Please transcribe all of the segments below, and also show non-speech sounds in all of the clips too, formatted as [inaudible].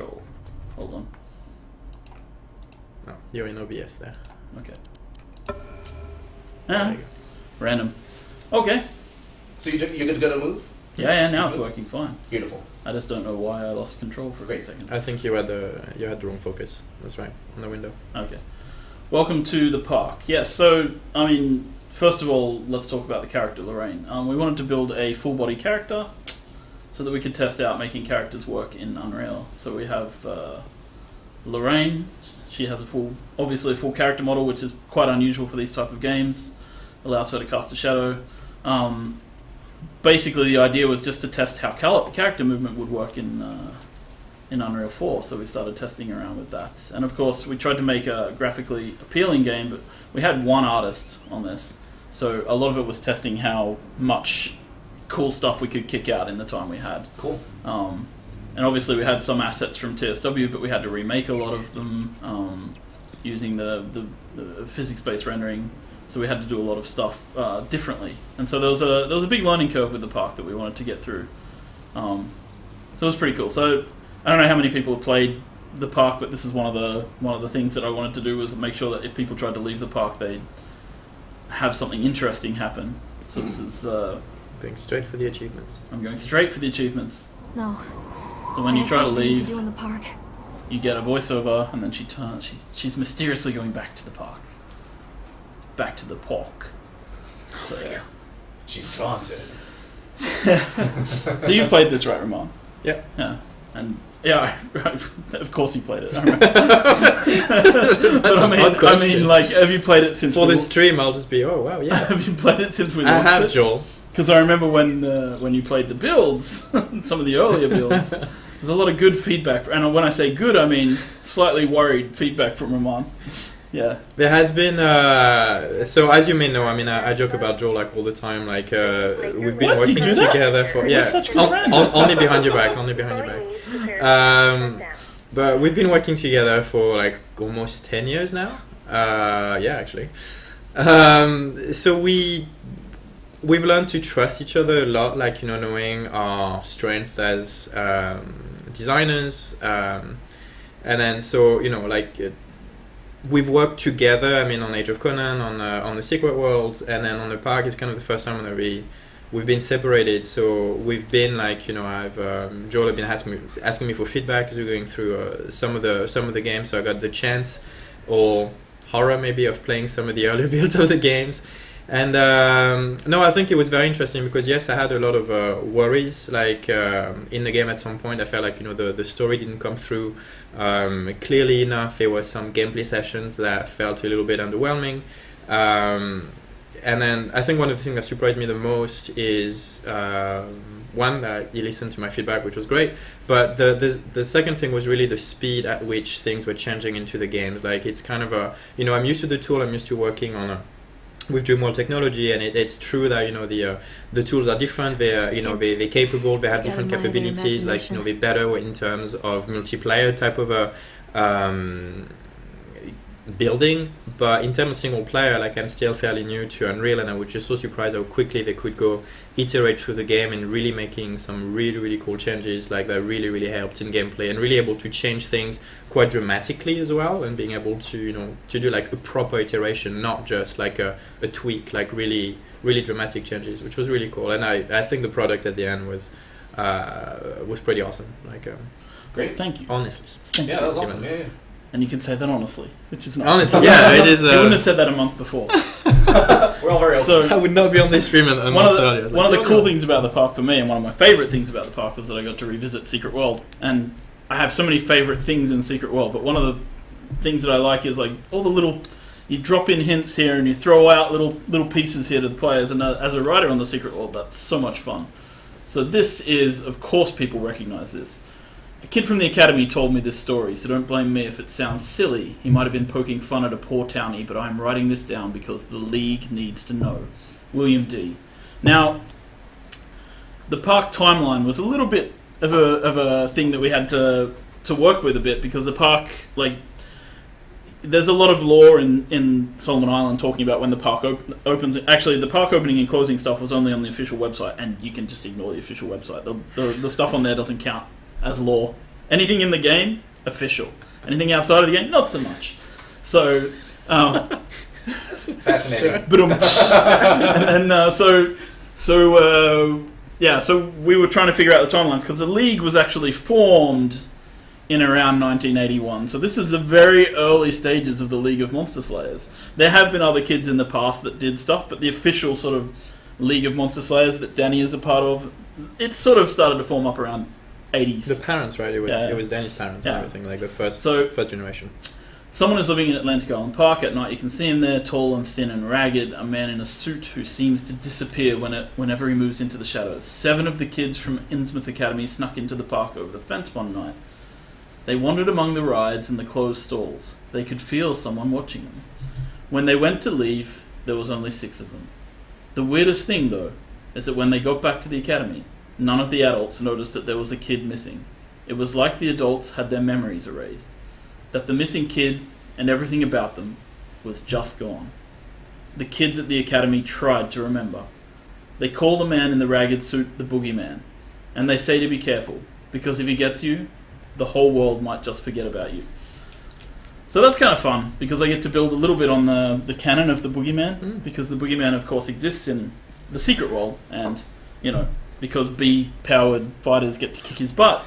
control. Hold on. Oh, you're in OBS there. Okay. There Ah, you go. random. Okay. So you do, you're good to go to move? Yeah, yeah. Now it's working fine. Beautiful. I just don't know why I lost control for a few Great. seconds. I think you had the you had the wrong focus. That's right on the window. Okay. Welcome to the park. Yes, so, I mean, first of all, let's talk about the character, Lorraine. Um, we wanted to build a full body character so that we could test out making characters work in Unreal. So we have uh, Lorraine. She has a full, obviously a full character model, which is quite unusual for these type of games. Allows her to cast a shadow. Um, basically, the idea was just to test how character movement would work in uh, in Unreal 4, so we started testing around with that. And of course, we tried to make a graphically appealing game, but we had one artist on this, so a lot of it was testing how much cool stuff we could kick out in the time we had. Cool. Um, and obviously, we had some assets from TSW, but we had to remake a lot of them um, using the, the, the physics-based rendering. So we had to do a lot of stuff uh, differently, and so there was a there was a big learning curve with the park that we wanted to get through. Um, so it was pretty cool. So I don't know how many people have played the park, but this is one of the one of the things that I wanted to do was make sure that if people tried to leave the park, they'd have something interesting happen. So this is uh, Going straight for the achievements. I'm going straight for the achievements. No. So when you try to have things I need leave, to do in the park. you get a voiceover, and then she turns. She's she's mysteriously going back to the park, back to the park. So yeah. She's drawn to it. So you played this, right, Romain? Yeah. Yeah. And yeah, of course you played it. I [laughs] but I a mean, I mean, like, have you played it since For we this stream, I'll just be oh wow yeah. [laughs] have you played it since we I have launched it? Joel. Because I remember when uh, when you played the builds, [laughs] some of the earlier [laughs] builds. There's a lot of good feedback, and when I say good, I mean slightly worried feedback from Romain. Yeah, There has been uh, so as you may know, I mean I, I joke about Joel like all the time. Like uh, we've been What? Working together for yeah, such good on- on- only behind your back, only behind your back. Um, But we've been working together for like almost ten years now. Uh, yeah, actually. Um, so we we've learned to trust each other a lot, like you know, knowing our strength as um, designers, um, and then so you know, like uh, we've worked together. I mean, on Age of Conan, on uh, on the Secret World, and then on the park is kind of the first time that we we've been separated. So we've been like you know, I've um, Joel have been asking me asking me for feedback as we're going through uh, some of the some of the games. So I got the chance or horror maybe of playing some of the [laughs] earlier builds of the games. And um, no, I think it was very interesting because yes, I had a lot of uh, worries. Like um, in the game, at some point, I felt like you know the the story didn't come through um, clearly enough. There were some gameplay sessions that felt a little bit underwhelming. Um, and then I think one of the things that surprised me the most is um, one that you listened to my feedback, which was great. But the, the the second thing was really the speed at which things were changing into the games. Like it's kind of a you know I'm used to the tool. I'm used to working on a with Dreamworld technology, and it, it's true that you know the uh, the tools are different. They are you know they they're capable. They have different capabilities. Like you know they're better in terms of multiplayer type of a um, building. But in terms of single player, like I'm still fairly new to Unreal, and I was just so surprised how quickly they could go iterate through the game and really making some really really cool changes. Like that really really helped in gameplay and really able to change things quite dramatically as well, and being able to you know to do like a proper iteration, not just like a, a tweak, like really really dramatic changes, which was really cool. And I I think the product at the end was. Uh, was pretty awesome. Like, um, Great. Thank you. honestly. Thank Yeah, you. that was awesome. Yeah, yeah. And you can say that honestly, which is nice. Honestly, [laughs] yeah, it is, you uh, wouldn't have said that a month before. [laughs] We're all very open. so I would not be on this stream and, and one of the, earlier. one of the cool things about the park for me, and one of my favorite things about the park, was that I got to revisit Secret World. And I have so many favorite things in Secret World, but one of the things that I like is like all the little. You drop in hints here, and you throw out little little pieces here to the players. And uh, as a writer on the Secret World, that's so much fun. So this is, of course, people recognize this. A kid from the academy told me this story, so don't blame me if it sounds silly. He might have been poking fun at a poor townie, but I'm writing this down because the league needs to know. William D. Now, the park timeline was a little bit of a of a thing that we had to to work with a bit because the park like there's a lot of lore in, in Solomon Island talking about when the park op- opens. Actually, the park opening and closing stuff was only on the official website, and you can just ignore the official website. The, the, the stuff on there doesn't count as lore. Anything in the game, official. Anything outside of the game, not so much. So, um, [laughs] Fascinating. [laughs] and then uh, so so uh, yeah, so we were trying to figure out the timelines because the league was actually formed in around 1981. So this is the very early stages of the League of Monster Slayers. There have been other kids in the past that did stuff, but the official sort of League of Monster Slayers that Danny is a part of, it sort of started to form up around 80s. The parents, right? It was Yeah. it was Danny's parents Yeah. and everything, like the first So- first generation. Someone is living in Atlantic Island Park at night. You can see him there, tall and thin and ragged. A man in a suit who seems to disappear when it, whenever he moves into the shadows. Seven of the kids from Innsmouth Academy snuck into the park over the fence one night. They wandered among the rides and the closed stalls. They could feel someone watching them. When they went to leave, there was only six of them. The weirdest thing, though, is that when they got back to the academy, none of the adults noticed that there was a kid missing. It was like the adults had their memories erased that the missing kid and everything about them was just gone. The kids at the academy tried to remember. They call the man in the ragged suit the boogeyman, and they say to be careful, because if he gets you, the whole world might just forget about you. So that's kind of fun, because I get to build a little bit on the, the canon of the boogeyman, Mm. because the boogeyman, of course, exists in the secret world, and, you know, because B powered fighters get to kick his butt,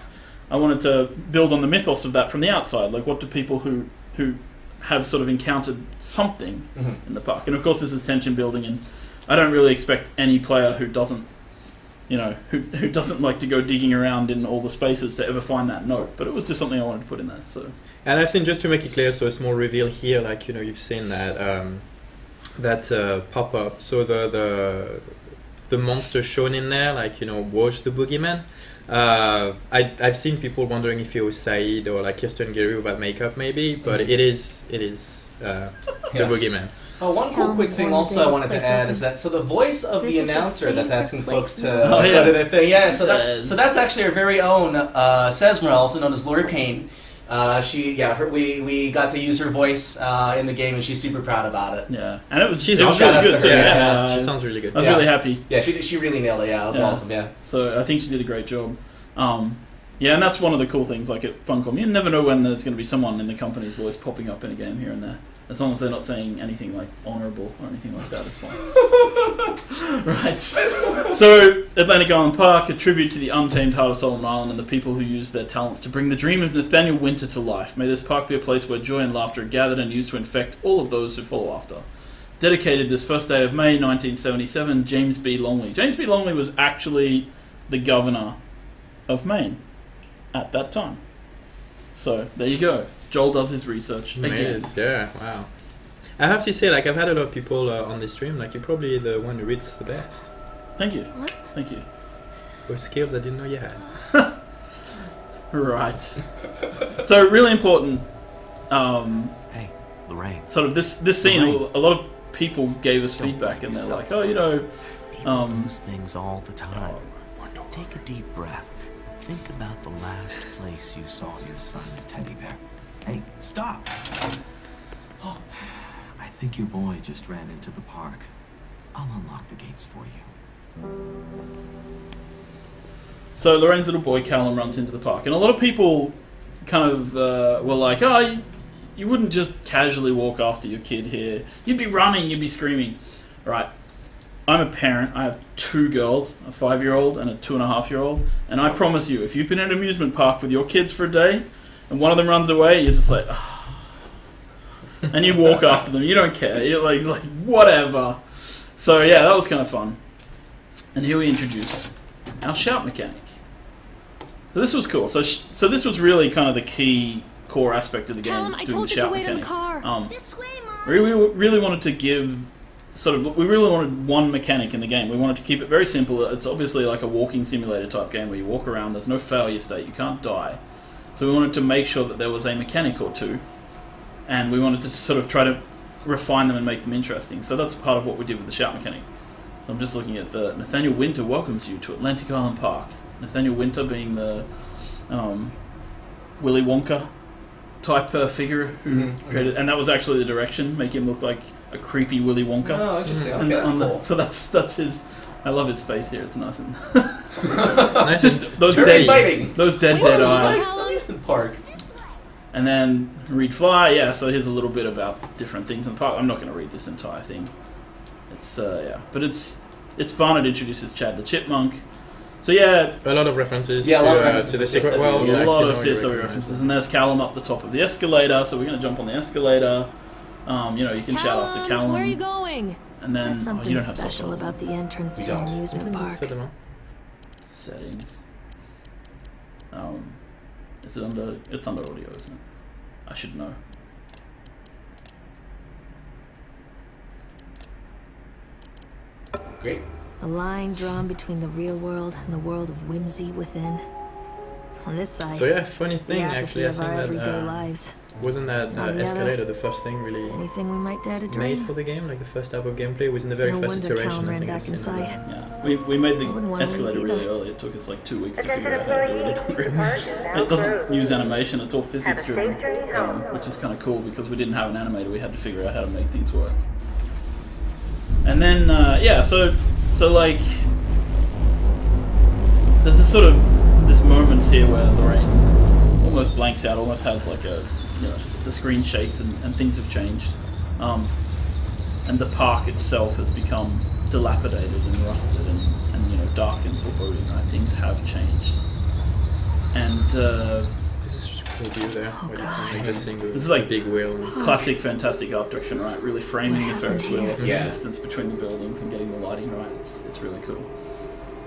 I wanted to build on the mythos of that from the outside. Like, what do people who who have sort of encountered something Mhm. in the park? And of course, this is tension building, and I don't really expect any player who doesn't, you know, who who doesn't like to go digging around in all the spaces to ever find that note. But it was just something I wanted to put in there. So And I've seen just to make it clear, so a small reveal here, like you know, you've seen that um, that uh, pop up. So the the the monster shown in there, like you know, was the boogeyman. Uh, I I've seen people wondering if it was Saeed or like Kirsten Geary without makeup, maybe, but it is it is uh, the Yeah. boogeyman. Oh, one cool Helms quick thing also I wanted to add open. is that so the voice of This the announcer that's asking folks to the world. go Oh, yeah. to their thing, yeah. So that so that's actually our very own uh, Sesmer, also known as Lori Payne. Uh, she yeah, her, we we got to use her voice uh, in the game, and she's super proud about it. yeah, and it was She's it was really good out too. to Yeah, yeah, she sounds really good. I was Yeah. really happy. Yeah, she she really nailed it. Yeah, it was Yeah. awesome. Yeah. So I think she did a great job. Um, yeah, and that's one of the cool things. Like at Funcom, you never know when there's going to be someone in the company's voice popping up in a game here and there. As long as they're not saying anything like honourable or anything like that, it's fine. [laughs] right. So Atlantic Island Park, a tribute to the untamed heart of Solomon Island and the people who use their talents to bring the dream of Nathaniel Winter to life. May this park be a place where joy and laughter are gathered and used to infect all of those who follow after. Dedicated this first day of May 1977, James B. Longley. James B. Longley was actually the governor of Maine at that time. So there you go. Joel does his research again. Amazing. Yeah, wow. I have to say, like, I've had a lot of people uh, on this stream. Like, you're probably the one who reads the best. Thank you. What? Thank you. With skills I didn't know you had. [laughs] Right. so really important. Um, Hey, Lorraine. sort of this this scene. Lorraine. A lot of people gave us Don't feedback, and they're like, "Oh, you know, People Um, lose things all the time. Take a deep breath. Think about the last place you saw your son's teddy bear. Hey, stop! I think your boy just ran into the park. I'll unlock the gates for you. So Lorraine's little boy Callum runs into the park, and a lot of people kind of uh, were like, "Oh, you, you wouldn't just casually walk after your kid here. You'd be running. You'd be screaming." Right. I'm a parent. I have two girls, a five-year-old and a two-and-a-half-year-old, and I promise you, if you've been at an amusement park with your kids for a day, and one of them runs away, you're just like, "Ah." and you walk [laughs] after them. You don't care. You're like, like whatever. So yeah, that was kind of fun. And here we introduce our shout mechanic. So this was cool. So sh- so this was really kind of the key core aspect of the game. Callum, I told the you to shout wait in the car. Um, this way, Mom. we really, really wanted to give sort of we really wanted one mechanic in the game. We wanted to keep it very simple. It's obviously like a walking simulator type game where you walk around. There's no failure state. You can't die. So we wanted to make sure that there was a mechanic or two, and we wanted to sort of try to refine them and make them interesting. So that's part of what we did with the shout mechanic. So I'm just looking at the Nathaniel Winter welcomes you to Atlantic Island Park. Nathaniel Winter being the um, Willy Wonka type uh, figure who Mhm. created, and that was actually the direction, make him look like a creepy Willy Wonka. Oh, interesting. And Okay, that's on the- cool. so that's that's his. I love his face here. It's nice and [laughs] Nice it's just those Very dead inviting. those dead Wait, dead wait, eyes. Callum. park. And then read Fly, yeah, so here's a little bit about different things in the park. I'm not going to read this entire thing. It's, uh, yeah. But it's it's fun. It introduces Chad the Chipmunk. So, yeah, A lot of references, Yeah, a to, lot of uh, references to the to secret TSW. world. a like, lot of know, you TSW references. And there's Callum up the top of the escalator, so we're going to jump on the escalator. Um, you know, you can shout after Callum. Where are you going? And then, There's oh, you something don't have special subtitles. about the entrance We to an don't. amusement park. set them up. Settings. Um, is it under? It's under audio, isn't it? I should know. Great. A line drawn between the real world and the world of whimsy within. On this side, So yeah, funny thing apathy actually. I think everyday that uh, lives. Wasn't that uh, the other, escalator the first thing really Anything we might dare to dream? made for the game, like the first type of gameplay was in the It's very no first iteration. Callum I ran think back I've seen of inside. that. Yeah, we, we made the escalator really early. It took us like two weeks to figure out how to do it. depart is now it doesn't use animation. It's all physics Have a safe driven, um, which is kind of cool because we didn't have an animator. We had to figure out how to make things work. And then uh, yeah, so so like there's a sort of this moments here where Lorraine almost blanks out, almost has like a you know the screen shakes and, and things have changed, um, and the park itself has become dilapidated and rusted and, and you know dark and foreboding. Right, things have changed, and. Uh, This is such a cool view there. Oh, God. can just see the This is like- big wheel. classic fantastic art direction, right? Really framing the Ferris wheel here? from Yeah. the distance between the buildings and getting the lighting right. It's it's really cool.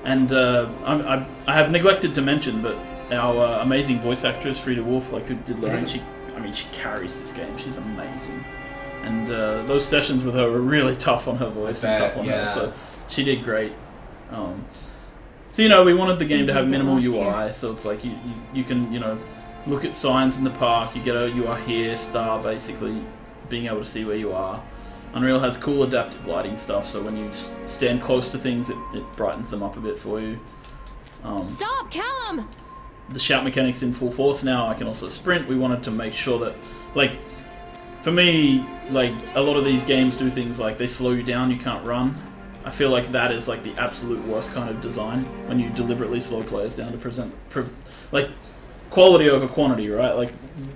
And uh, I, I, I have neglected to mention, but our uh, amazing voice actress Fryda Wolff, like who did Lorraine, Mhm. she I mean she carries this game. She's amazing. And uh, those sessions with her were really tough on her voice and tough on yeah. her. So she did great. Um, so you know, we wanted the game easy to have to minimal UI, here. so it's like you, you you can you know look at signs in the park. You get a you are here star basically, being able to see where you are. Unreal has cool adaptive lighting stuff, so when you stand close to things, it, it brightens them up a bit for you. Um, Stop, Callum! The shout mechanics in full force now. I can also sprint. We wanted to make sure that, like, for me, like a lot of these games do things like they slow you down. You can't run. I feel like that is like the absolute worst kind of design when you deliberately slow players down to present, pre- like, quality over quantity, right? Like,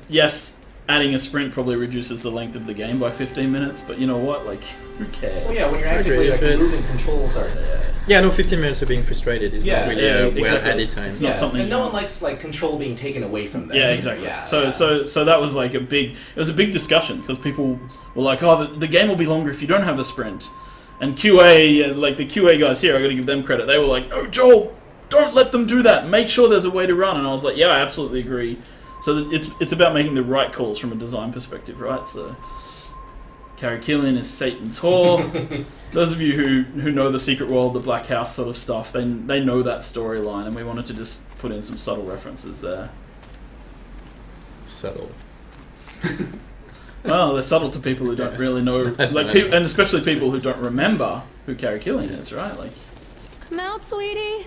yes, adding a sprint probably reduces the length of the game by 15 minutes, but you know what? Like, who cares? Well, yeah, when you're actively like, if it's- moving controls are. Yeah, no, 15 minutes of being frustrated is Yeah. not really Yeah, a well exactly. added time. It's not yeah, something and no one likes like control being taken away from them. Yeah, exactly. Yeah, so, yeah. so, so that was like a big. It was a big discussion because people were like, "Oh, the, the game will be longer if you don't have a sprint." And QA, uh, like the QA guys here, I got to give them credit. They were like, "No, Joel, don't let them do that. Make sure there's a way to run." And I was like, "Yeah, I absolutely agree." So it's it's about making the right calls from a design perspective, right? So, Carrie Killian is Satan's whore. [laughs] Those of you who, who know the Secret World, the Black House sort of stuff, they they know that storyline, and we wanted to just put in some subtle references there. Subtle. Well, they're subtle to people who don't really know, [laughs] like, peop and especially people who don't remember who Carrie Killian is, right? Like, Come out, sweetie.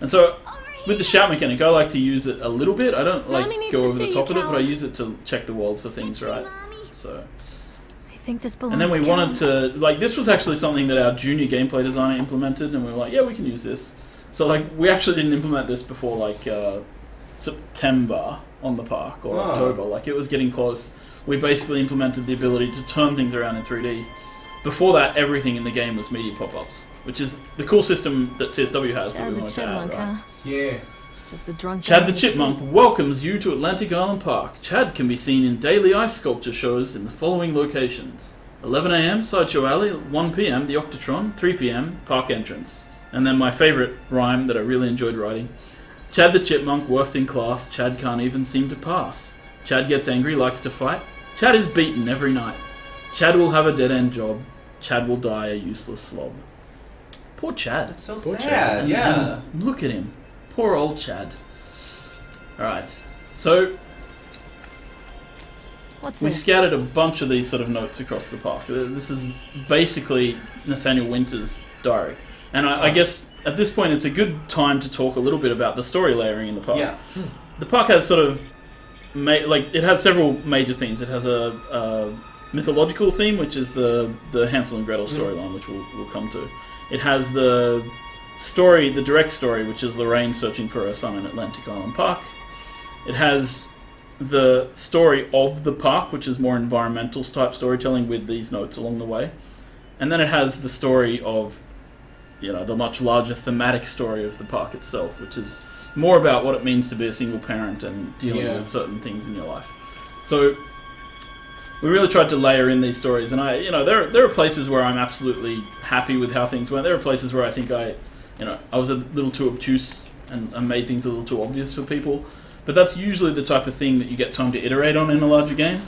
and so oh, with the shout mechanic, I like to use it a little bit. I don't like Mommy needs go to over the top of it, but I use it to check the world for things, right? So, I think this belongs and then we to wanted Callum. to like this was actually something that our junior gameplay designer implemented, and we were like, yeah, we can use this. So like we actually didn't implement this before like uh, September on the park or Oh. October. Like it was getting close. We basically implemented the ability to turn things around in 3D. Before that, everything in the game was media pop-ups, which is the cool system that TSW has that Chad we the wanted to add. chipmunk, Right? huh? yeah. Just a drunk Chad guy the in a suit. Chipmunk welcomes you to Atlantic Island Park. Chad can be seen in daily ice sculpture shows in the following locations 11am, Sideshow Alley, 1pm, the Octatron, 3pm, Park Entrance. And then my favourite rhyme that I really enjoyed writing Chad the Chipmunk, worst in class, Chad can't even seem to pass. Chad gets angry, likes to fight. Chad is beaten every night. Chad will have a dead end job. Chad will die a useless slob. Poor Chad. It's so Poor Chad. sad. And- yeah. and look at him. Poor old Chad. Alright. So What's we this? scattered a bunch of these sort of notes across the park. Uh, This is basically Nathaniel Winter's diary. And I, I guess at this point it's a good time to talk a little bit about the story layering in the park. Yeah. The park has sort of ma- like it has several major themes. It has a, a mythological theme, which is the the Hansel and Gretel storyline, which we'll, we'll come to. It has the story, the direct story, which is Lorraine searching for her son in Atlantic Island Park. It has the story of the park, which is more environmental type storytelling with these notes along the way, and then it has the story of, you know, the much larger thematic story of the park itself, which is more about what it means to be a single parent and dealing Yeah. with certain things in your life. So we really tried to layer in these stories, and I, you know, there there are places where I'm absolutely happy with how things went. There are places where I think I, you know, I was a little too obtuse and, and made things a little too obvious for people. But that's usually the type of thing that you get time to iterate on in a larger game.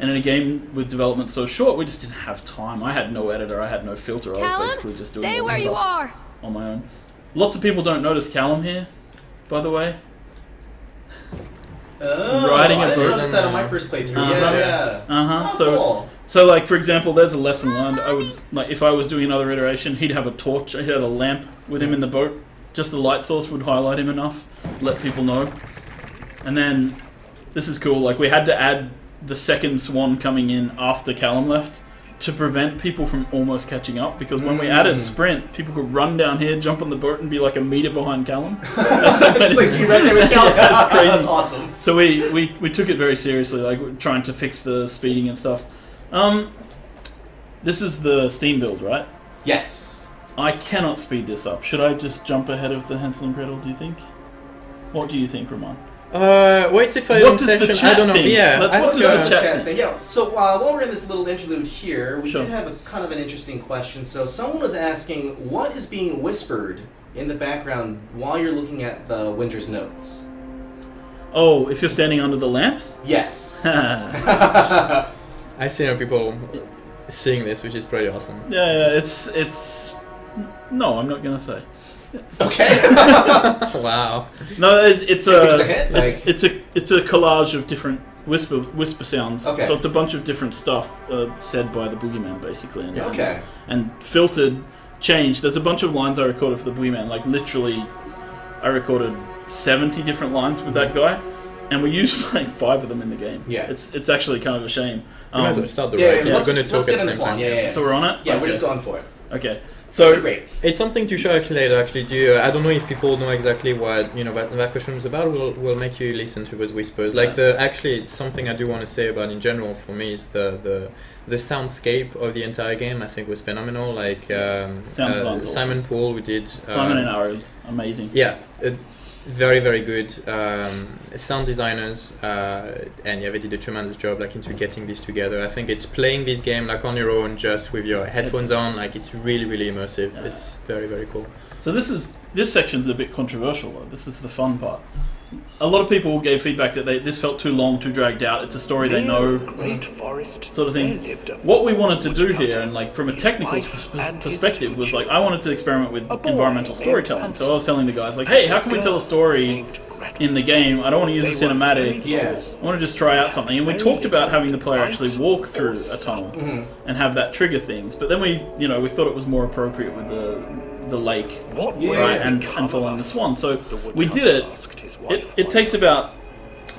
And in a game with development so short, we just didn't have time. I had no editor, I had no filter. I was basically just doing stay where you are. on my own. Lots of people don't notice Callum here, by the way. Oh, Riding a I didn't that on my first playthrough. Uh-huh. Yeah, yeah. Uh huh. Oh, so cool. So, like for example, there's a lesson learned. I would like if I was doing another iteration, he'd have a torch. He'd have a lamp with him in the boat. Just the light source would highlight him enough, let people know. And then this is cool. Like we had to add the second swan coming in after Callum left to prevent people from almost catching up. Because when we added Mm. sprint, people could run down here, jump on the boat, and be like a meter behind Callum. [laughs] Just like you right [laughs] with Cal. Yeah, it's crazy. That's awesome. So we, we, we took it very seriously, like we're trying to fix the speeding and stuff. Um, this is the Steam build, right? Yes. I cannot speed this up. Should I just jump ahead of the Hansel and Gretel? Do you think? What do you think, Romain? Uh, what's the What fighting does the session? chat I don't know. think? Yeah, Let's- ask, what What does does the the chat chat think? think? Yeah. So uh, while we're in this little interlude here, we Sure. did have a kind of an interesting question. So someone was asking, what is being whispered in the background while you're looking at the Winter's notes? Oh, if you're standing under the lamps? Yes. [laughs] [laughs] I've seen other people seeing this, which is pretty awesome. Yeah, yeah, it's it's. No, I'm not gonna say. Okay. [laughs] wow. No, it's it's a because a hit, it's, like- it's a it's a collage of different whisper whisper sounds. Okay. So it's a bunch of different stuff uh, said by the boogeyman, basically. And, okay. and filtered, changed. There's a bunch of lines I recorded for the Boogeyman. Like literally, I recorded 70 different lines with that guy, and we used [laughs] like five of them in the game. Yeah. it's it's actually kind of a shame. We might as Um, well start the Yeah, ride. yeah, We're let's, going to talk at the same time. Yeah, yeah, yeah. so we're on it. Yeah, we're just going for it. Okay, So so great. It's something to show actually later. Actually, do you, I don't know if people know exactly what you know that, that question was about. We'll, we'll make you listen to those whispers. Like Yeah. the actually, it's something I do want to say about in general for me is the the the soundscape of the entire game. I think was phenomenal. Like um, uh, design's Simon Poole, we did Simon uh, and Arrow, amazing. Yeah, it's very very good. Um, sound designers, uh, and yeah, they did a tremendous job like into getting this together. I think it's playing this game like on your own, just with your headphones on. Like it's really really immersive. Yeah. It's very very cool. So this is this section's a bit controversial though. This is the fun part. A lot of people gave feedback that they, this felt too long, too dragged out. It's a story they know, sort of thing. What we wanted to do here, and like from a technical pers- perspective, was like I wanted to experiment with environmental storytelling. So I was telling the guys like, hey, how can we tell a story in the game? I don't want to use a cinematic. Yeah. I want to just try out something. And we talked about having the player actually walk through a tunnel Mhm. and have that trigger things. But then we, you know, we thought it was more appropriate with the the lake, Yeah. right, and and following the swan. So we did it. It, it takes about.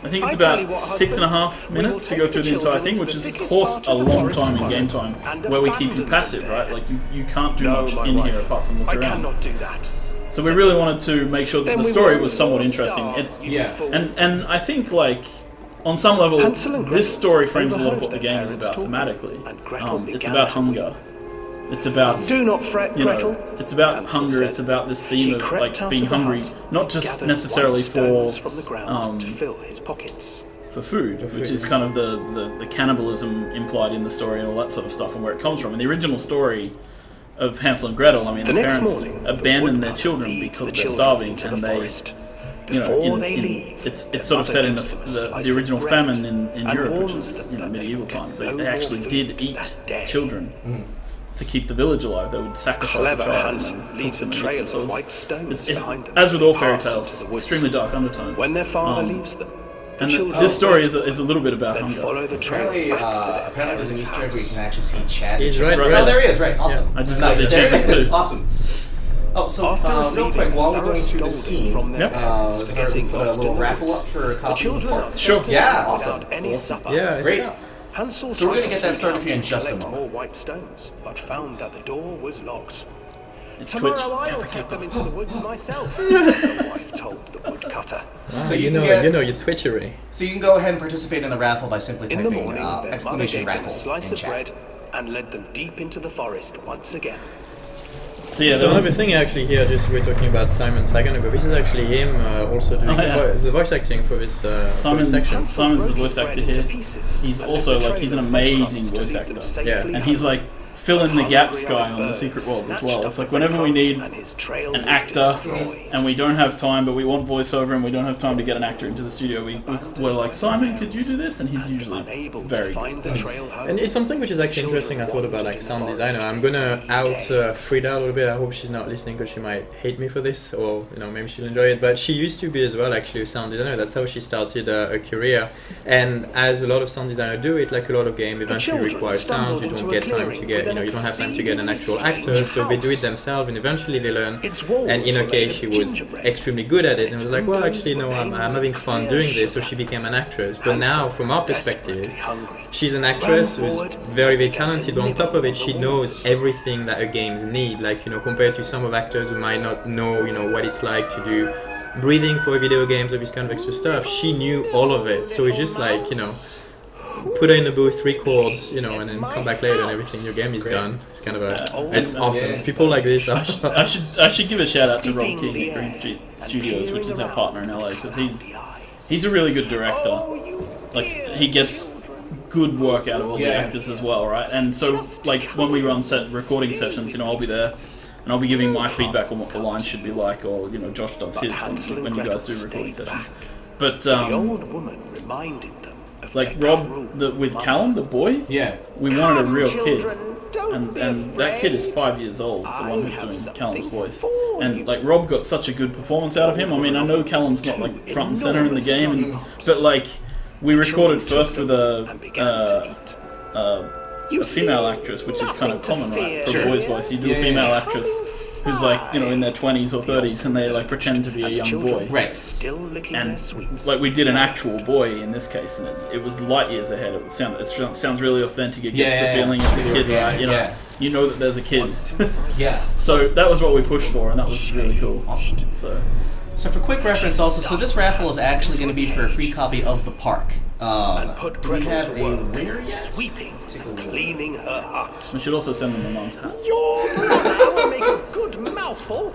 I think it's about six and a half minutes to go through the entire thing, which is of course a long time in game time, where we keep you passive, right? Like you, you can't do much in here apart from look I around. cannot do that. So we really wanted to make sure that Then the story was somewhat interesting. It, Yeah. and and I think like on some level, this story frames a lot of what the game is about thematically. Um, it's about hunger. It's about Do not fret, you Gretel. it's about Hansel hunger. said. It's about this theme He of like being of hungry, hut, not just necessarily for from the um, to fill his pockets. for food, For which is kind of the, the, the cannibalism implied in the story and all that sort of stuff, and where it comes from. In the original story of Hansel and Gretel, I mean, The the, parents morning, the abandon their children because the they're children starving, into and the they, forest. you know, in, in- leave, it's it's sort of set in the, gives them a the, the original famine in, in Europe, which is them you know medieval times. They, they actually did eat children Mm. To keep the village alive. They would sacrifice Clever a child Hansel and then leaves cook a them and eat trail them. Of it's- white stones it's- it- behind them. as with all fairy tales, extremely dark undertones. When their father Um, leaves them, the and the, this story is a, is a little bit about then hunger. follow the trail Apparently, uh, apparently there's an Easter egg where you can actually see Chad. He's and right Chad. there. Oh, there he is. Right. Awesome. I just nice. got the there chance it is. too. Awesome. Oh, so After uh, real quick, while we're going through the scene, from their Yep. uh, parents is for we put a little raffle up for a the copy of the children park? Sure. Yeah, awesome. any Awesome. supper. Yeah, it's Great. not- Hansel So we're gonna get that started out for you in just a collect moment. More white stones, but found that the door was locked. It's Tomorrow Twitch. I'll Kappa, take kappa. them into the woods [laughs] myself. [laughs] so I told the woodcutter. Ah, So you, you know, get- you know your twitchery. So you can go ahead and participate in the raffle by simply In the typing morning, uh, their mother exclamation gave them raffle a slice in of chat. bread and led them deep into the forest once again. So yeah, so another thing actually here, just we're talking about Simon second ago. This is actually him uh, also doing Oh, yeah. the, vo- the voice acting for this, uh, for Simon this section. Simon's the voice actor here. He's also like he's an amazing voice actor. Yeah. and he's like fill in the gaps guy on the Secret World as well. It's like whenever we need and his trail an actor and we don't have time, but we want voiceover and we don't have time to get an actor into the studio, we, we're like Simon, could you do this? And he's usually Unable very to good. the trail home. And it's something which is actually interesting. I thought about like sound designer. I'm gonna out uh, Fryda a little bit. I hope she's not listening because she might hate me for this, or you know maybe she'll enjoy it. But she used to be as well actually a sound designer. That's how she started uh, a career. And as a lot of sound designers do it, like a lot of game eventually children require sound. You don't get time to get with you know you don't have time to get an actual actor, so they do it themselves, and eventually they learn. And in her case, she was extremely good at it, and was like, well, actually, no, I'm, I'm having fun doing this. So she became an actress. But now, from our perspective, She's an actress who's very, very talented, but on top of it, she knows everything that her games need. Like, you know, compared to some of actors who might not know, you know, what it's like to do breathing for video games or this kind of extra stuff, she knew all of it. So it's just like, you know, put her in the booth, three chords, you know, and then come back later and everything, your game is done. It's kind of a, it's awesome. Yeah. People like this are I should I should give a shout out to Rob King at Green Street Studios, which is our partner in LA, because he's he's a really good director. Like he gets good work out of all the actors as well, right? And so like when we run set recording sessions, you know, I'll be there and I'll be giving my feedback on what the lines should be like, or you know, Josh does his when, when you guys do recording sessions. But The um, old woman reminded them of like Rob the, with. Callum, the boy, Yeah. we wanted a real kid. And, and that kid is five years old, the one who's doing Callum's voice. And like Rob got such a good performance out of him. I mean, I know Callum's not like front and center in the game, and, but like we recorded first with a uh, uh, a female actress, which is kind of common, right? For a boy's voice, you do a female actress who's like you know in their twenties or thirties, and they like pretend to be a young boy. Right. Still licking And like we did an actual boy in this case, and it, it was light years ahead. It sound it sounds sounds really authentic. It gets Yeah, the feeling of the kid, Yeah, right? You know, yeah. you know that there's a kid. [laughs] Yeah. so that was what we pushed for, and that was really cool. Awesome. So So for quick reference, also, so this raffle is actually going to be for a free copy of the park. Um, and put do we Gretel have to a work, winner yet? sweeping Let's take a and look. cleaning her hut. we should also send them a mom's hat. Your brother will make a good mouthful.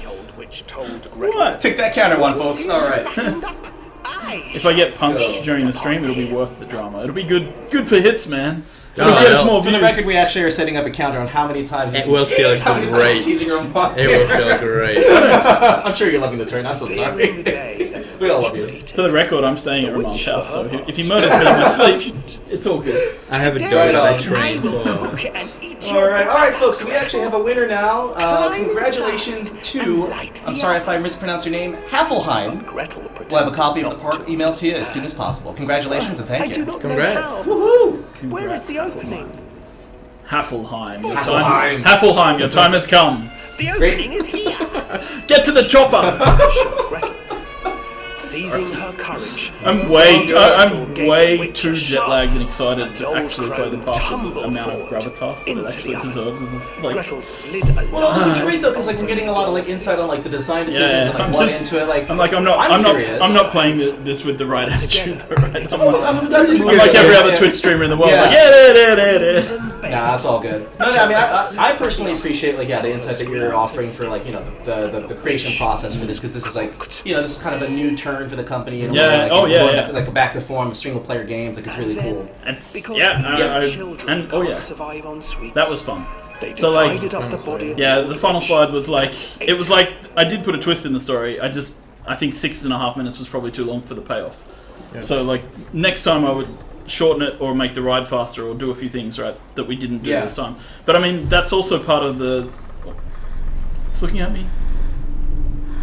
The old witch told Gretel. What? Take that counter one, folks. All right. Fattened up. [laughs] Aye. If I get punched during the stream, it'll be worth the drama. It'll be good, good for hits, man. It'll get us For the record, we actually are setting up a counter on how many times It will feel [laughs] how many times great. we're teasing her on It will feel great. [laughs] I'm sure you're loving this right now. I'm so Clear sorry. [laughs] we all love you. For the record, I'm staying at Romain's house, so if if he murders me in my sleep, it's all good. I have a dog that I on. train for. Cook and eat All your right, all right, folks. We actually have a winner now. Uh, congratulations to. I'm sorry if I mispronounce your name, Haffelheim. Gretel We'll have a copy of the park emailed to you as soon as possible. Congratulations and thank you. not Congrats. Woohoo! how. Where is the opening? Haffelheim. Your Hasselheim. time, Hasselheim, your time has come. The Great. opening is here. [laughs] Get to the chopper. [laughs] Gretel, seizing her courage. I'm way, I, I'm way too jet lagged and excited to actually play the part with the amount of gravitas that it actually deserves. Is just like Gretel slid along. Well, no, this is great though because like we're getting a lot of like insight on like the design decisions Yeah, and like I'm what just- into it. Like I'm like I'm not I'm I'm, not. I'm not playing this with the right attitude. though, [laughs] right? I'm, Well, like, I mean, that is I'm like every other Twitch streamer in the world. Yeah. Like yeah, yeah, yeah, yeah, yeah. Nah, it's all good. No, no, I mean, I, I, I personally appreciate like yeah the insight that you're offering for like you know the the, the, the creation process for this because this is like you know this is kind of a new turn for the company and Yeah, like, oh, yeah, going yeah. back- like a back to form of single player games. Like it's really cool. It's, Because yeah, I, Yeah. Children and oh yeah, survive on sweets. that was fun. They So, like- up the body Yeah, the the final slide was like it was like I did put a twist in the story. I just I think six and a half minutes was probably too long for the payoff. Yeah. So like next time I would shorten it or make the ride faster or do a few things right that we didn't do Yeah. this time. But I mean that's also part of the. It's looking at me.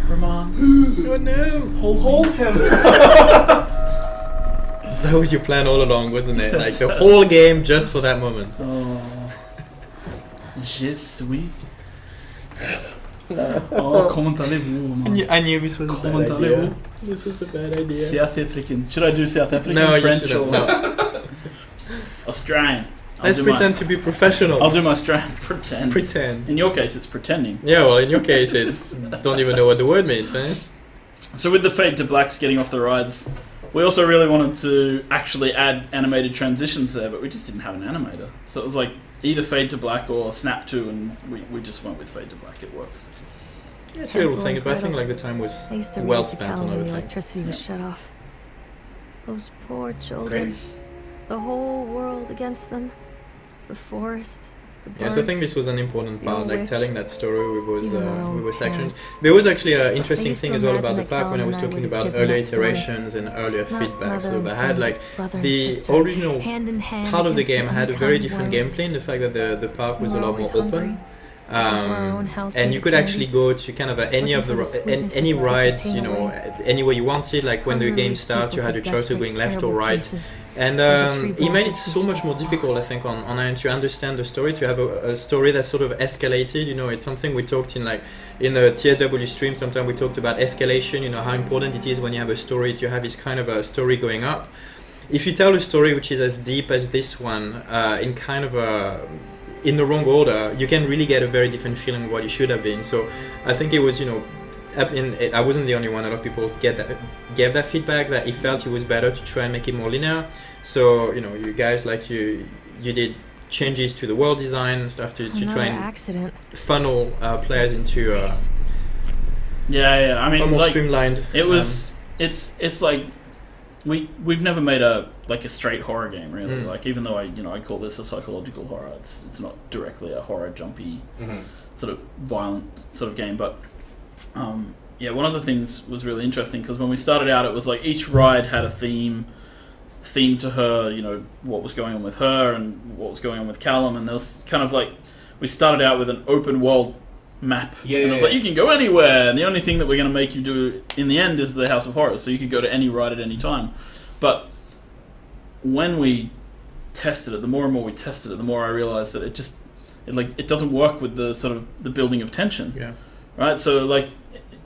Romain. Oh no! Hold, Hold him. [laughs] That was your plan all along, wasn't it? Like the whole game just for that moment. Oh. Je suis. Oh, comment allez-vous, Romain? I knew this was a Comment allez-vous? This was a bad idea. South African. Should I do South African? No, you French shouldn't. or No. [laughs] Australian? I'll Let's do my- pretend to be professionals. I'll do my strat. [laughs] Pretend. pretend. In your case, it's pretending. Yeah, well, in your case, it's [laughs] don't even know what the word means, man. So with the fade to blacks getting off the rides, we also really wanted to actually add animated transitions there, but we just didn't have an animator. So it was like either fade to black or snap to, and we, we just went with fade to black. It works. Yeah, it's a little thing, and but I think like the time was I used to well read spent on Callum when other the things. electricity was shut off. Those poor children. Great. The whole world against them. The forest. The birds. Yes, I think this was an important part, like wish, telling that story with those uh, with those sections. There was actually an interesting thing as well about the park when I was talking about earlier iterations and earlier feedback. So I had like the original hand in hand part of the game had a very different gameplay in the fact that the the park was a lot more open. Looking for our own Um, and you could actually go to kind of any of the, any, any that would take the rides, you know, anywhere you wanted. Like when the game starts, you had a choice of going left or right. And um, he made it so much more difficult, I think, on, on to understand the story, to have a, a story that sort of escalated. You know, it's something we talked in like in the TSW stream. Sometimes we talked about escalation. You know how important it is when you have a story to have this kind of a story going up. If you tell a story which is as deep as this one, uh, in kind of a in the wrong order, you can really get a very different feeling of what it should have been. So I think it was, you know, in, I wasn't the only one. A lot of people get that, gave that feedback that he felt it was better to try and make it more linear. So you know, you guys like you, you did changes to the world design and stuff to, to Another try and accident. funnel uh, players into uh, Yeah, yeah. I a mean, more like, streamlined. it was. It's it's like we we've never made a like a straight horror game really. Mm. Like even though I you know I call this a psychological horror, it's it's not directly a horror jumpy Mhm. sort of violent sort of game. But um, yeah, one of the things was really interesting because when we started out, it was like each ride had a theme, theme to her. You know what was going on with her and what was going on with Callum, and there was kind of like we started out with an open world map. Yeah, and it was like you can go anywhere, and the only thing that we're going to make you do in the end is the House of Horrors, so you could go to any ride at any time. But when we tested it, the more and more we tested it, the more I realized that it just it like it doesn't work with the sort of the building of tension, Yeah. right? So like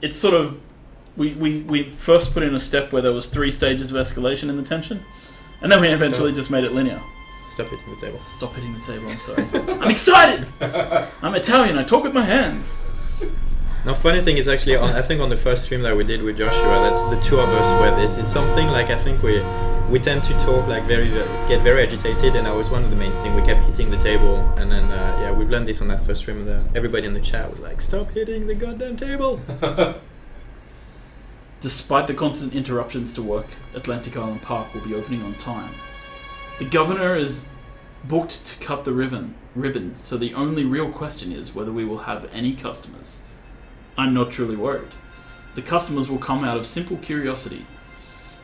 it's sort of we, we we first put in a step where there was three stages of escalation in the tension, and then we eventually just made it linear. Stop hitting the table. Stop hitting the table. I'm sorry. I'm excited. [laughs] I'm Italian. I talk with my hands. Now, funny thing is actually, on, I think on the first stream that we did with Joshua, that's the two of us where this is something like I think we we tend to talk like very, very get very agitated, and that was one of the main thing. We kept hitting the table, and then uh, yeah, we've learned this on that first stream. And the, everybody in the chat was like, "Stop hitting the goddamn table!" [laughs] Despite the constant interruptions to work, Atlantic Island Park will be opening on time. The governor is booked to cut the ribbon, ribbon, so the only real question is whether we will have any customers. I'm not truly worried. The customers will come out of simple curiosity.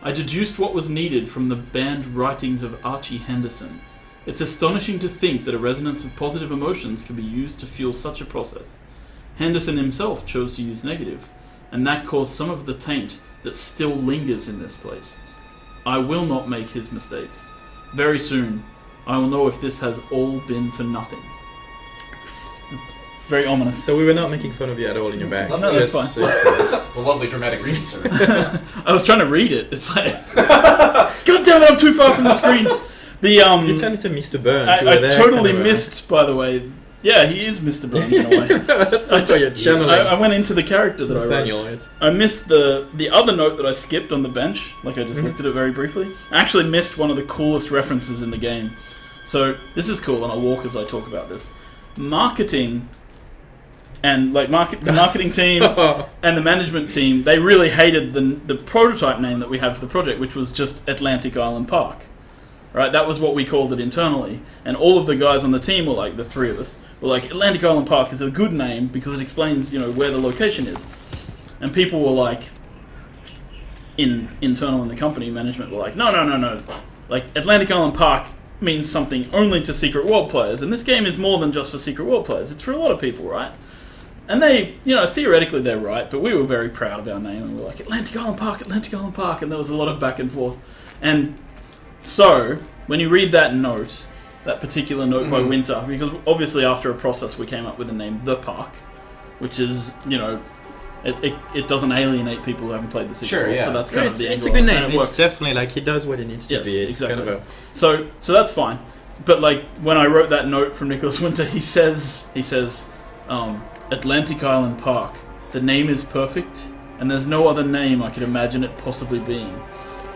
I deduced what was needed from the banned writings of Archie Henderson. It's astonishing to think that a resonance of positive emotions can be used to fuel such a process. Henderson himself chose to use negative, and that caused some of the taint that still lingers in this place. I will not make his mistakes. Very soon, I will know if this has all been for nothing. Very ominous. So we were not making fun of you at all in your back. Oh, no, that's Just- fine. it's, [laughs] It's a lovely dramatic reading, sir. [laughs] I was trying to read it. It's like, [laughs] God damn it! I'm too far from the screen. The um, you turned into Mr. Burns. I, were I there totally kind of, uh, missed. By the way, yeah, he is Mr. Burns in a way. that's, that's what you're channeling. I, I went into the character that I wrote. Nathaniel is. I missed the the other note that I skipped on the bench. Like I just Mhm. looked at it very briefly. I actually missed one of the coolest references in the game. So this is cool, and I'll walk as I talk about this. Marketing and like market the marketing team [laughs] and the management team they really hated the the prototype name that we have for the project, which was just Atlantic Island Park. Right, that was what we called it internally, and all of the guys on the team were like the three of us were like Atlantic Island Park is a good name because it explains you know where the location is, and people were like, in internal in the company management were like, no, no, no, no, like Atlantic Island Park means something only to Secret World players, and this game is more than just for Secret World players. It's for a lot of people, right? And they, you know, theoretically they're right, but we were very proud of our name, and we were like Atlantic Island Park, Atlantic Island Park, and there was a lot of back and forth. And so, when you read that note, that particular note by Mhm. Winter, because obviously after a process we came up with the name The Park, which is, you know, it, it, it doesn't alienate people who haven't played the Secret Sure, yeah. so that's kind it's, of the it's a good on it, and name. it It's works. definitely like he does what he needs to Yes, be. It's exactly. kind of a So, so that's fine. but like when I wrote that note from Nicholas Winter, he says he says um, Atlantic Island Park. The name is perfect, and there's no other name I could imagine it possibly being.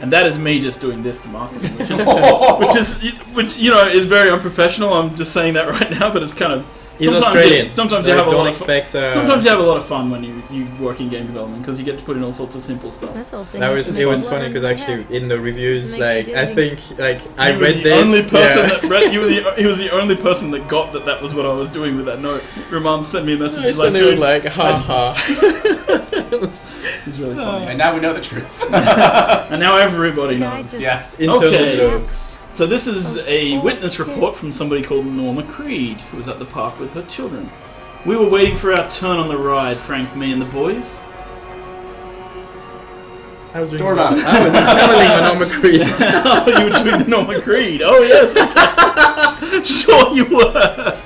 And that is me just doing this to marketing, which is [laughs] which is which you know is very unprofessional. I'm just saying that [laughs] right now, but it's kind of He's sometimes Australian. You, sometimes you have a don't lot of fun. expect. Uh, Sometimes you have a lot of fun when you, you work in game development because you get to put in all sorts of simple stuff. This whole thing That is was it was funny because actually head. in the reviews, Make like I think like I You were read the this. only person yeah. that read. You were the, he was the only person that got that. That was what I was doing with that note. Romain sent me a message. I He's like, suddenly was like, ha ha. [laughs] it's really funny. And now we know the truth. [laughs] And now everybody knows. yeah. Internal Okay. jokes. So this is a witness report from somebody called Norma Creed, who was at the park with her children. We were waiting for our turn on the ride, Frank, me, and the boys. I was doing. Don't worry about it. I was channeling Manoma Creed. [laughs] oh, you were doing the Norma Creed. Oh, yes. [laughs] sure you were.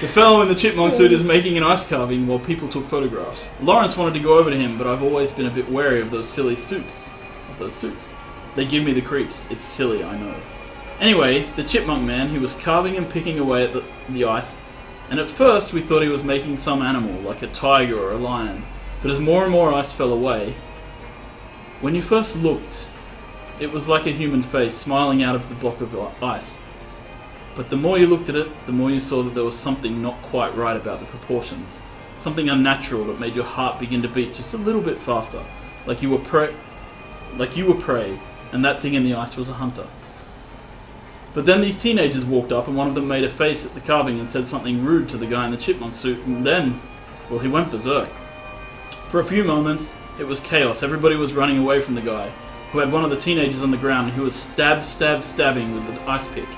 The fellow in the chipmunk suit is making an ice carving while people took photographs. Lawrence wanted to go over to him, but I've always been a bit wary of those silly suits. Of those suits. They give me the creeps. It's silly, I know. Anyway, the chipmunk man, he was carving and picking away at the, the ice, and at first we thought he was making some animal, like a tiger or a lion. But as more and more ice fell away, when you first looked, it was like a human face smiling out of the block of ice. But the more you looked at it, the more you saw that there was something not quite right about the proportions. Something unnatural that made your heart begin to beat just a little bit faster, like you were prey, like you were prey, and that thing in the ice was a hunter. But then these teenagers walked up, and one of them made a face at the carving and said something rude to the guy in the chipmunk suit, and then, well, he went berserk. For a few moments, it was chaos. Everybody was running away from the guy, who had one of the teenagers on the ground, and who was stab, stab, stabbing with the ice pick.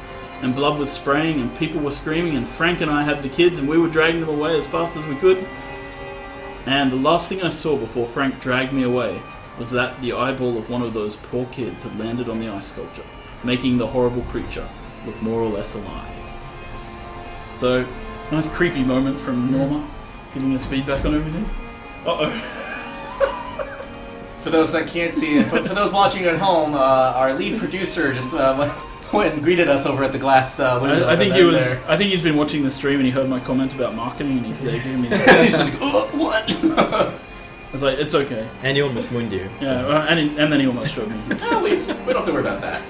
And blood was spraying, and people were screaming, and Frank and I had the kids, and we were dragging them away as fast as we could. And the last thing I saw before Frank dragged me away was that the eyeball of one of those poor kids had landed on the ice sculpture, making the horrible creature look more or less alive. So, nice creepy moment from Norma, giving us feedback on everything. Uh oh. [laughs] For those that can't see, for, for those watching at home, uh, our lead producer just uh, [laughs] went, went and greeted us over at the glass uh, window. I, I think he was. there. I think he's been watching the stream and he heard my comment about marketing and he's [laughs] there giving me. He's just like, "Uh, what? I was like, it's okay. And he almost mooned you. Yeah, well, and, he, and then he almost showed me. [laughs] Oh, we, we don't have to worry about that.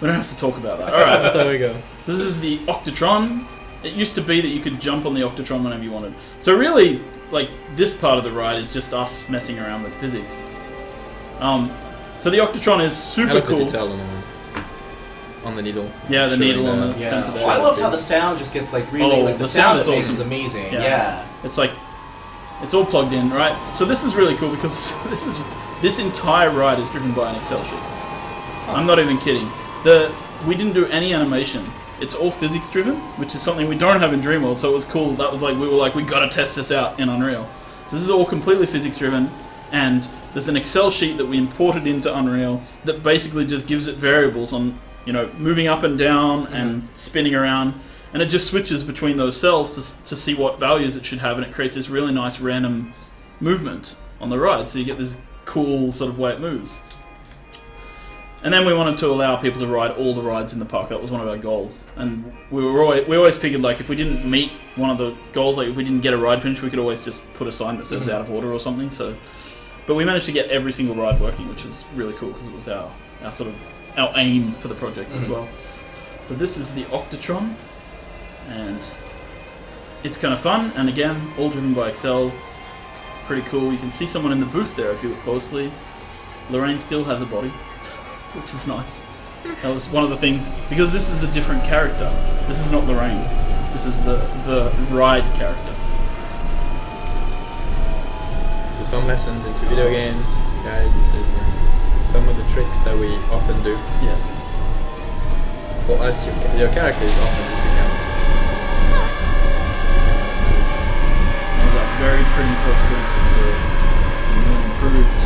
We don't have to talk about that. All right. So there we go. So this is the Octatron. It used to be that you could jump on the Octatron whenever you wanted. So really, like this part of the ride is just us messing around with physics. Um, so the Octatron is I super like the cool. detail on the, on the needle. Yeah, the Showing needle on the Yeah. center there. Well, I love how the sound just gets like really Oh, like the, the sound, sound is it makes is awesome. amazing. Yeah. Yeah. It's like it's all plugged in, right? So this is really cool because [laughs] this is this entire ride is driven by an Excel sheet. I'm not even kidding. The we didn't do any animation. It's all physics driven, which is something we don't have in Dreamworld. So it was cool. That was like we were like we got to test this out in Unreal. So this is all completely physics driven, and there's an Excel sheet that we imported into Unreal that basically just gives it variables on you know moving up and down and mm-hmm. spinning around, and it just switches between those cells to, to see what values it should have, and it creates this really nice random movement on the ride. So you get this cool sort of way it moves. And then we wanted to allow people to ride all the rides in the park. That was one of our goals. And we were always, we always figured like if we didn't meet one of the goals, like if we didn't get a ride finished, we could always just put a sign that says mm-hmm. out of order or something. So, but we managed to get every single ride working, which was really cool because it was our our sort of our aim for the project as mm-hmm. well. So this is the Octatron, and it's kind of fun. And again, all driven by Excel. Pretty cool. You can see someone in the booth there if you look closely. Lorraine still has a body, [laughs] which is nice. That was one of the things because this is a different character. This is not Lorraine. This is the the ride character. So some lessons into video games, guys. This is uh, some of the tricks that we often do. Yes. For us, your, your character is often very pretty first glimpse of the, the new improved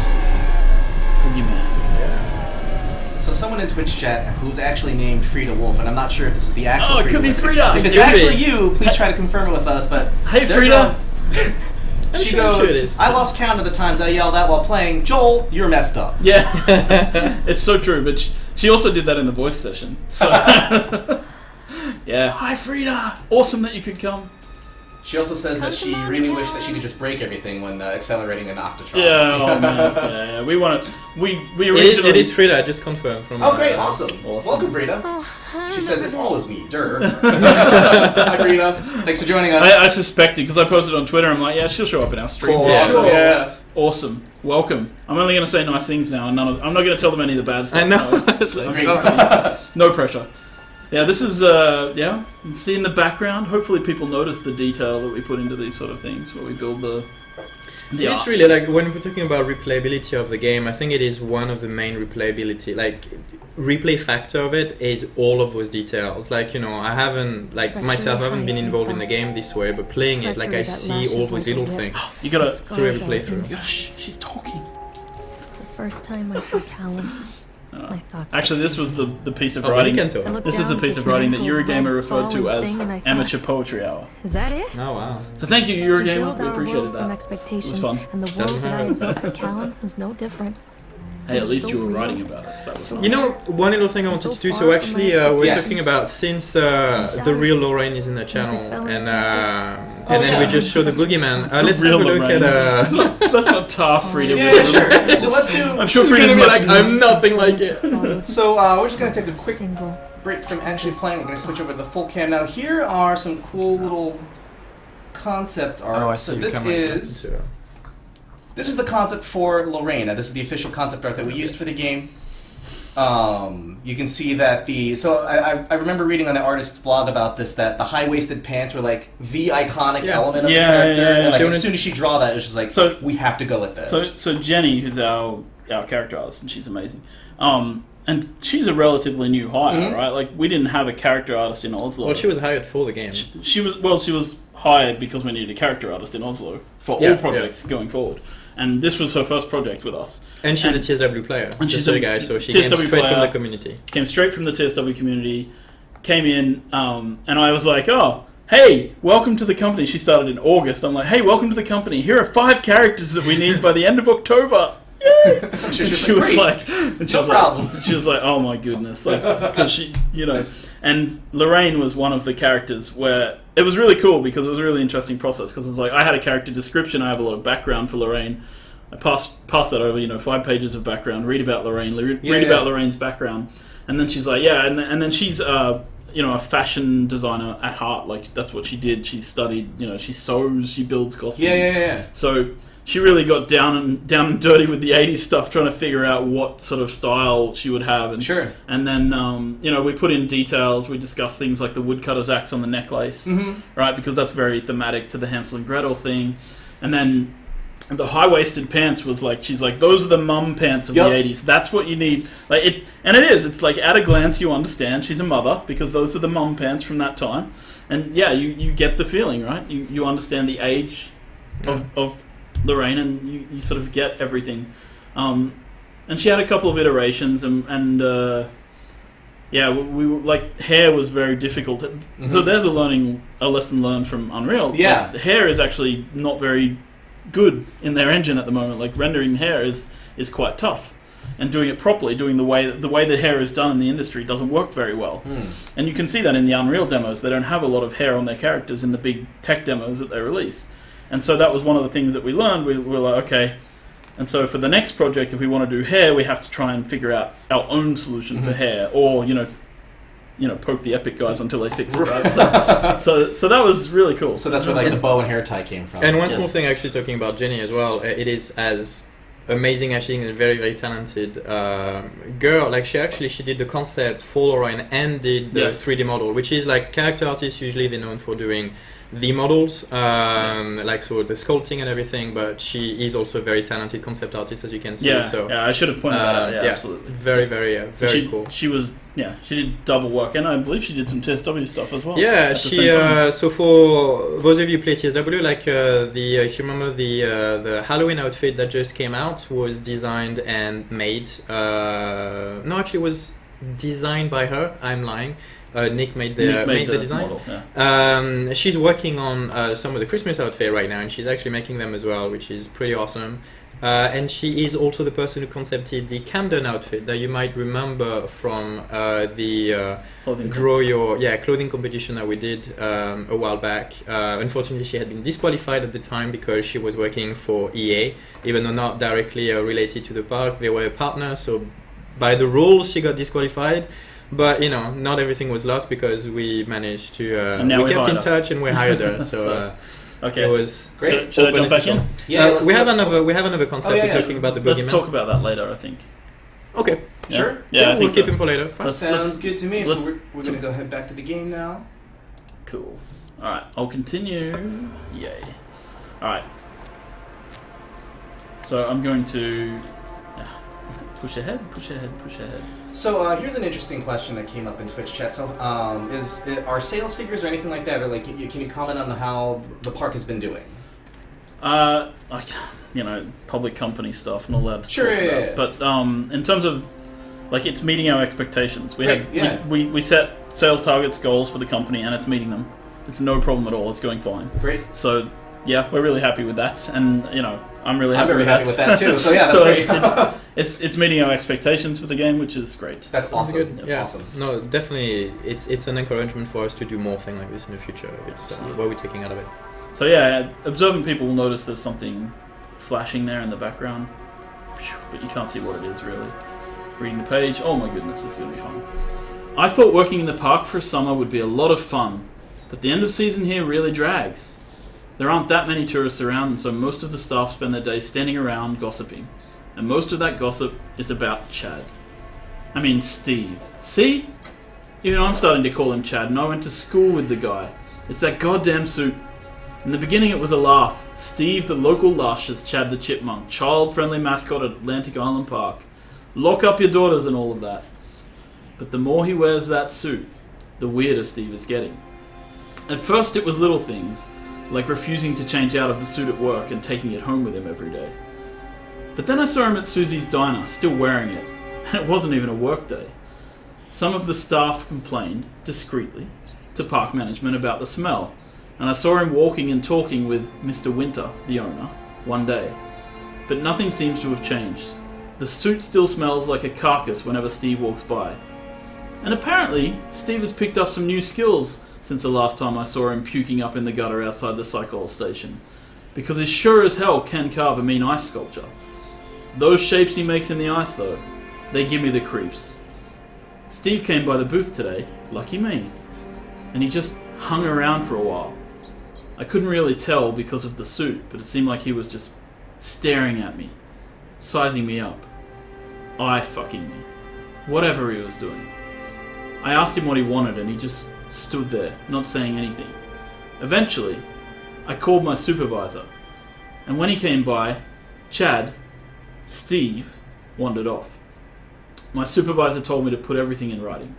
Boogeyman. Yeah. So someone in Twitch chat who's actually named Fryda Wolff, and I'm not sure if this is the actual. Oh, it could be Wolff. Fryda. If it's Could be. actually you, please try to confirm it with us. But Hey, they're Fryda. [laughs] she sure- I'm sure goes. I lost count of the times I yelled out while playing. Joel, you're messed up. Yeah, [laughs] it's so true. But sh- She also did that in the voice session. So [laughs] yeah, hi Fryda, awesome that you could come. She also says that she really wished that she could just break everything when uh, accelerating an Octatron. Yeah, oh [laughs] man, yeah, yeah. We want to. We we originally. it is Fryda, I just confirmed from. Oh, great, uh, awesome. Awesome. Welcome, Fryda. Oh, She says it's always me, Dur. [laughs] Hi, Fryda. Thanks for joining us. I, I suspected because I posted on Twitter. I'm like, yeah, she'll show up in our stream. Cool, Yeah, awesome, sure. yeah. Awesome. Welcome. I'm only going to say nice things now, and none of, I'm not going to tell them any of the bad stuff. I know. [laughs] No, like, no pressure. Yeah, this is uh, yeah. You see in the background. Hopefully, people notice the detail that we put into these sort of things where we build the. the It's really like when we're talking about replayability of the game, I think it is one of the main replayability, like replay factor of it is all of those details. Like you know, I haven't like Treachery myself, I haven't been involved in the game this way, but playing it, like I see all those little whip. things. [gasps] You gotta. Through every playthrough. inside. Shh, she's talking. The first time I saw Callum, [laughs] Uh, my thoughts. actually, this was the the piece of Oh, but writing. you can I talk. This is the piece of writing that Eurogamer referred to as thing and I thought, amateur poetry hour. Is that it? Oh wow. So thank you, We Eurogamer. built We appreciated world from that. expectations, fun. and the world that I had built for Callum was no different. Hey, at least so you were real. writing about us. That was So nice. You know, one little thing I So wanted to do. So actually, uh, we're Yes. talking about since uh, the real Lorraine is in the channel, and and then yeah. we just show the boogeyman. Uh, let's have a look at. [laughs] That's Uh, that's not tough, Fryda. [laughs] Yeah, sure. So let's do. I'm sure she's Fryda's gonna be like, I'm nothing like it. [laughs] So uh, we're just gonna take a quick break from actually playing. We're gonna switch over to the full cam now. Here are some cool little concept art. Oh, I so this is this is the concept for Lorraine. This is the official concept art that we used for the game. Um, you can see that the so I, I, I remember reading on the artist's blog about this that the high waisted pants were like the iconic Yeah. element of Yeah, the character. yeah, yeah. And like, So as soon as she draw that, it was just like So- we have to go with this. So, so Jenny, who's our our character artist, and she's amazing. Um, and she's a relatively new hire, Mhm. right? Like we didn't have a character artist in Oslo. Well, she was hired for the game. She was well. She was hired because we needed a character artist in Oslo for Yeah, all projects going forward. And this was her first project with us. And she's And- a TSW player. and she's a guys, so she TSW came straight from player. the community. Came straight from the TSW community. Came in, um, and I was like, "Oh, hey, welcome to the company." She started in August. I'm like, "Hey, welcome to the company. Here are five characters that we need by the end of October." Yay! I'm sure And she was like, like, and she No was problem. Like, she was like, "Oh my goodness!" Like, because she, you know, and Lorraine was one of the characters where it was really cool because it was a really interesting process because it was like I had a character description, I have a lot of background for Lorraine. I passed pass that over, you know, five pages of background, read about Lorraine, read, Yeah, read yeah. about Lorraine's background, and then she's like, "Yeah," and then, and then she's uh, you know, a fashion designer at heart. Like that's what she did. She studied, you know, she sews, she builds costumes. yeah, yeah, yeah. So she really got down and down and dirty with the '80s stuff, trying to figure out what sort of style she would have. And Sure. and then um, you know we put in details. We discussed things like the woodcutter's axe on the necklace, Mhm. right? Because that's very thematic to the Hansel and Gretel thing. And then the high waisted pants was like she's like those are the mum pants of Yep. the '80s. That's what you need. Like it, and it is. It's like at a glance you understand she's a mother because those are the mum pants from that time. And yeah, you, you get the feeling, right? You you understand the age of of Lorraine, and you, you sort of get everything. Um, and she had a couple of iterations, and and uh, yeah, we, we like hair was very difficult. So there's a learning a lesson learned from Unreal. Mm-hmm. Yeah. Like, hair is actually not very good in their engine at the moment. Like rendering hair is is quite tough. And doing it properly, doing the way the way that hair is done in the industry doesn't work very well. Hmm. And you can see that in the Unreal demos. They don't have a lot of hair on their characters in the big tech demos that they release. And so that was one of the things that we learned. We were like, okay. And so for the next project, if we want to do hair, we have to try and figure out our own solution Mm-hmm. for hair, or you know, you know, poke the Epic guys until they fix it. Right? So, [laughs] so, so that was really cool. So that's where like the bow and hair tie came from. And one Yes. small thing, actually, talking about Jenny as well, uh, it is as amazing as she's a very, very talented uh, girl. Like she actually she did the concept for Lorraine and did the Yes. 3D model, which is like character artists usually they're known for doing the models, um, like so the sculpting and everything. But she is also a very talented concept artist, as you can see. yeah, so yeah, I should have pointed that uh, out. Yeah, absolutely. very, very, uh, So very she, cool. She was, yeah, she did double work, and I believe she did some TSW stuff as well. Yeah, she. Uh, so for those of you who play TSW, like uh, the uh, if you remember the uh, the Halloween outfit that just came out was designed and made. Uh, no, actually, it was designed by her. I'm lying. Uh, Nick made the Nick made, the, designs. model, yeah. Um, she's working on uh, some of the Christmas outfit right now, and she's actually making them as well, which is pretty awesome. Uh, and she is also the person who concepted the Camden outfit that you might remember from uh, the uh, Clothing draw your yeah clothing competition that we did um, a while back. Uh, unfortunately, she had been disqualified at the time because she was working for EA, even though not directly uh, related to the park. They were a partner, so by the rules, she got disqualified. But you know, not everything was lost because we managed to. Uh, now we we kept in her. touch and we hired her. So, [laughs] So, uh, Okay. it was Great. Should, should I jump back in? Yeah, Uh, we have another. We have another concept. Oh, yeah, We're yeah. talking about the Let's boogeyman. talk about that later. I think. Okay, Yeah? Sure. Yeah, I we'll think keep so. him for later. Fine. Let's- Sounds good to me. So we're, we're going to go head back to the game now. Cool. All right, I'll continue. Yay. All right. So I'm going to yeah, push ahead, push ahead, push ahead. So uh, here's an interesting question that came up in Twitch chat. So um, is are sales figures or anything like that, or like can you, comment on how the park has been doing? Uh, like you know, public company stuff, not allowed to Sure, talk yeah, about. yeah, yeah. But um, in terms of like, it's meeting our expectations. We Great, had yeah. we, we we set sales targets, goals for the company, and it's meeting them. It's no problem at all. It's going fine. Great. So yeah, we're really happy with that, and you know, I'm really I'm happy very with happy that. with that too. So yeah, that's [laughs] So great. it's, it's, it's it's meeting our expectations for the game, which is great. that's Sounds awesome. good. Yeah. Awesome. No, definitely. It's it's an encouragement for us to do more things like this in the future. It's uh, what we're taking out of it. So yeah, observant people will notice there's something flashing there in the background, but you can't see what it is really. Reading the page, oh my goodness, this is gonna be fun. I thought working in the park for a summer would be a lot of fun, but the end of season here really drags. There aren't that many tourists around, and so most of the staff spend their days standing around gossiping, and most of that gossip is about Chad. I mean, Steve. See? Even I'm starting to call him Chad, and I went to school with the guy. It's that goddamn suit. In the beginning, it was a laugh. Steve, the local lush, as Chad the Chipmunk, child friendly mascot at Atlantic Island Park. Lock up your daughters and all of that. But the more he wears that suit, the weirder Steve is getting. At first, it was little things, like refusing to change out of the suit at work and taking it home with him every day. But then I saw him at Susie's diner, still wearing it, and [laughs] it wasn't even a work day. Some of the staff complained, discreetly, to park management about the smell, and I saw him walking and talking with Mr. Winter, the owner, one day. But nothing seems to have changed. The suit still smells like a carcass whenever Steve walks by. And apparently, Steve has picked up some new skills since the last time I saw him puking up in the gutter outside the cycle station. Because he sure as hell can carve a mean ice sculpture. Those shapes he makes in the ice, though, they give me the creeps. Steve came by the booth today, lucky me, and he just hung around for a while. I couldn't really tell because of the suit, but it seemed like he was just staring at me, sizing me up, eye fucking me, whatever he was doing. I asked him what he wanted, and he just stood there, not saying anything. Eventually, I called my supervisor, and when he came by, Chad, Steve, wandered off. My supervisor told me to put everything in writing.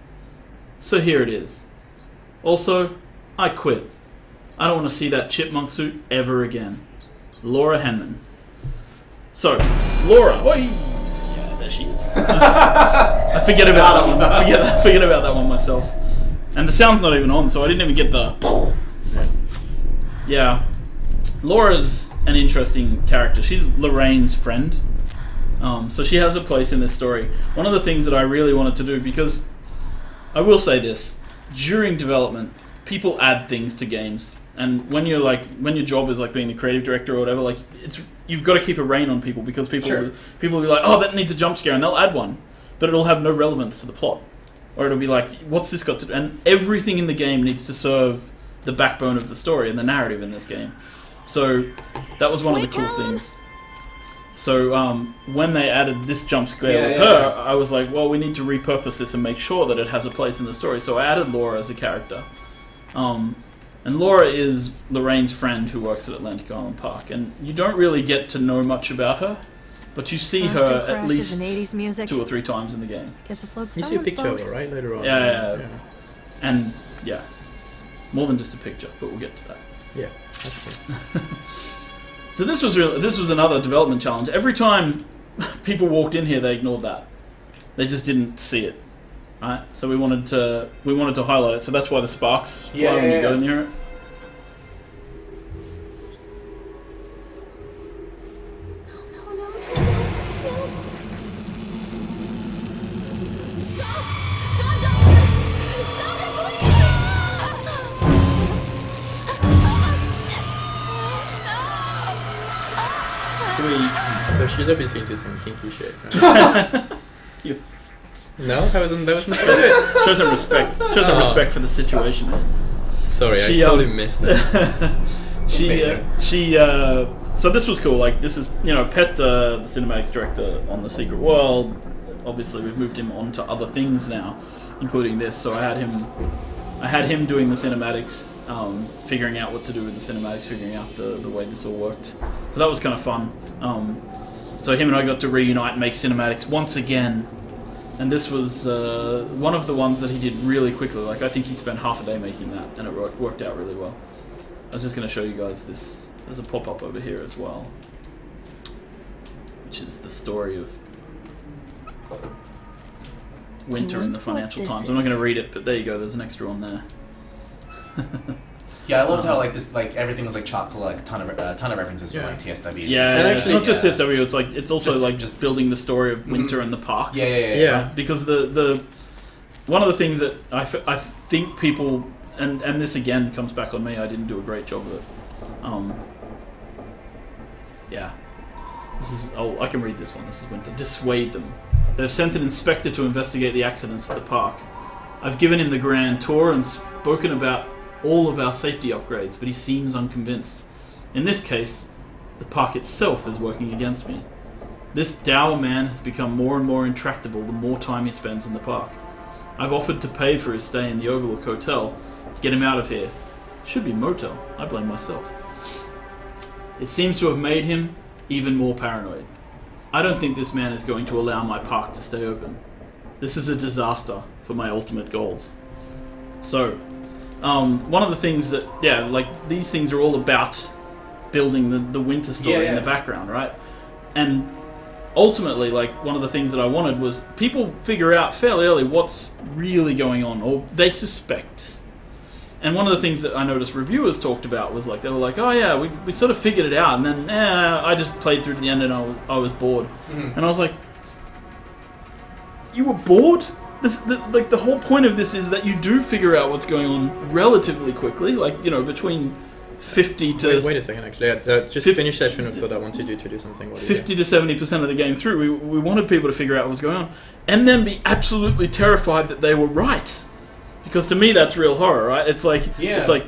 So here it is. Also, I quit. I don't want to see that chipmunk suit ever again. Laura Henman. So, Laura. Oi! [laughs] Yeah, there she is. I forget about that one. I forget, I forget about that one myself. And the sound's not even on, so I didn't even get the. Yeah. Laura's an interesting character. She's Lorraine's friend. Um, so she has a place in this story. One of the things that I really wanted to do, because I will say this during development, people add things to games, and when you're like when your job is like being the creative director or whatever, like it's you've got to keep a rein on people because people Sure. will, people will be like, oh, that needs a jump scare, and they'll add one, but it'll have no relevance to the plot, or it'll be like, what's this got to? do? And everything in the game needs to serve the backbone of the story and the narrative in this game. So that was one of the cool things. So um, when they added this jump scare Yeah, with yeah, her, yeah. I was like, well, we need to repurpose this and make sure that it has a place in the story. So I added Laura as a character. Um, and Laura is Lorraine's friend who works at Atlantic Island Park. And you don't really get to know much about her, but you see her at least music. two or three times in the game. Guess it floats You see a someone's picture of her, right? Later on. Yeah, yeah, yeah. And yeah, more than just a picture, but we'll get to that. Yeah, that's cool. [laughs] So this was real. This was another development challenge. Every time [laughs] people walked in here, they ignored that. They just didn't see it. right? So we wanted to we wanted to highlight it. So that's why the sparks fly Yeah, when yeah, you go yeah. near it. She's obviously into some kinky shit. right? [laughs] yes. no, that wasn't. That wasn't. show some respect. Show some Oh. respect for the situation. Sorry, She, I totally um, missed that. [laughs] she uh, she uh, so this was cool like this is you know pet uh, the cinematics director on the secret world obviously we've moved him on to other things now including this so i had him i had him doing the cinematics um, figuring out what to do with the cinematics figuring out the, the way this all worked so that was kind of fun um, so him and i got to reunite and make cinematics once again and this was uh, one of the ones that he did really quickly like i think he spent half a day making that and it wor- worked out really well I was just going to show you guys this. There's a pop up over here as well, which is the story of winter in the Financial Times. I'm not going to read it, but there you go. There's an extra one there. [laughs] Yeah, I loved Um, how like this, like everything was like chock full, like a ton of uh, ton of references Yeah. from like TSW. Yeah, And it's actually- not just yeah. SW. It's like it's also Just- like just building the story of winter in the park. Yeah, yeah, yeah. Yeah. right? Because the the one of the things that I, f- I think people and and this again comes back on me. I didn't do a great job of it. Um, yeah, this is. Oh, I can read this one. This is winter. Dissuade them. They've sent an inspector to investigate the accidents at the park. I've given him the grand tour and spoken about all of our safety upgrades, but he seems unconvinced. In this case, the park itself is working against me. This dour man has become more and more intractable the more time he spends in the park. I've offered to pay for his stay in the Overlook Hotel to get him out of here. Should be motel. I blame myself. It seems to have made him even more paranoid. I don't think this man is going to allow my park to stay open. This is a disaster for my ultimate goals. So, um, one of the things that, yeah, like these things are all about building the, the winter story Yeah, in the background, right? And ultimately, like one of the things that I wanted was people figure out fairly early what's really going on, or they suspect. And one of the things that I noticed reviewers talked about was like they were like, "Oh yeah, we, we sort of figured it out," and then eh, I just played through to the end and I was, I was bored, and I was like, "You were bored." This, the, like the whole point of this is that you do figure out what's going on relatively quickly, like you know between fifty to Wait, wait a second, actually. Uh, uh, just Fifty- finish that train of thought. I wanted you to do something. What do you do? 50 to 70% of the game through, we, we wanted people to figure out what was going on and then be absolutely terrified that they were right. Because to me, that's real horror, right? It's like, Yeah. it's like,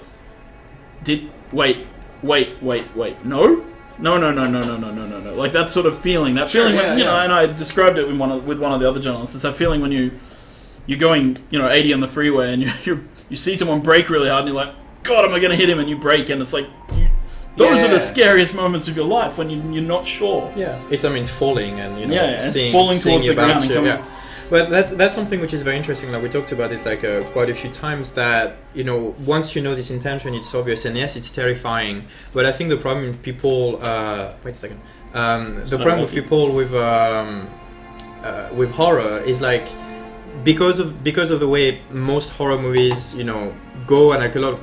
did, wait, wait, wait, wait, no? No, no, no, no, no, no, no, no, no. Like that sort of feeling, that Sure, feeling when, yeah, you know, and I described it with one of, with one of the other journalists. It's that feeling when you, you're going, you know, 80 on the freeway and [laughs] you, you, you see someone brake really hard and you're like, God, am I going to hit him? And you brake and it's like, you, those are the scariest moments of your life when you, you're not sure. Yeah, it's I mean it's falling and you know Yeah, it's falling seeing towards the about ground and you, yeah. But that's that's something which is very interesting. Like we talked about it like uh, quite a few times. That you know once you know this intention, it's obvious, and yes, it's terrifying. But I think the problem with people. Uh, wait a second. Um, the problem with people with um, uh, with horror is like because of because of the way most horror movies you know go and like a lot of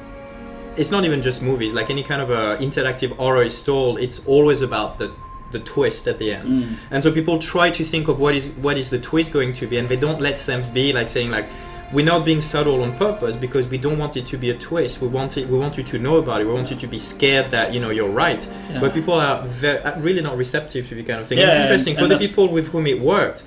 it's not even just movies like any kind of a interactive horror is told it's always about the the twist at the end. Mm. and so people try to think of what is what is the twist going to be and they don't let them be like saying like we're not being subtle on purpose because we don't want it to be a twist. We want it we want you to know about it. We want you to be scared that you know you're right. Yeah. but people are ve- are really not receptive to the kind of thing. Yeah, it's interesting and for the people with whom it worked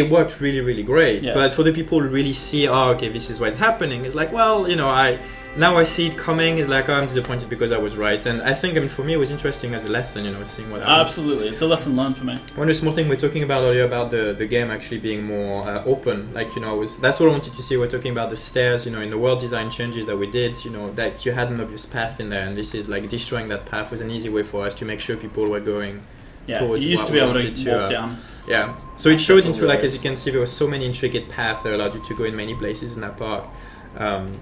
it worked really really great Yeah. but for the people who really see oh okay this is what's happening it's like well you know i now i see it coming it's like oh, i'm disappointed because i was right and i think i mean for me it was interesting as a lesson you know seeing what happened Absolutely, it's a lesson learned for me. one small thing we're talking about earlier about the, the game actually being more uh, open like you know was that's what i wanted to see we're talking about the stairs you know in the world design changes that we did you know that you had an obvious path in there and this is like destroying that path was an easy way for us to make sure people were going Yeah, towards you used what to be we able to to, walk uh, down. Yeah. So it showed into like as you can see there were so many intricate paths that allowed you to go in many places in that park. Um,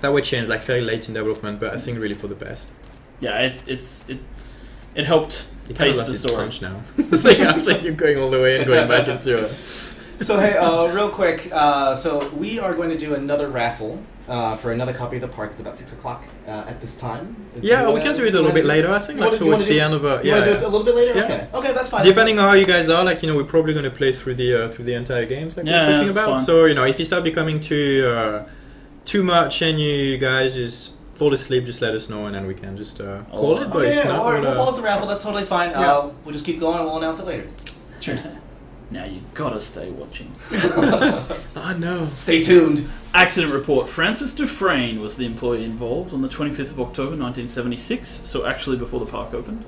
that would change like very late in development, but I think really for the best. Yeah, it's it's it it helped It pace the lost story. punch now. [laughs] it's like after you're going all the way and going back into it. [laughs] so hey, uh, real quick. Uh, so we are going to do another raffle uh, for another copy of the park. It's about six o'clock uh, at this time. Yeah, you we wanna- can do it a little bit later. I think you like wanna- towards the do- end of a You yeah. do it a little bit later? Yeah. Okay. Okay, that's fine. Depending on how you guys are, like you know, we're probably going to play through the uh, through the entire games like Yeah, we're talking that's about. fine. So you know, if you start becoming too uh, too much and you guys just fall asleep, just let us know and then we can just uh, call it. But Okay, if yeah, not, all right, we'll, we'll uh, pause the raffle. That's totally fine. Yeah. Uh, we'll just keep going and we'll announce it later. Cheers. [laughs] Now you gotta stay watching. [laughs] I know. Stay tuned. Accident report. Francis Dufresne was the employee involved on the 25th of October 1976, so actually before the park opened.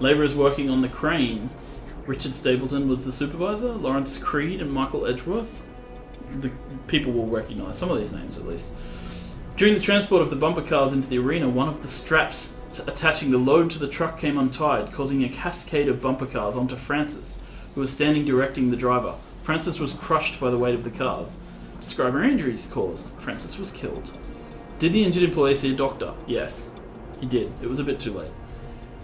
Labourers working on the crane. Richard Stapleton was the supervisor, Lawrence Creed and Michael Edgeworth. The people will recognise some of these names at least. During the transport of the bumper cars into the arena, one of the straps t- attaching the load to the truck came untied, causing a cascade of bumper cars onto Francis, who was standing directing the driver. Francis was crushed by the weight of the cars. Describe her injuries caused. Francis was killed. Did the injured employee see a doctor? Yes. He did. It was a bit too late.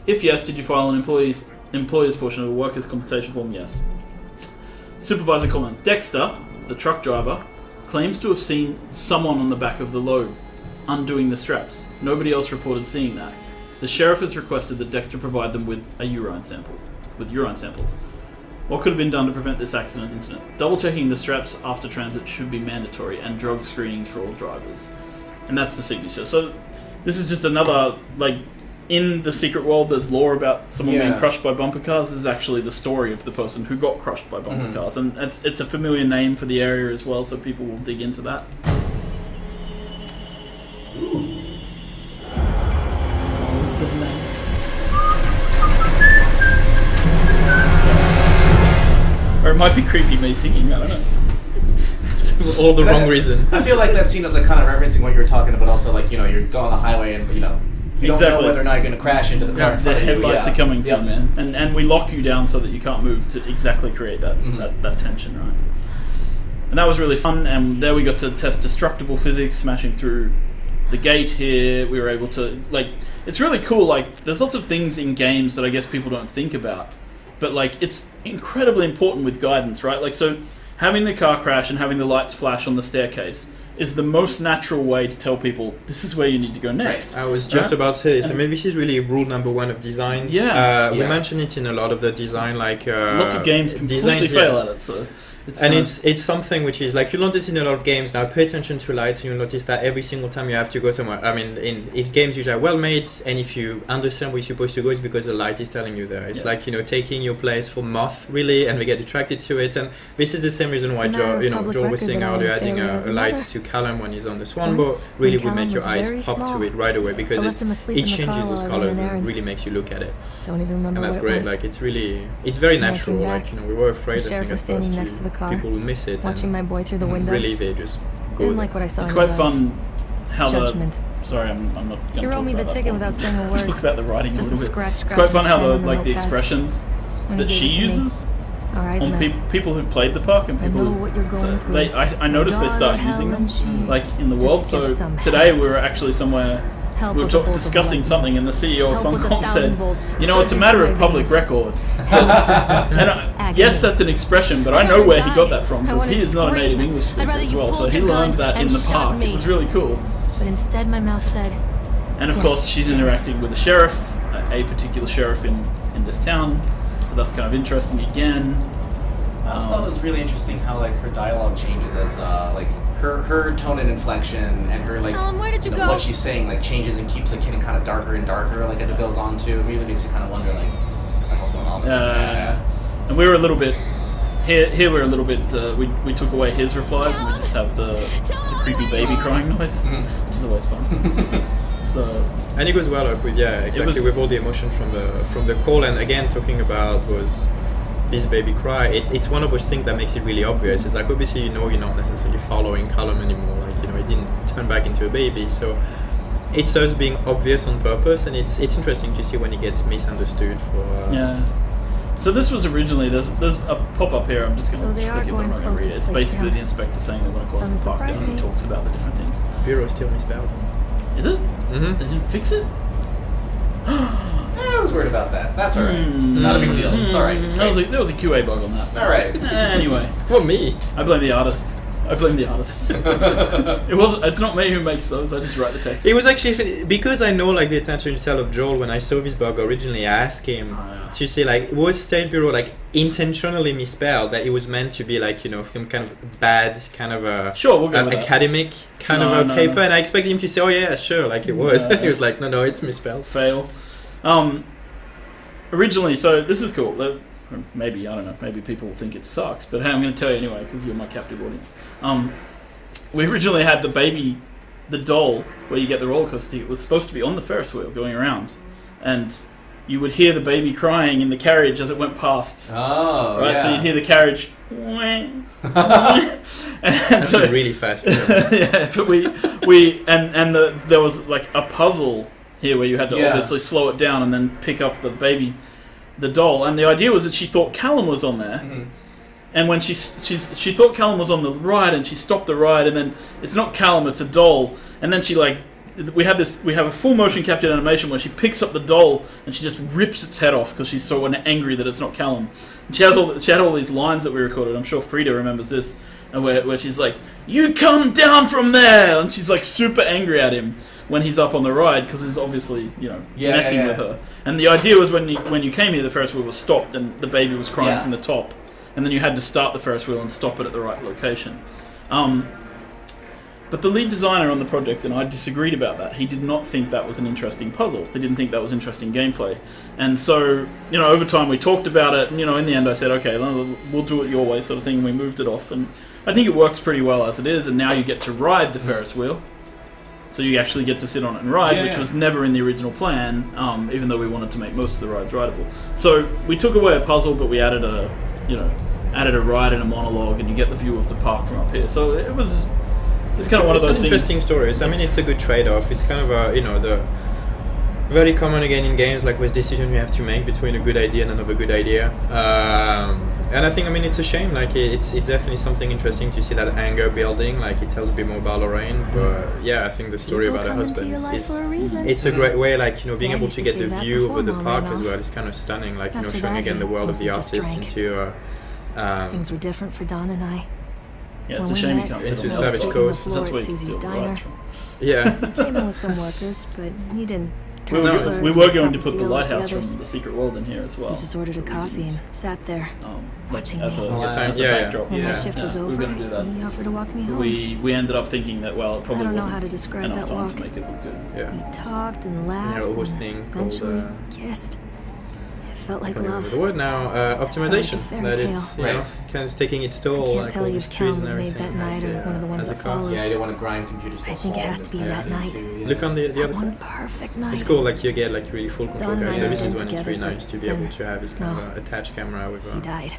If yes, did you file an employee's employer's portion of a workers' compensation form? Yes. Supervisor comment. Dexter, the truck driver, claims to have seen someone on the back of the load, undoing the straps. Nobody else reported seeing that. The sheriff has requested that Dexter provide them with a urine sample, with urine samples. What could have been done to prevent this accident incident? Double checking the straps after transit should be mandatory, and drug screenings for all drivers. And that's the signature. So this is just another like in the secret world. There's lore about someone being crushed by bumper cars. This is actually the story of the person who got crushed by bumper Mhm. cars, and it's it's a familiar name for the area as well. So people will dig into that. Or it might be creepy me singing. I don't know. For [laughs] all the wrong reasons. I feel like that scene was like kind of referencing what you were talking about. Also, like you know, you're going on the highway and you know, you don't know whether or not you're going to crash into the car. in the front of you. headlights Yeah. are coming Yep. you, man, and and we lock you down so that you can't move to exactly create that Mhm. that, that tension, right? And that was really fun. And there we got to test destructible physics, smashing through the gate here. We were able to like, it's really cool. Like, there's lots of things in games that I guess people don't think about, but like, it's incredibly important with guidance, right? Like, so having the car crash and having the lights flash on the staircase is the most natural way to tell people this is where you need to go next. I was just Right? about to say this. I mean, this is really rule number one of design. Yeah. uh, we Yeah. mention it in a lot of the design, like uh, Lots of games completely designs, fail yeah. at it. So it's and uh, it's it's something which is like you notice in a lot of games now. Pay attention to lights, and you'll notice that every single time you have to go somewhere. I mean, in if games usually are well made, and if you understand where you're supposed to go, it's because the light is telling you there. It's Yeah. like you know taking your place for moth really, and we get attracted to it. And this is the same reason why a matter Joel, you know, public Joel was saying earlier, adding a, a a light to Callum when he's on the swan boat really when would make your eyes pop small, to it right away because it, left him asleep it in the car changes those colors an and really makes you look at it. Don't even remember and that's what great. was. Like it's really, it's very natural. Like you know, we were afraid. the I sheriff was standing next to the car, People will miss it. watching my boy through the [laughs] window. Really, they just go Didn't there. like what I saw. it's quite fun how Judgment. the sorry I'm, I'm not going He to wrote talk me the about ticket one. without [laughs] saying a Let's word. talk about the writing Just a a little bit scratch, it's quite fun how the the like the expressions that she it to me. uses Our on met. peop people who've played the park and I people know what you're going so through. they I, I noticed they start using them like in the world so today we were actually somewhere Help we were talk, discussing something and the CEO of Help was a Funcom said volts you know it's a matter of public veins. record [laughs] and I, yes that's an expression but I I'd know rather where he got that from because he is not a native English speaker as well so he learned that in the park me. it was really cool But instead, my mouth said, And of Yes, course, she's sheriff. interacting with the sheriff, a a particular sheriff in, in this town. So that's kind of interesting again. I also thought it was really interesting how like her dialogue changes as uh, like her her tone and inflection and her like Alan, where did you know, go? what she's saying like changes and keeps like getting kind of darker and darker like as it goes on too. It really makes you kind of wonder like what's going on. With this? Uh, and we were a little bit here. Here we're a little bit. Uh, we we took away his replies and we just have the, the creepy baby crying noise, Mhm. which is always fun. [laughs] so and it goes well up with yeah exactly was- with all the emotion from the from the call and again talking about was this baby cry it, it's one of those things that makes it really obvious it's like obviously you know you're not necessarily following Callum anymore like you know he didn't turn back into a baby so it's us being obvious on purpose and it's it's interesting to see when it gets misunderstood for uh, yeah. So this was originally there's there's a pop up here. I'm just going they to are click it, but going I'm not going to read it. It's basically down. the inspector saying they want to close Doesn't the park surprise down and me. talks about the different things. Bureau still misspelled Is it? mm-hmm. They didn't fix it. [gasps] [laughs] Yeah, it was was worried about that. That's all right. Hmm. Not a big deal. It's all right. It's There was, great. a, there was a QA bug on that. All right. Anyway, [laughs] For me. I blame the artists. I blame the artists. [laughs] it was. It's not me who makes those. I just write the text. It was actually because I know like the attention to detail of Joel. When I saw this bug originally, I asked him Oh, yeah. to see like was State Bureau like intentionally misspelled that it was meant to be like you know some kind of bad kind of a Sure, we'll go uh, with that. academic kind No, of a no, paper, no. and I expected him to say, "Oh yeah, sure," like it was. [laughs] No. he was like, "No, no, it's misspelled." fail. Um, originally, so this is cool. Maybe I don't know. Maybe people will think it sucks, but hey, I'm going to tell you anyway because you're my captive audience. Um, we originally had the baby, the doll where you get the roller coaster ticket was supposed to be on the Ferris wheel going around, and you would hear the baby crying in the carriage as it went past. Oh, right, yeah. so you'd hear the carriage. [laughs] and That's so, a really fast. [laughs] yeah, but we we and and the there was like a puzzle here where you had to Yeah. obviously slow it down and then pick up the baby, the doll, and the idea was that she thought Callum was on there, Mhm. and when she she's she thought Callum was on the ride and she stopped the ride and then it's not Callum it's a doll and then she like we have this we have a full motion captured animation where she picks up the doll and she just rips its head off because she's so angry that it's not Callum. And she has all she had all these lines that we recorded. I'm sure Fryda remembers this, and where where she's like, "You come down from there," and she's like super angry at him when he's up on the ride because he's obviously you know Yeah, messing yeah, with her. And the idea was when you when you came here, the Ferris wheel was stopped and the baby was crying Yeah. from the top, and then you had to start the Ferris wheel and stop it at the right location. Um, but the lead designer on the project and I disagreed about that. He did not think that was an interesting puzzle. He didn't think that was interesting gameplay. And so, you know, over time we talked about it, and you know, in the end I said, okay, well, we'll do it your way, sort of thing. And we moved it off, and I think it works pretty well as it is. And now you get to ride the Ferris wheel, so you actually get to sit on it and ride, Yeah, which yeah. was never in the original plan. Um, even though we wanted to make most of the rides rideable, so we took away a puzzle, but we added a, you know, added a ride and a monologue, and you get the view of the park from up here. So it was. It's kind of one it's of those an things. interesting stories. I mean, it's a good trade-off. It's kind of a you know the very common again in games like with decision you have to make between a good idea and another good idea. Um, and I think I mean it's a shame. Like it's it's definitely something interesting to see that anger building. Like it tells a bit more about Lorraine. But yeah, I think the story People about her husband is, is a it's a great way. Like you know being Dad able to to get the view before over the park as well. It's kind of stunning. Like you know showing that, again the world of the artist into. Uh, um, Things were different for Don and I. Yeah, it's When a shame you can't Into sit on the Savage. Coast. That's Floor where you can Susie's steal the Diner. from. yeah. [laughs] Came in with some workers, but he didn't We turn were, the we were going to put the lighthouse others. from the secret world in here as well. He just ordered a coffee and sat there. um, like, watching as a, me. Oh, as a yeah, yeah. backdrop. When Yeah. my shift was Yeah, we over, were going to do that. he offered to walk me home. We we ended up thinking that well, it probably I don't know wasn't how to describe enough that time walk. to make it look good. Yeah. We talked and laughed a whole and thing called, eventually uh, kissed. It felt like love. the word now. Uh, optimization. a fairy that it's you Right. know, kind of taking its toll. I can't like tell you these if trees Callum and was made that night or one of the uh, ones that cost. followed. Yeah, I didn't want to grind computers. I think it has to be that night. Look on the, the other one side. perfect night. It's cool, like you get like really full control. Don and I You know, this is in when it's really nice to be able to have this kind of uh, attached camera with He died.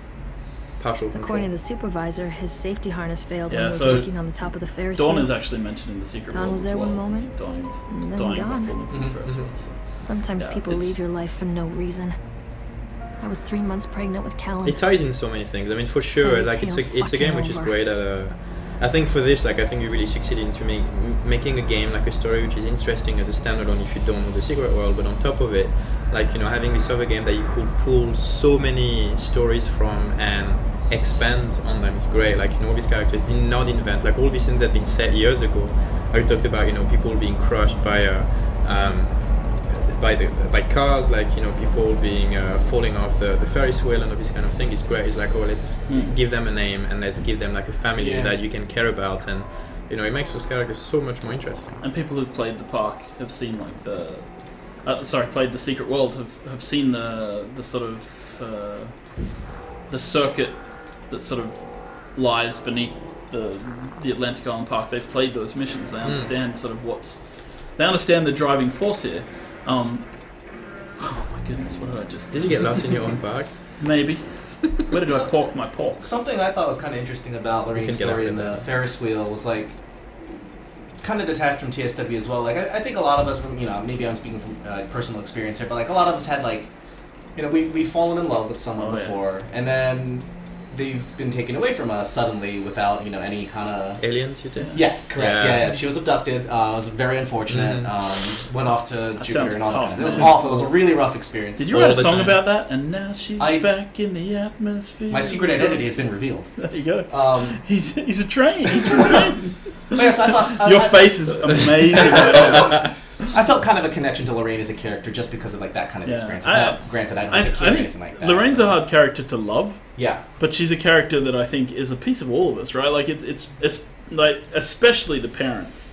partial. According to the supervisor, his safety harness failed when he was so working on the top of the Ferris Dawn wheel. is actually mentioned in the secret Don world was as there well. one moment, dying and then dying gone. by falling from the Mhm, Ferris mhm. wheel. So. Sometimes Yeah, people leave your life for no reason. I was three months pregnant with Callum. It ties in so many things. I mean, for sure, Fairy like it's a it's a game which is great at. Uh, I think for this, like I think you really succeeded into make, making a game like a story which is interesting as a standalone if you don't know the secret world, but on top of it, like you know having this other game that you could pull so many stories from and expand on them is great. Like you know all these characters did not invent like all these things that had been said years ago. I talked about you know people being crushed by a. Um, by the by cars, like you know, people being uh, falling off the, the Ferris wheel and all this kind of thing is great. It's like, oh, let's Mm. give them a name and let's give them like a family Yeah. that you can care about, and you know, it makes those characters so much more interesting. And people who've played the park have seen like the, uh, sorry, played the Secret World have, have seen the the sort of uh, the circuit that sort of lies beneath the the Atlantic Island Park. They've played those missions. They understand sort of what's they understand the driving force here. Um, oh my goodness, what did I just Did you get lost in your [laughs] own park? Maybe. Where did I pork my pork? Something I thought was kind of interesting about Lorraine's get story out in of the that. Ferris wheel was like kind of detached from TSW as well. Like I, I think a lot of us, you know, maybe I'm speaking from uh, personal experience here, but like a lot of us had like, you know, we we've fallen in love with someone Oh, yeah. before, and then they've been taken away from us suddenly without you know any kind of. Aliens, you did? Yes, correct. Yeah. Yeah, yeah, she was abducted. Uh, it was very unfortunate. Mhm. Um, went off to That Jupiter sounds and all tough, that. It was awful. It was a really rough experience. Did you All write a song time. about that? And now she's I- back in the atmosphere. My secret identity has been revealed. [laughs] There you go. Um, [laughs] He's he's a train. He's a train. [laughs] yes, I thought I, Your I, face is amazing. I felt kind of a connection to Lorraine as a character just because of like that kind of Yeah. experience. I- Now, granted, I don't I, have a I kid anything like that. Lorraine's a hard character to love, yeah, but she's a character that I think is a piece of all of us, right? Like it's it's, it's like especially the parents,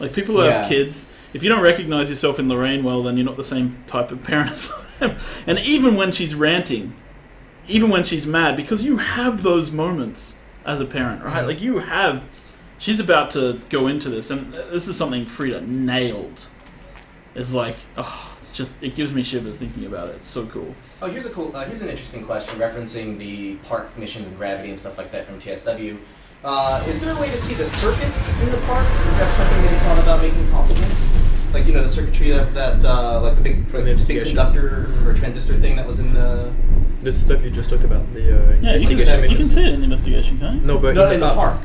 like people who Yeah. have kids. If you don't recognize yourself in Lorraine, well, then you're not the same type of parent as I am. And even when she's ranting, even when she's mad, because you have those moments as a parent, right? Mhm. Like you have. She's about to go into this, and this is something Fryda nailed. It's like, oh, it's just it gives me shivers thinking about it. It's so cool. Oh, here's a cool. Uh, here's an interesting question referencing the park missions and gravity and stuff like that from TSW. Uh, is there a way to see the circuits in the park? Is that something that you thought about making possible? Like you know the circuitry that, that uh, like the big the big investigation. conductor or transistor thing that was in the this stuff you just talked about, the uh, Yeah, you can, you can see it in the investigation, can't you? No, but no in the park.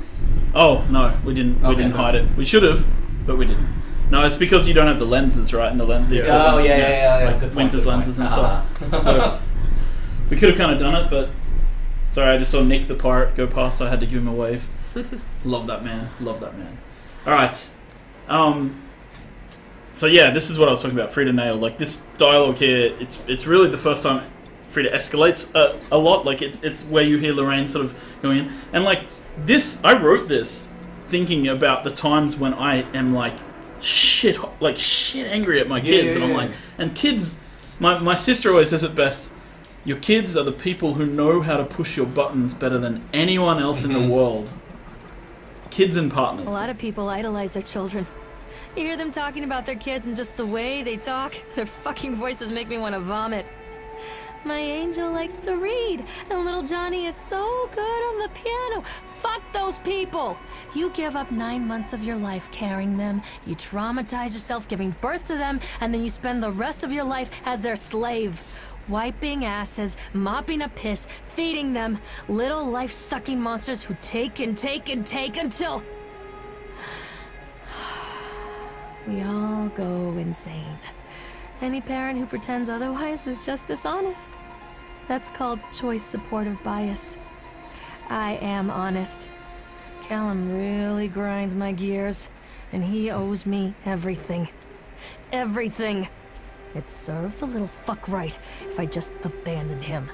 Oh no, we didn't. We Okay, didn't so- hide it. We should have, but we didn't. No, it's because you don't have the lenses, right? And the lens. The Yeah. actual Oh lenses, yeah, yeah, yeah, yeah. like good point, Winter's good point. lenses and Uh-huh. stuff. So [laughs] we could have kind of done it, but sorry, I just saw Nick the pirate go past. I had to give him a wave. [laughs] Love that man. Love that man. All right. Um. So yeah, this is what I was talking about. Fryda Nail. Like this dialogue here, it's it's really the first time Fryda escalates a, a lot. Like it's it's where you hear Lorraine sort of going in, and like this, I wrote this thinking about the times when I am like shit, like shit angry at my Yeah, kids, yeah, and I'm like, and kids. My my sister always says it best. Your kids are the people who know how to push your buttons better than anyone else in the Mhm. world. Kids and partners. A lot of people idolize their children. You hear them talking about their kids and just the way they talk, their fucking voices make me want to vomit. My angel likes to read, and little Johnny is so good on the piano. Fuck those people! You give up nine months of your life carrying them, you traumatize yourself giving birth to them, and then you spend the rest of your life as their slave. Wiping asses, mopping up piss, feeding them. Little life sucking monsters who take and take and take until. [sighs] We all go insane. Any parent who pretends otherwise is just dishonest. That's called choice supportive bias. I am honest. Callum really grinds my gears, and he owes me everything. Everything. It served the little fuck right if I just abandoned him.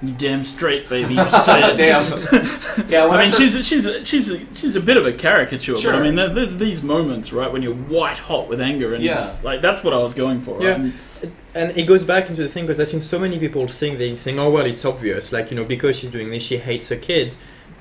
You damn straight, baby. You [laughs] say it. Damn. yeah, when I mean, first- she's she's a, she's a, she's a bit of a caricature, Sure. but I mean, there, there's these moments, right, when you're white hot with anger, and Yeah. like that's what I was going for. Right? Yeah. And- and it goes back into the thing because I think so many people think they saying, "Oh well, it's obvious." Like you know, because she's doing this, she hates her kid,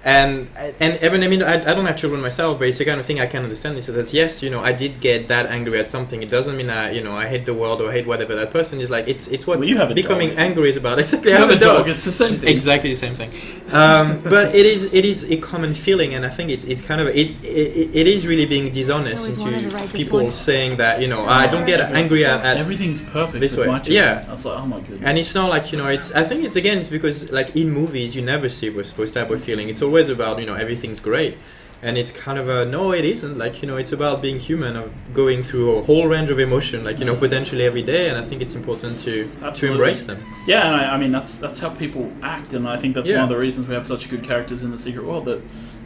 and and even I mean, I, I don't have children myself, but it's the kind of thing I can understand. This that yes, you know, I did get that angry at something. It doesn't mean I, you know, I hate the world or hate whatever that person is. Like it's it's what Well, you have becoming dog. angry is about. [laughs] Exactly, you I have a dog. It's the same thing. Exactly the same thing. Um, [laughs] but it is it is a common feeling, and I think it's it's kind of it's it, it is really being dishonest into to people saying that you know I don't get angry at, at Everything's perfect this way. my children. Yeah. That's like, oh my goodness. and it's not like you know it's i think it's again it's because like in movies you never see this, this type of feeling it's always about you know everything's great and it's kind of a no it isn't like you know it's about being human of going through a whole range of emotion like you know potentially every day and i think it's important to to embrace them Yeah, and I, I mean that's that's how people act, and I think that's Yeah. one of the reasons we have such good characters in the Secret World. That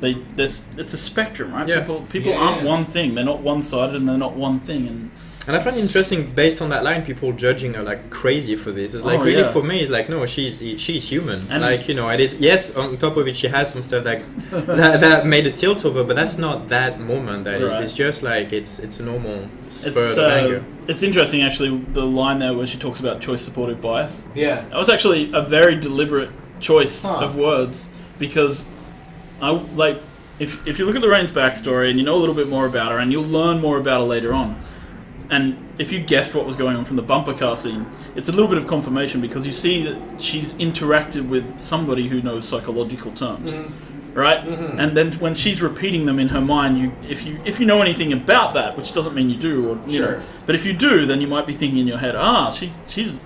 they this it's a spectrum, right? Yeah. People people Yeah, aren't yeah. one thing. They're not one sided, and they're not one thing. And and i find it interesting based on that line people judging her like crazy for this it's like Oh, really yeah. for me it's like no she's she's human And- like you know it is yes on top of it she has some stuff that [laughs] that, that made a tilt over but that's not that moment that is Right. it's just like it's it's a normal spur it's of uh, anger it's interesting actually the line there where she talks about choice supportive bias. yeah. That was actually a very deliberate choice Huh. of words because I like if if you look at Lorraine's backstory and you know a little bit more about her and you'll learn more about her later on. And if you guessed what was going on from the bumper car scene, it's a little bit of confirmation because you see that she's interacted with somebody who knows psychological terms, right? And then when she's repeating them in her mind, you if you if you know anything about that, which doesn't mean you do, or you Sure. know, but if you do, then you might be thinking in your head, ah, she's she's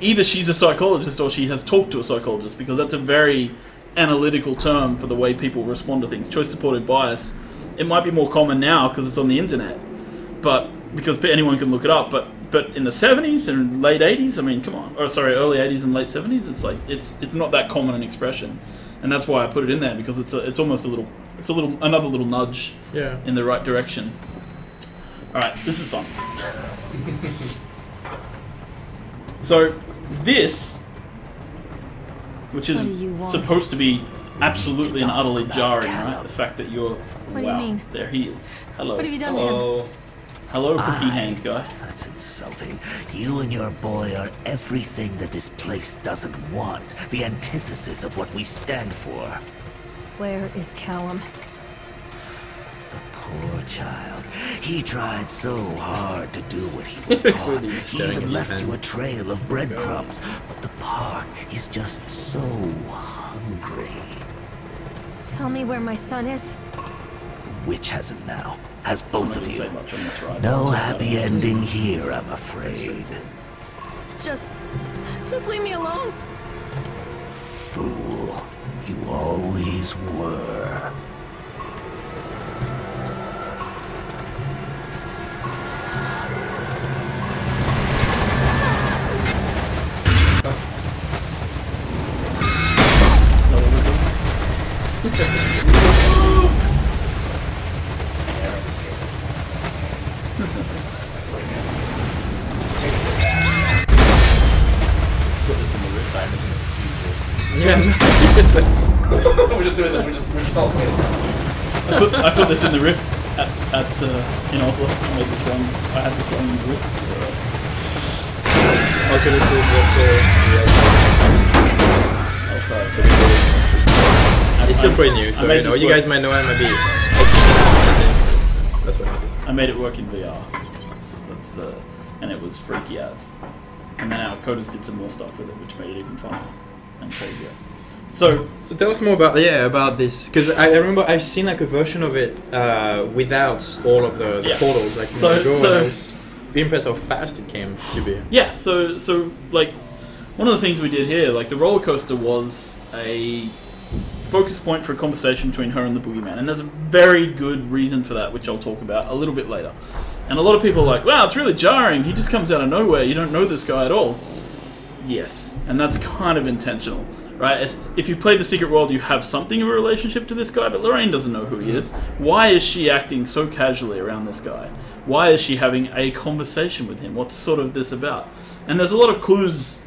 either she's a psychologist or she has talked to a psychologist because that's a very analytical term for the way people respond to things. Choice supported bias. It might be more common now because it's on the internet, but because anyone can look it up. But but in the 70s and late 80s, I mean, come on, or sorry, early 80s and late 70s, it's like it's it's not that common an expression, and that's why I put it in there because it's a, it's almost a little it's a little another little nudge Yeah. in the right direction. All right, this is fun. [laughs] so this, which is What do you want? supposed to be absolutely and utterly jarring, right? The fact that you're What do you wow, mean? there he is. Hello. What have you done to him? Hello, ah, cookie hand guy. That's insulting. You and your boy are everything that this place doesn't want. The antithesis of what we stand for. Where is Callum? The poor child. He tried so hard to do what he [laughs] was Looks taught. He even left his you a trail of breadcrumbs. But the park is just so hungry. Tell me where my son is. The witch has him now. Has both of you. much on this ride. No happy ending here, I'm afraid. Just, just leave me alone. Fool. You always were. Is yeah. It's like- here. we're just doing this. We're just we're just all playing. I put, I put this in the rift at, at uh, in Oslo. I made this one. I had this run in the rift. Okay, this is what the- Oh, sorry. It's still pretty new, I so made you know, you guys might know I might be. That's what I did. I made it work in VR. That's, that's the, and it was freaky as. And then our coders did some more stuff with it, which made it even funnier and crazier. So So tell us more about yeah about this because I, I remember I've seen like a version of it uh, without all of the, the Yeah. portals like So- so, ago, so- I was impressed how fast it came to be. yeah, so so like one of the things we did here, like the roller coaster was a focus point for a conversation between her and the boogeyman, and there's a very good reason for that, which I'll talk about a little bit later. And a lot of people are like, "Wow, it's really jarring. He just comes out of nowhere. You don't know this guy at all." Yes, and that's kind of intentional, right? As, if you play the Secret World, you have something of a relationship to this guy, but Lorraine doesn't know who he is. Why is she acting so casually around this guy? Why is she having a conversation with him? What's sort of this about? And there's a lot of clues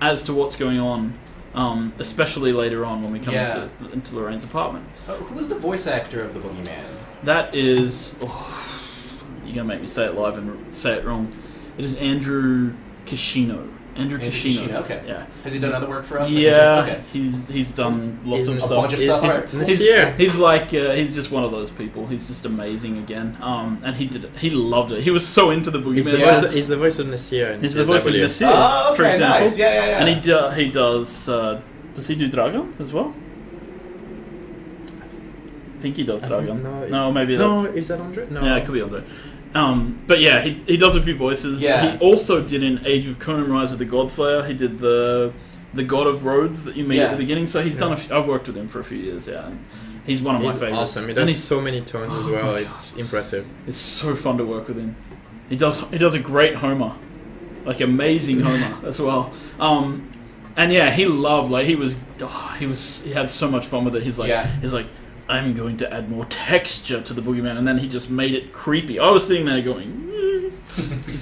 as to what's going on, um, especially later on when we come Yeah. into, into Lorraine's apartment. Uh, who was the voice actor of the Boogeyman? That is. Oh, you're going to make me say it live and say it wrong. It is Andrew Kishino. Andrew, Andrew Kishino. Kishino, okay. Yeah. Has he done other work for us? Yeah, just- okay. he's he's done lots Is- of a stuff. bunch of stuff. is- Alright, cool. this year. He's like uh, he's just one of those people. He's just amazing again. Um, and he did it. He loved it. He was so into the He's the, boogeyman. Yeah. he's the voice of Nassir. in He's the voice of CW. Nassir, Oh, for okay, example. nice. Yeah, yeah, yeah. And he do, he does. Uh, does he do Dragon as well? I think he does Dragon. no, No, maybe No, that's. is that Andre? No. Yeah, it could be Andre. Um, but yeah, he, he does a few voices. Yeah. He also did in Age of Conan: Rise of the Godslayer. He did the the God of Roads that you meet Yeah. at the beginning. So he's done. A few, I've worked with him for a few years. Yeah, and he's one of He's my favorites. awesome. He and he's so many tones as Oh well. It's impressive. it's so fun to work with him. He does he does a great Homer, like amazing Homer [laughs] as well. Um, and yeah, he loved like he was oh, he was he had so much fun with it. He's like Yeah. he's like I'm going to add more texture to the boogeyman, and then he just made it creepy. I was sitting there going. [laughs]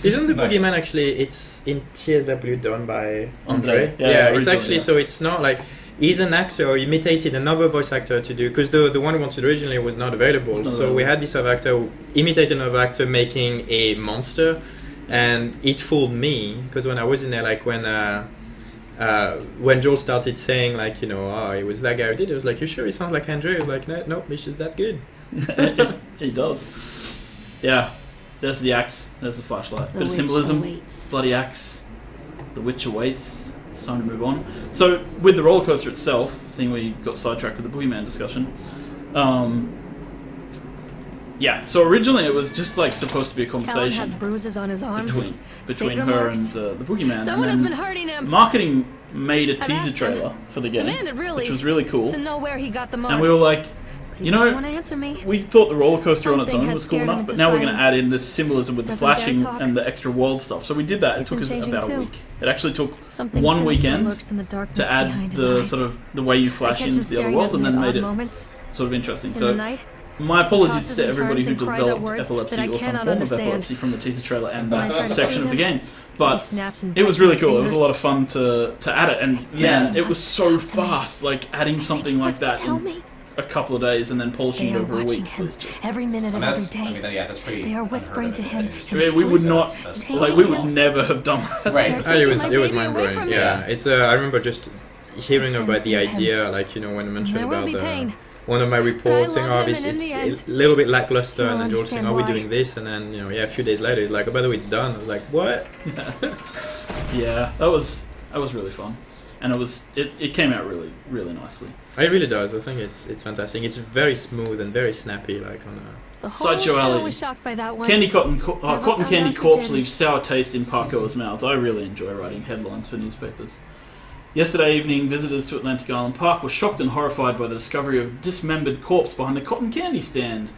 Isn't the Nice. Boogeyman actually? It's in TSW done by Andre. Andre. Yeah, Yeah, it's actually yeah. so it's not like he's an actor who imitated another voice actor to do because the the one we wanted originally was not available. Not so we had this other actor who imitated another actor making a monster, and it fooled me because when I was in there, like when. Uh, uh, when Joel started saying like you know oh it was that guy who did it, I was like you sure he sounds like Andre? I was like no nope he's just that good. [laughs] he does. Yeah, there's the axe. There's the flashlight. The Bit of symbolism. awaits. Bloody axe. The witch awaits. It's time to move on. So with the roller coaster itself, seeing we got sidetracked with the Boogeyman discussion, um, yeah, so originally it was just like supposed to be a Callum conversation has bruises on his arms. between between her marks. and uh, the boogeyman. Someone has been hurting him. marketing made a I've teaser trailer for the game, really which was really cool. to know where he got the marks. And we were like, you know, answer me. we thought the roller coaster on its own was cool enough, but now we're going to add in the symbolism with the Doesn't dare flashing and the extra world stuff. So we did that. It took us about a week. It actually took Something one weekend lurks in the darkness to add the eyes. sort of the way you flash into the other world and then made it sort of interesting. In So the my apologies to everybody who and cries out developed epilepsy or some form understand. of epilepsy from the teaser trailer and that section of the game. But he snaps and it was really cool. It was a lot of fun to to add it, and Yeah. man, it was so Talk to me. fast. Like adding something like that in a couple of days and then polishing it over a week was just. every minute of every day. I mean, yeah, that's pretty. They are whispering to him the industry. I mean, we would not that's- that's Take like we would never have done that. Right. It was it was baby mind blowing. Yeah, it's. Uh, I remember just hearing about the idea, like you know, when I mentioned about the pain. One of my reports saying, love "Oh, him, this and in the it's a little bit lackluster," he'll and then George saying, "Are we doing this?" And then you know, yeah, a few days later, it's like, "Oh, by the way, it's done." I was like, "What?" [laughs] Yeah, that was that was really fun, and it was it, it came out really really nicely. It really does. I think it's it's fantastic. It's very smooth and very snappy, like on a. The whole Sideshow Alley. was shocked by that one. Candy cotton co- uh, cotton candy out corpse leaves sour taste in parkour's mouths. I really enjoy writing headlines for newspapers. Yesterday evening, visitors to Atlantic Island Park were shocked and horrified by the discovery of a dismembered corpse behind the cotton candy stand.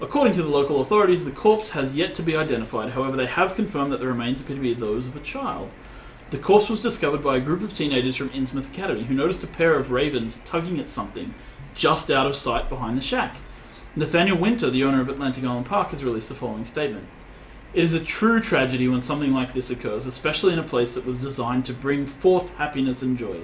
According to the local authorities, the corpse has yet to be identified. However, they have confirmed that the remains appear to be those of a child. The corpse was discovered by a group of teenagers from Innsmouth Academy who noticed a pair of ravens tugging at something just out of sight behind the shack. Nathaniel Winter, the owner of Atlantic Island Park, has released the following statement. It is a true tragedy when something like this occurs, especially in a place that was designed to bring forth happiness and joy.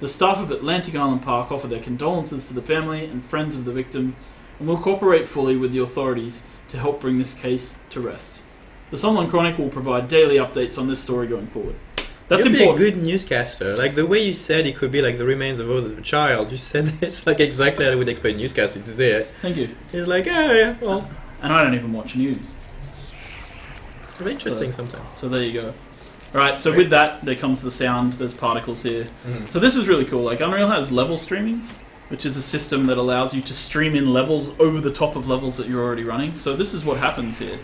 The staff of Atlantic Island Park offer their condolences to the family and friends of the victim and will cooperate fully with the authorities to help bring this case to rest. The Sunderland Chronicle will provide daily updates on this story going forward. That's You'd important. be a good newscaster. Like the way you said it could be like the remains of a child. You said [laughs] this like exactly how I would expect newscaster to say it. Thank you. It's like, oh yeah, well, And I don't even watch news. It's interesting sometimes. So there you go. Alright, so with that, there comes the sound. There's particles here. Mhm. So this is really cool. Like Unreal has level streaming, which is a system that allows you to stream in levels over the top of levels that you're already running. So this is what happens here.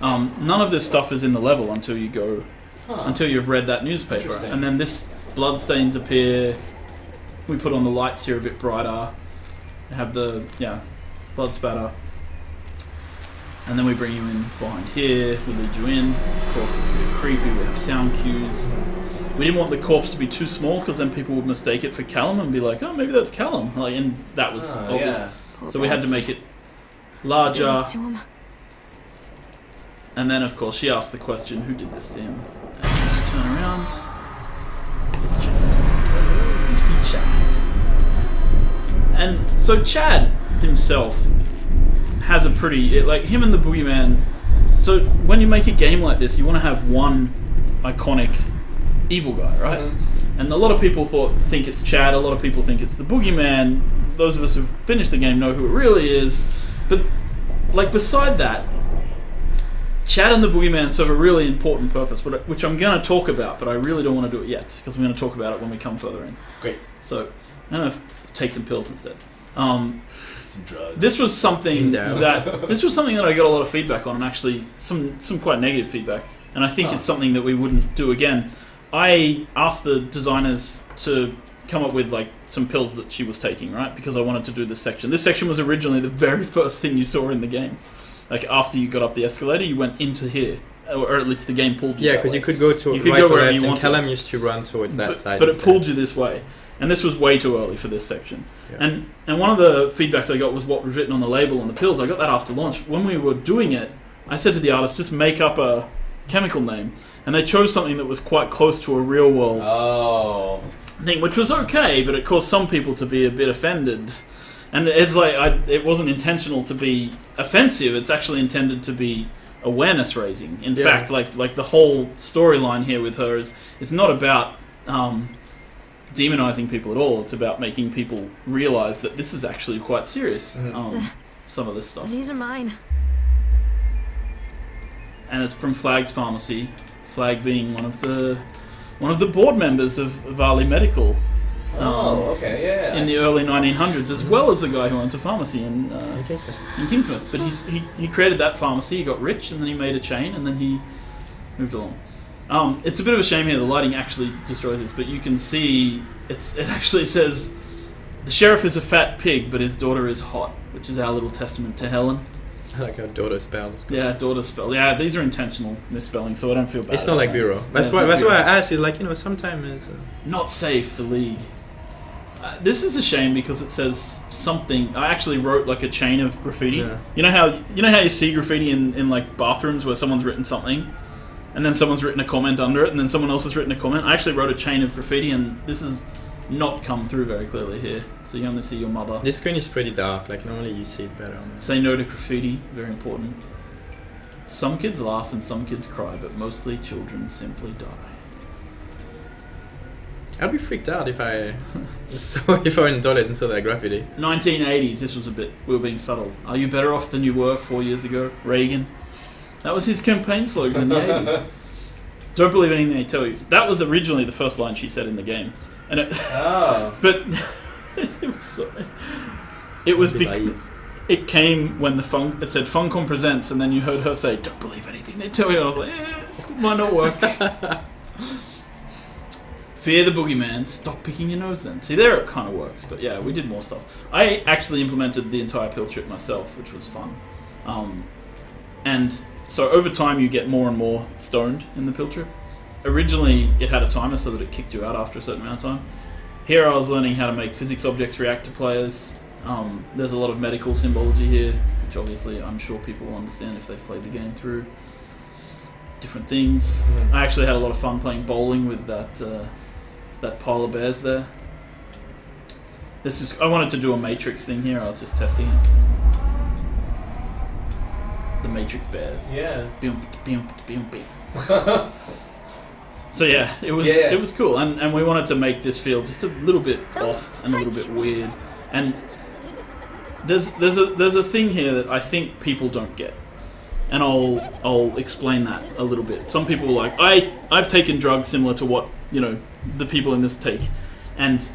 Um, none of this stuff is in the level until you go Huh. until you've read that newspaper, and then this blood stains appear. We put on the lights here a bit brighter. Have the yeah blood spatter. And then we bring you in behind here, we lead you in. Of course, it's a bit creepy, we have sound cues. We didn't want the corpse to be too small because then people would mistake it for Callum and be like, oh, maybe that's Callum. Like, and that was Oh, obvious. yeah. So we had to make it larger. this to him. And then, of course, she asked the question, who did this to him? And just turn around. It's Chad. You see Chad. And so Chad himself has a pretty, it, like him and the Boogeyman. So when you make a game like this, you want to have one iconic evil guy, right? And a lot of people thought think it's Chad. A lot of people think it's the Boogeyman. Those of us who've finished the game know who it really is. But like beside that, Chad and the Boogeyman serve a really important purpose, which I'm going to talk about, but I really don't want to do it yet because I'm going to talk about it when we come further in. Great. So I'm going to take some pills instead. Um, Some drugs. this was something No. that this was something that I got a lot of feedback on, and actually some some quite negative feedback. And I think Oh. it's something that we wouldn't do again. I asked the designers to come up with like some pills that she was taking, right? Because I wanted to do this section. This section was originally the very first thing you saw in the game. Like after you got up the escalator, you went into here, or or at least the game pulled you. Yeah, because you could go to You could right go or wherever left, you and wanted. Callum used to run towards that but, side. but it instead. pulled you this way, and this was way too early for this section. Yeah. And and one of the feedbacks I got was what was written on the label on the pills. I got that after launch. When we were doing it, I said to the artist, just make up a chemical name, and they chose something that was quite close to a real world Oh. thing, which was okay, but it caused some people to be a bit offended. And it's like I, it wasn't intentional to be offensive. It's actually intended to be awareness raising. In Yeah. fact, like like the whole storyline here with her is it's not about um, demonizing people at all. It's about making people realize that this is actually quite serious. Mhm. Um, some of this stuff, These are mine. and it's from Flag's Pharmacy. Flag being one of the one of the board members of Valley Medical. Oh, okay, yeah. in the early 1900s, as well as the guy who owns a pharmacy in uh, In Kingston. in Kingsmouth. But he's, he he created that pharmacy. He got rich, and then he made a chain, and then he moved along. Um, it's a bit of a shame here. The lighting actually destroys this, but you can see it's it actually says the sheriff is a fat pig, but his daughter is hot, which is our little testament to Helen. I like our daughter spells. Yeah, daughter spell. Yeah, these are intentional misspelling, so I don't feel bad. It's not about like that. Bureau. That's it's why. not That's why I Bureau. asked. Is like you know sometimes. Uh, not safe the league uh, this is a shame because it says something i actually wrote like a chain of graffiti Yeah. you know how you know how you see graffiti in, in like bathrooms where someone's written something and then someone's written a comment under it and then someone else has written a comment i actually wrote a chain of graffiti and this has not come through very clearly here so you only see your mother this screen is pretty dark. Like normally you see it better on this. say no to graffiti very important some kids laugh and some kids cry but mostly children simply die I'd be freaked out if I [laughs] saw if I went toilet and saw that graffiti. 1980s, this was a bit, we were being subtle. Are you better off than you were four years ago? Reagan. That was his campaign slogan in the 80s. Don't believe anything they tell you. That was originally the first line she said in the game. And it, Oh. [laughs] but [laughs] it was, so, it was bec- it came when the fun it said Funcom presents and then you heard her say don't believe anything they tell you. And I was like, eh, might not work. [laughs] Fear the boogeyman. Stop picking your nose then. See, there it kind of works. But yeah, we did more stuff. I actually implemented the entire pill trip myself, which was fun. Um, and so over time, you get more and more stoned in the pill trip. Originally, it had a timer so that it kicked you out after a certain amount of time. Here, I was learning how to make physics objects react to players. Um, there's a lot of medical symbology here, which obviously I'm sure people will understand if they've played the game through. Different things. I actually had a lot of fun playing bowling with that uh, that pile of bears there. This is I wanted to do a matrix thing here. I was just testing it. The matrix bears. Yeah. Boom, boom, boom, boom. [laughs] So yeah, it was Yeah. it was cool, and and we wanted to make this feel just a little bit off and a little bit weird, and there's there's a there's a thing here that I think people don't get, and I'll I'll explain that a little bit. Some people are like I I've taken drugs similar to what you know the people in this take, and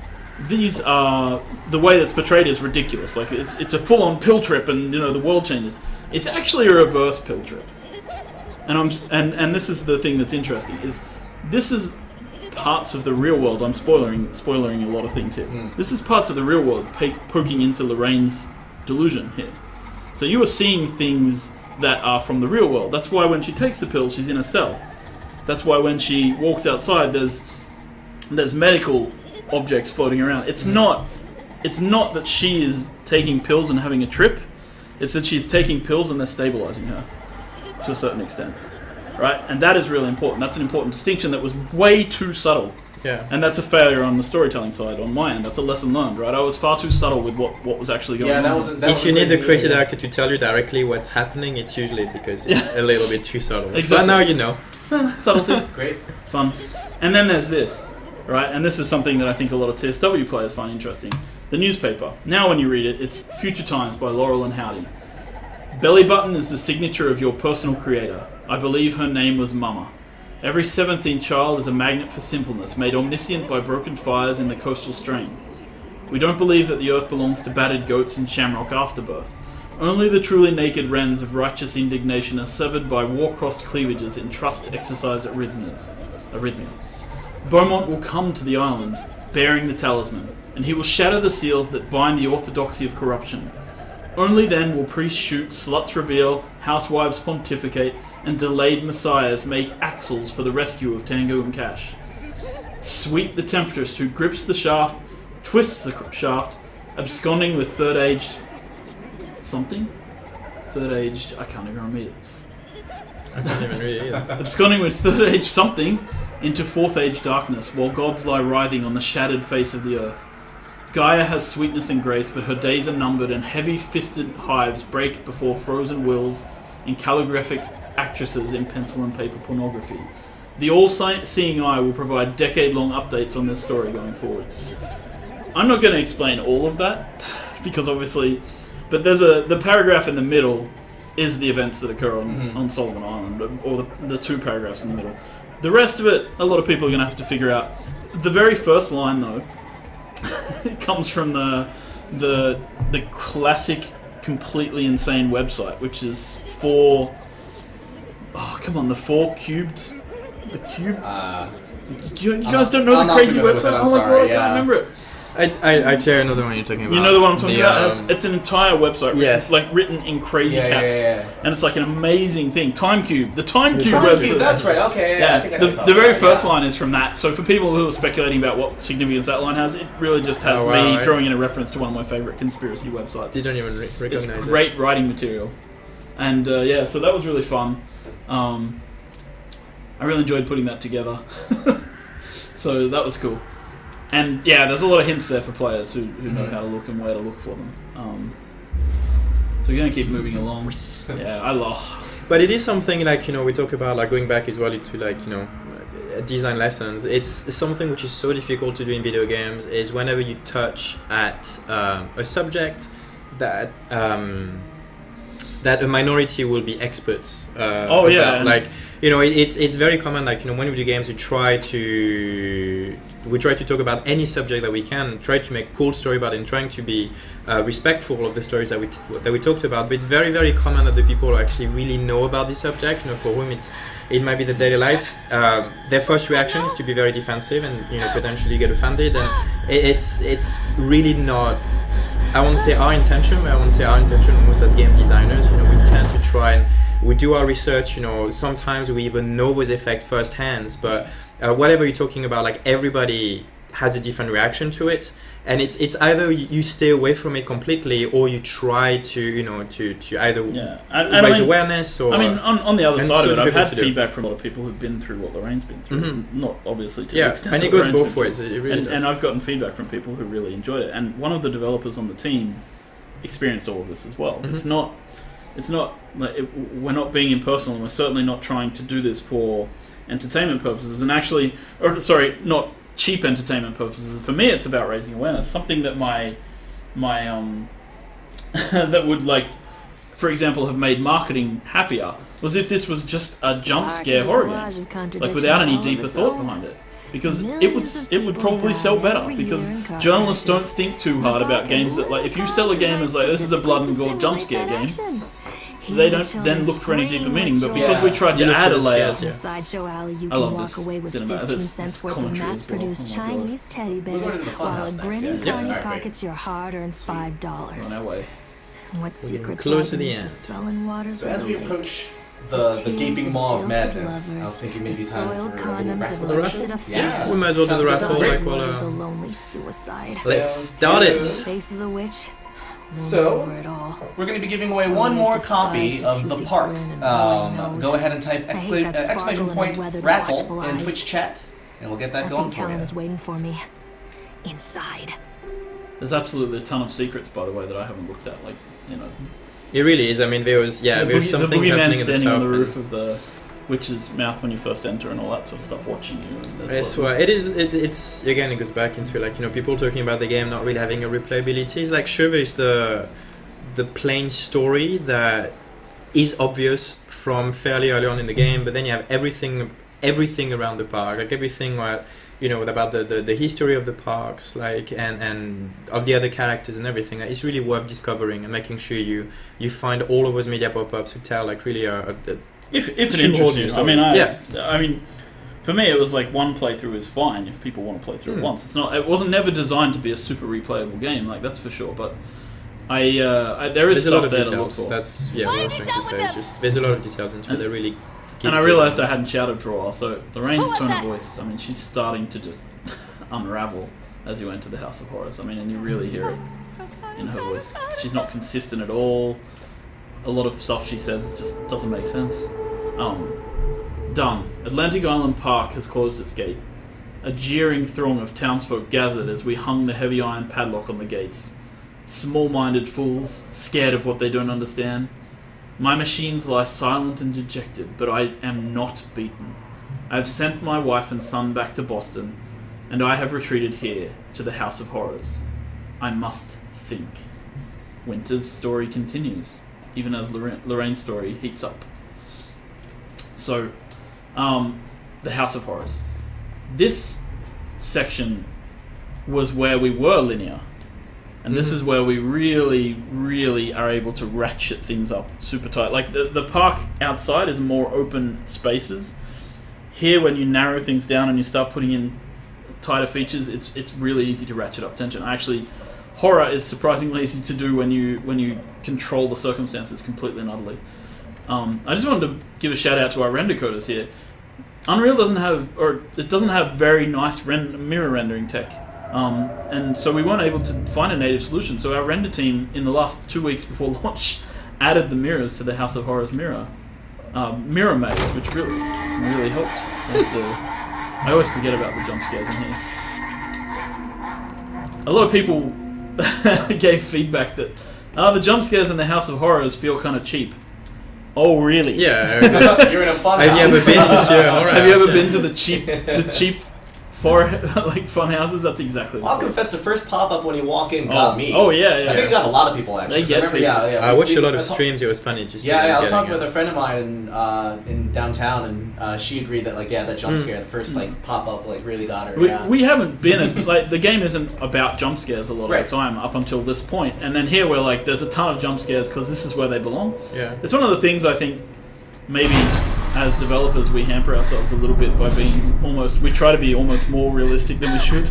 these are the way that's portrayed is ridiculous. Like it's it's a full on pill trip, and you know the world changes. It's actually a reverse pill trip and I'm and and this is the thing that's interesting is this is parts of the real world. I'm spoiling spoiling a lot of things here. Hmm. This is parts of the real world poking into Lorraine's delusion here. So you are seeing things that are from the real world. That's why when she takes the pill, she's in a cell. That's why when she walks outside, there's there's medical objects floating around. It's hmm. not it's not that she is taking pills and having a trip. It's that she's taking pills and they're stabilizing her to a certain extent, right? And that is really important. That's an important distinction that was way too subtle, Yeah. and that's a failure on the storytelling side. On my end, that's a lesson learned, right? I was far too subtle with what, what was actually going Yeah, on. that was. That if you need the great creative movie. actor to tell you directly what's happening, it's usually because it's a little bit too subtle. But now you know. [laughs] Eh, subtlety. Great. fun. And then there's this, right? And this is something that I think a lot of TSW players find interesting. The newspaper. Now, when you read it, it's Future Times by Laurel and Howdy. Belly button is the signature of your personal creator. I believe her name was Mama. Every 17th child is a magnet for sinfulness, made omniscient by broken fires in the coastal strain. We don't believe that the earth belongs to battered goats and shamrock afterbirth. Only the truly naked wrens of righteous indignation are severed by war-crossed cleavages in trust exercise at arrhythmias. Arrhythmia. Beaumont will come to the island, bearing the talisman, and he will shatter the seals that bind the orthodoxy of corruption. Only then will priests shoot, sluts reveal, housewives pontificate, and delayed messiahs make axles for the rescue of Tango and Cash. Sweet the temptress who grips the shaft, twists the shaft, absconding with third age something? Third age, I can't even read it. I can't even read it either. [laughs] Absconding with third age something into fourth age darkness, while gods lie writhing on the shattered face of the earth. Gaia has sweetness and grace, but her days are numbered, and heavy fisted hives break before frozen wills and calligraphic actresses in pencil and paper pornography. The all seeing eye will provide decade long updates on this story going forward. I'm not going to explain all of that, [laughs] because obviously, but there's a the paragraph in the middle is the events that occur on, mm-hmm. on Solomon Island, or the, the two paragraphs in the middle. The rest of it, a lot of people are going to have to figure out. The very first line, though, it [laughs] comes from the the the classic, completely insane website, which is four. Oh come on, the four cubed, the cube. Uh, You, you guys don't know I'm the crazy website? it, oh my sorry, god, I can't remember it. I, I, I share another one you're talking about. You know the one I'm talking The, about? It's, um, it's an entire website, written- like written in crazy Yeah, yeah, caps, yeah, yeah. and it's like an amazing thing. Time Cube, the Time Cube Time website. Cube, that's right. Okay, yeah, I think I the, the very first yeah. line is from that. So for people who are speculating about what significance that line has, it really just has Oh, wow, me right. throwing in a reference to one of my favorite conspiracy websites. Didn't even re- recognize It's it. great writing material, and uh, yeah, so that was really fun. Um, I really enjoyed putting that together, [laughs] so that was cool. And yeah, there's a lot of hints there for players who, who know how to look and where to look for them. Um, so we're gonna keep moving along. [laughs] Yeah, I love. But it is something like you know we talk about like going back as well to like you know uh, design lessons. It's something which is so difficult to do in video games. Is whenever you touch at um, a subject that um, that a minority will be experts. Uh, Oh, yeah, about. and- like you know it, it's it's very common. Like you know when we do games, we try to we try to talk about any subject that we can. Try to make cool story about it, and trying to be uh, respectful of the stories that we t- that we talked about. But it's very very common that the people actually really know about this subject, you know, for whom it's it might be the daily life. Um, their first reaction is to be very defensive and you know potentially get offended, and it, it's it's really not. I won't say our intention, but I won't say our intention almost as game designers. You know, we tend to try and we do our research. You know, sometimes we even know those effects firsthand, but uh, whatever you're talking about, like everybody has a different reaction to it, and it's it's either you stay away from it completely or you try to you know to to either Yeah, and, and I raise mean, awareness or I mean, on, on the other side so of it, I've had to do. feedback from a lot of people who've been through what Lorraine's been through. Mhm. Not obviously to the yeah, extent and it goes Lorraine's both ways. Really and, and I've gotten feedback from people who really enjoyed it. And one of the developers on the team experienced all of this as well. It's Mhm. not, it's not like it, we're not being impersonal, and we're certainly not trying to do this for entertainment purposes. And actually, or sorry, not cheap entertainment purposes. For me, it's about raising awareness. Something that my my um [laughs] that would like, for example, have made marketing happier was if this was just a jump scare horror game like without any deeper thought behind it because it would it would probably sell better because year in car journalists don't think too hard about games that like if you sell a game as like this is a blood and gore jump scare game. They don't then look for any deeper meaning but joy. because we tried to You add a layer scares, In yeah. the sideshow alley, you I can love walk this away with cinema- 15 this- cents this worth of commentary as well. mass-produced Oh my God. Chinese teddy going bears, to the while a funhouse next, grinning yeah? pony Yeah, alright, great. pockets your hard-earned five on dollars. our way What secrets close lie to the beneath end. the sullen waters So of as the we lake? approach the, the Tears gaping of maw of jilted madness, I was lovers, thinking the maybe time soiled for a little condoms of raffle. illicit raffle? affairs. Yes. We might as well do the Sounds raffle, good. The like, blood well, of uh, the lonely suicide. Let's Sounds start it. good. Face of the witch. Will So, over it all. We're going to be giving away one more copy of The Park. grin and Um, go ahead and type excla- uh, exclamation point raffle in. Twitch chat, and we'll get I that going think for Callum you. is waiting for me. Inside. there's absolutely a ton of secrets by the way that I haven't looked at like you know It really is. I mean, there was yeah, the, there was boogie, some the things happening at the standing top. on the roof of the witch's mouth when you first enter and all that sort of stuff watching you and like- why it is. It, it's again. It goes back into like you know people talking about the game not really having a replayability. It's like sure there's the the plain story that is obvious from fairly early on in the game, but then you have everything everything around the park, like everything what you know about the, the, the history of the parks, like and and of the other characters and everything. Like, it's really worth discovering and making sure you you find all of those media pop-ups who tell like really a, a, a If, if it Two interests you, I mean, I, stories. I mean, for me, it was like one playthrough is fine if people want to play through it Hmm. once. It's not. It wasn't never designed to be a super replayable game, like that's for sure. But I, uh, I there is there's a lot stuff of there to look details. for. That's yeah. Why What I was trying to say with just there's a lot of details into it And- that really. and I realized I hadn't shouted for a while, so Lorraine's was tone of voice. I mean, she's starting to just [laughs] unravel as you enter the House of Horrors. I mean, and you really hear it in her voice. She's not consistent at all. A lot of stuff she says just doesn't make sense. Um, done. Atlantic Island Park has closed its gate. A jeering throng of townsfolk gathered as we hung the heavy iron padlock on the gates. Small minded fools, scared of what they don't understand. My machines lie silent and dejected, but I am not beaten. I have sent my wife and son back to Boston, and I have retreated here to the House of Horrors. I must think. Winter's story continues, even as Lorraine's story heats up. So, um, the House of Horrors. This section was where we were linear. And this Mhm. is where we really, really are able to ratchet things up super tight. Like the, the park outside is more open spaces. Here, when you narrow things down and you start putting in tighter features, it's it's really easy to ratchet up tension. Actually, horror is surprisingly [laughs] easy to do when you when you control the circumstances completely and utterly. Um, I just wanted to give a shout out to our render coders here. Unreal doesn't have, or it doesn't have very nice ren- mirror rendering tech, um, and so we weren't able to find a native solution. So our render team, in the last two weeks before [laughs] launch, added the mirrors to the House of Horrors mirror uh, mirror maze, which really really helped. The, I always forget about the jump scares in here. A lot of people [laughs] gave feedback that uh, the jump scares in the House of Horrors feel kind of cheap. Oh, really? Yeah. [laughs] You're in a fun Have you ever been to a [laughs] Have you ever Yeah. been to the cheap, the cheap, for [laughs] like fun houses? That's exactly. I'll what confess, the first pop up when you walk in got Oh, me. oh yeah, yeah. I think it got a lot of people actually. They 'cause get I remember, people. yeah, yeah. I we- watched we- a lot of streams. It was funny to see. Yeah, yeah, I was talking it. with a friend of mine in uh, in downtown, and uh, she agreed that like yeah, that jump Mm. scare, the first like pop up, like really got her. We, yeah. we haven't been in, [laughs] like the game isn't about jump scares a lot Right. of the time up until this point, and then here we're like there's a ton of jump scares because this is where they belong. Yeah. It's one of the things I think maybe as developers we hamper ourselves a little bit by being almost we try to be almost more realistic than we should.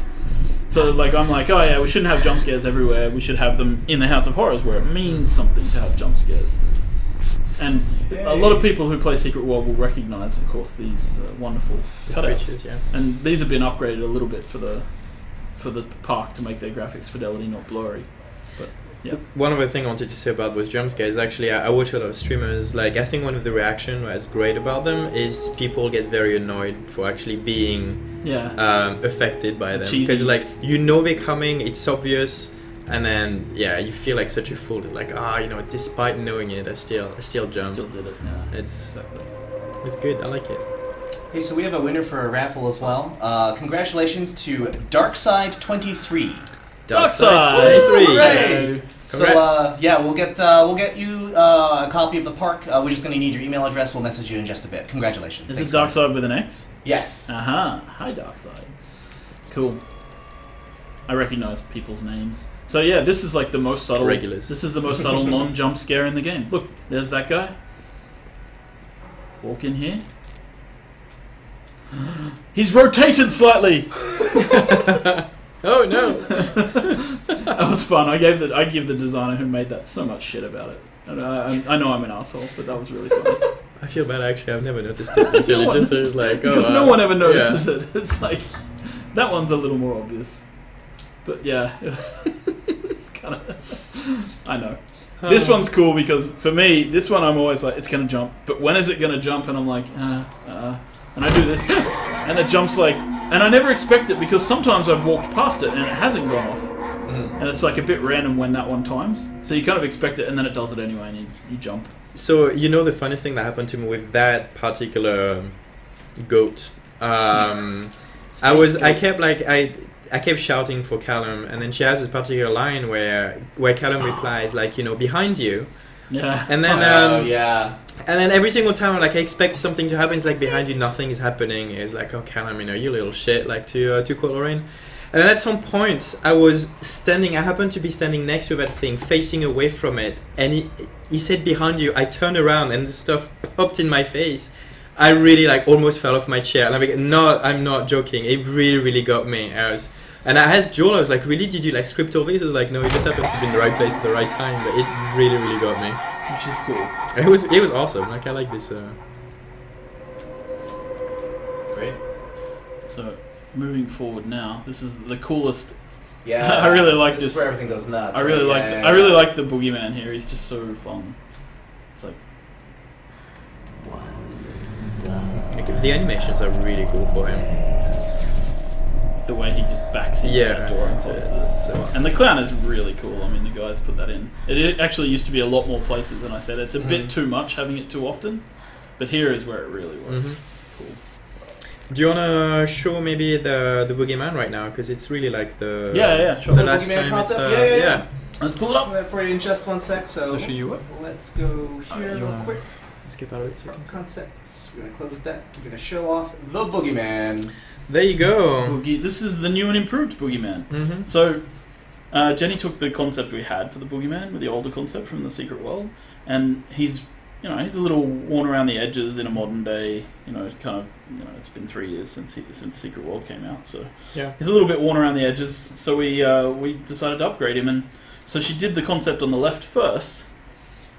So like I'm like, oh yeah, we shouldn't have jump scares everywhere. We should have them in the House of Horrors where it means something to have jump scares. And a lot of people who play Secret World will recognize, of course, these uh, wonderful cutouts. yeah. And these have been upgraded a little bit for the for the park to make their graphics fidelity not blurry. But yeah, One other thing I wanted to say about those jump scares, actually, I, I watch a lot of streamers. Like, I think one of the reaction that's great about them is people get very annoyed for actually being yeah, um, affected by them because, like, you know they're coming, it's obvious, and then yeah, you feel like such a fool. It's like, ah, you know, despite knowing it, I still, I still jump. still did it. Yeah, It's exactly. it's good. I like it. Hey, so we have a winner for a raffle as well. Uh, congratulations to Darkside23. Darkside! Three. Hooray! So uh, yeah, we'll get uh, we'll get you uh, a copy of the park. Uh, we're just going to need your email address. We'll message you in just a bit. Congratulations. Is Thanks, it guys. Darkside with an X? Yes. Uh huh. Hi, Darkside. Cool. I recognize people's names. So yeah, this is like the most subtle. Regulars. This is the most subtle [laughs] non-jump scare in the game. Look, there's that guy. Walk in here. [gasps] He's rotated slightly. [laughs] Oh no! [laughs] that was fun. I gave the I give the designer who made that so much shit about it. And I, I know I'm an asshole, but that was really fun. I feel bad actually. I've never noticed it until No it just one- is like oh, because uh, no one ever yeah. notices it. [laughs] It's like that one's a little more obvious, but yeah, [laughs] it's kind of. I know. This Oh. one's cool because for me, this one I'm always like, it's gonna jump, but when is it gonna jump? And I'm like, uh, uh, and I do this, and it jumps like, and I never expect it because sometimes I've walked past it and it hasn't gone off, Mm. and it's like a bit random when that one times. So you kind of expect it, and then it does it anyway, and you, you jump. So you know the funny thing that happened to me with that particular goat. Um, [laughs] I was I kept like I I kept shouting for Callum, and then she has this particular line where where Callum replies like you know behind you, Yeah. and then oh um, yeah. And then every single time like I expect something to happen, it's like behind you nothing is happening. It's like oh Callum, you know you little shit, like to uh, to quote Lorraine. And then at some point, I was standing. I happened to be standing next to that thing, facing away from it, and he, he said behind you. I turned around, and the stuff popped in my face. I really like almost fell off my chair, and I'm like, no, I'm not joking. It really, really got me. I was, and I asked Joel, I was like, really, did you like script all this? He was like, no, it just happened to be in the right place at the right time, but it really, really got me. Which is cool. It was, it was awesome. Like I like this. Uh, Great. So moving forward now, this is the coolest. Yeah. [laughs] I really like this. this. is where everything goes nuts. I really right? like. Yeah, the, yeah, I really yeah. like the boogeyman here. He's just so fun. It's like like, the animations are really cool for him. The way he just backs into Yeah, that door and closes it's it. so awesome. And the clown is really cool. I mean, the guys put that in. It actually used to be a lot more places than I said. It's a bit Mhm. too much having it too often, but here is where it really works. Mhm. It's cool. Do you wanna show maybe the the boogeyman right now? Because it's really like the Yeah, yeah, sure. The The last boogeyman time it's concept? uh, Yeah, yeah, yeah. Let's pull it up. for you in just one sec. So, So show you what? let's go here you real wanna- quick. skip out of it. so you can see. Concepts. We're gonna close that. We're gonna show off the boogeyman. There you go. Boogie. This is the new and improved Boogeyman. Mm-hmm. So, uh, Jenny took the concept we had for the Boogeyman, with the older concept from the Secret World, and he's, you know, he's a little worn around the edges in a modern day. You know, kind of, you know, it's been three years since he, since Secret World came out, so Yeah. he's a little bit worn around the edges. So we uh, we decided to upgrade him, and so she did the concept on the left first.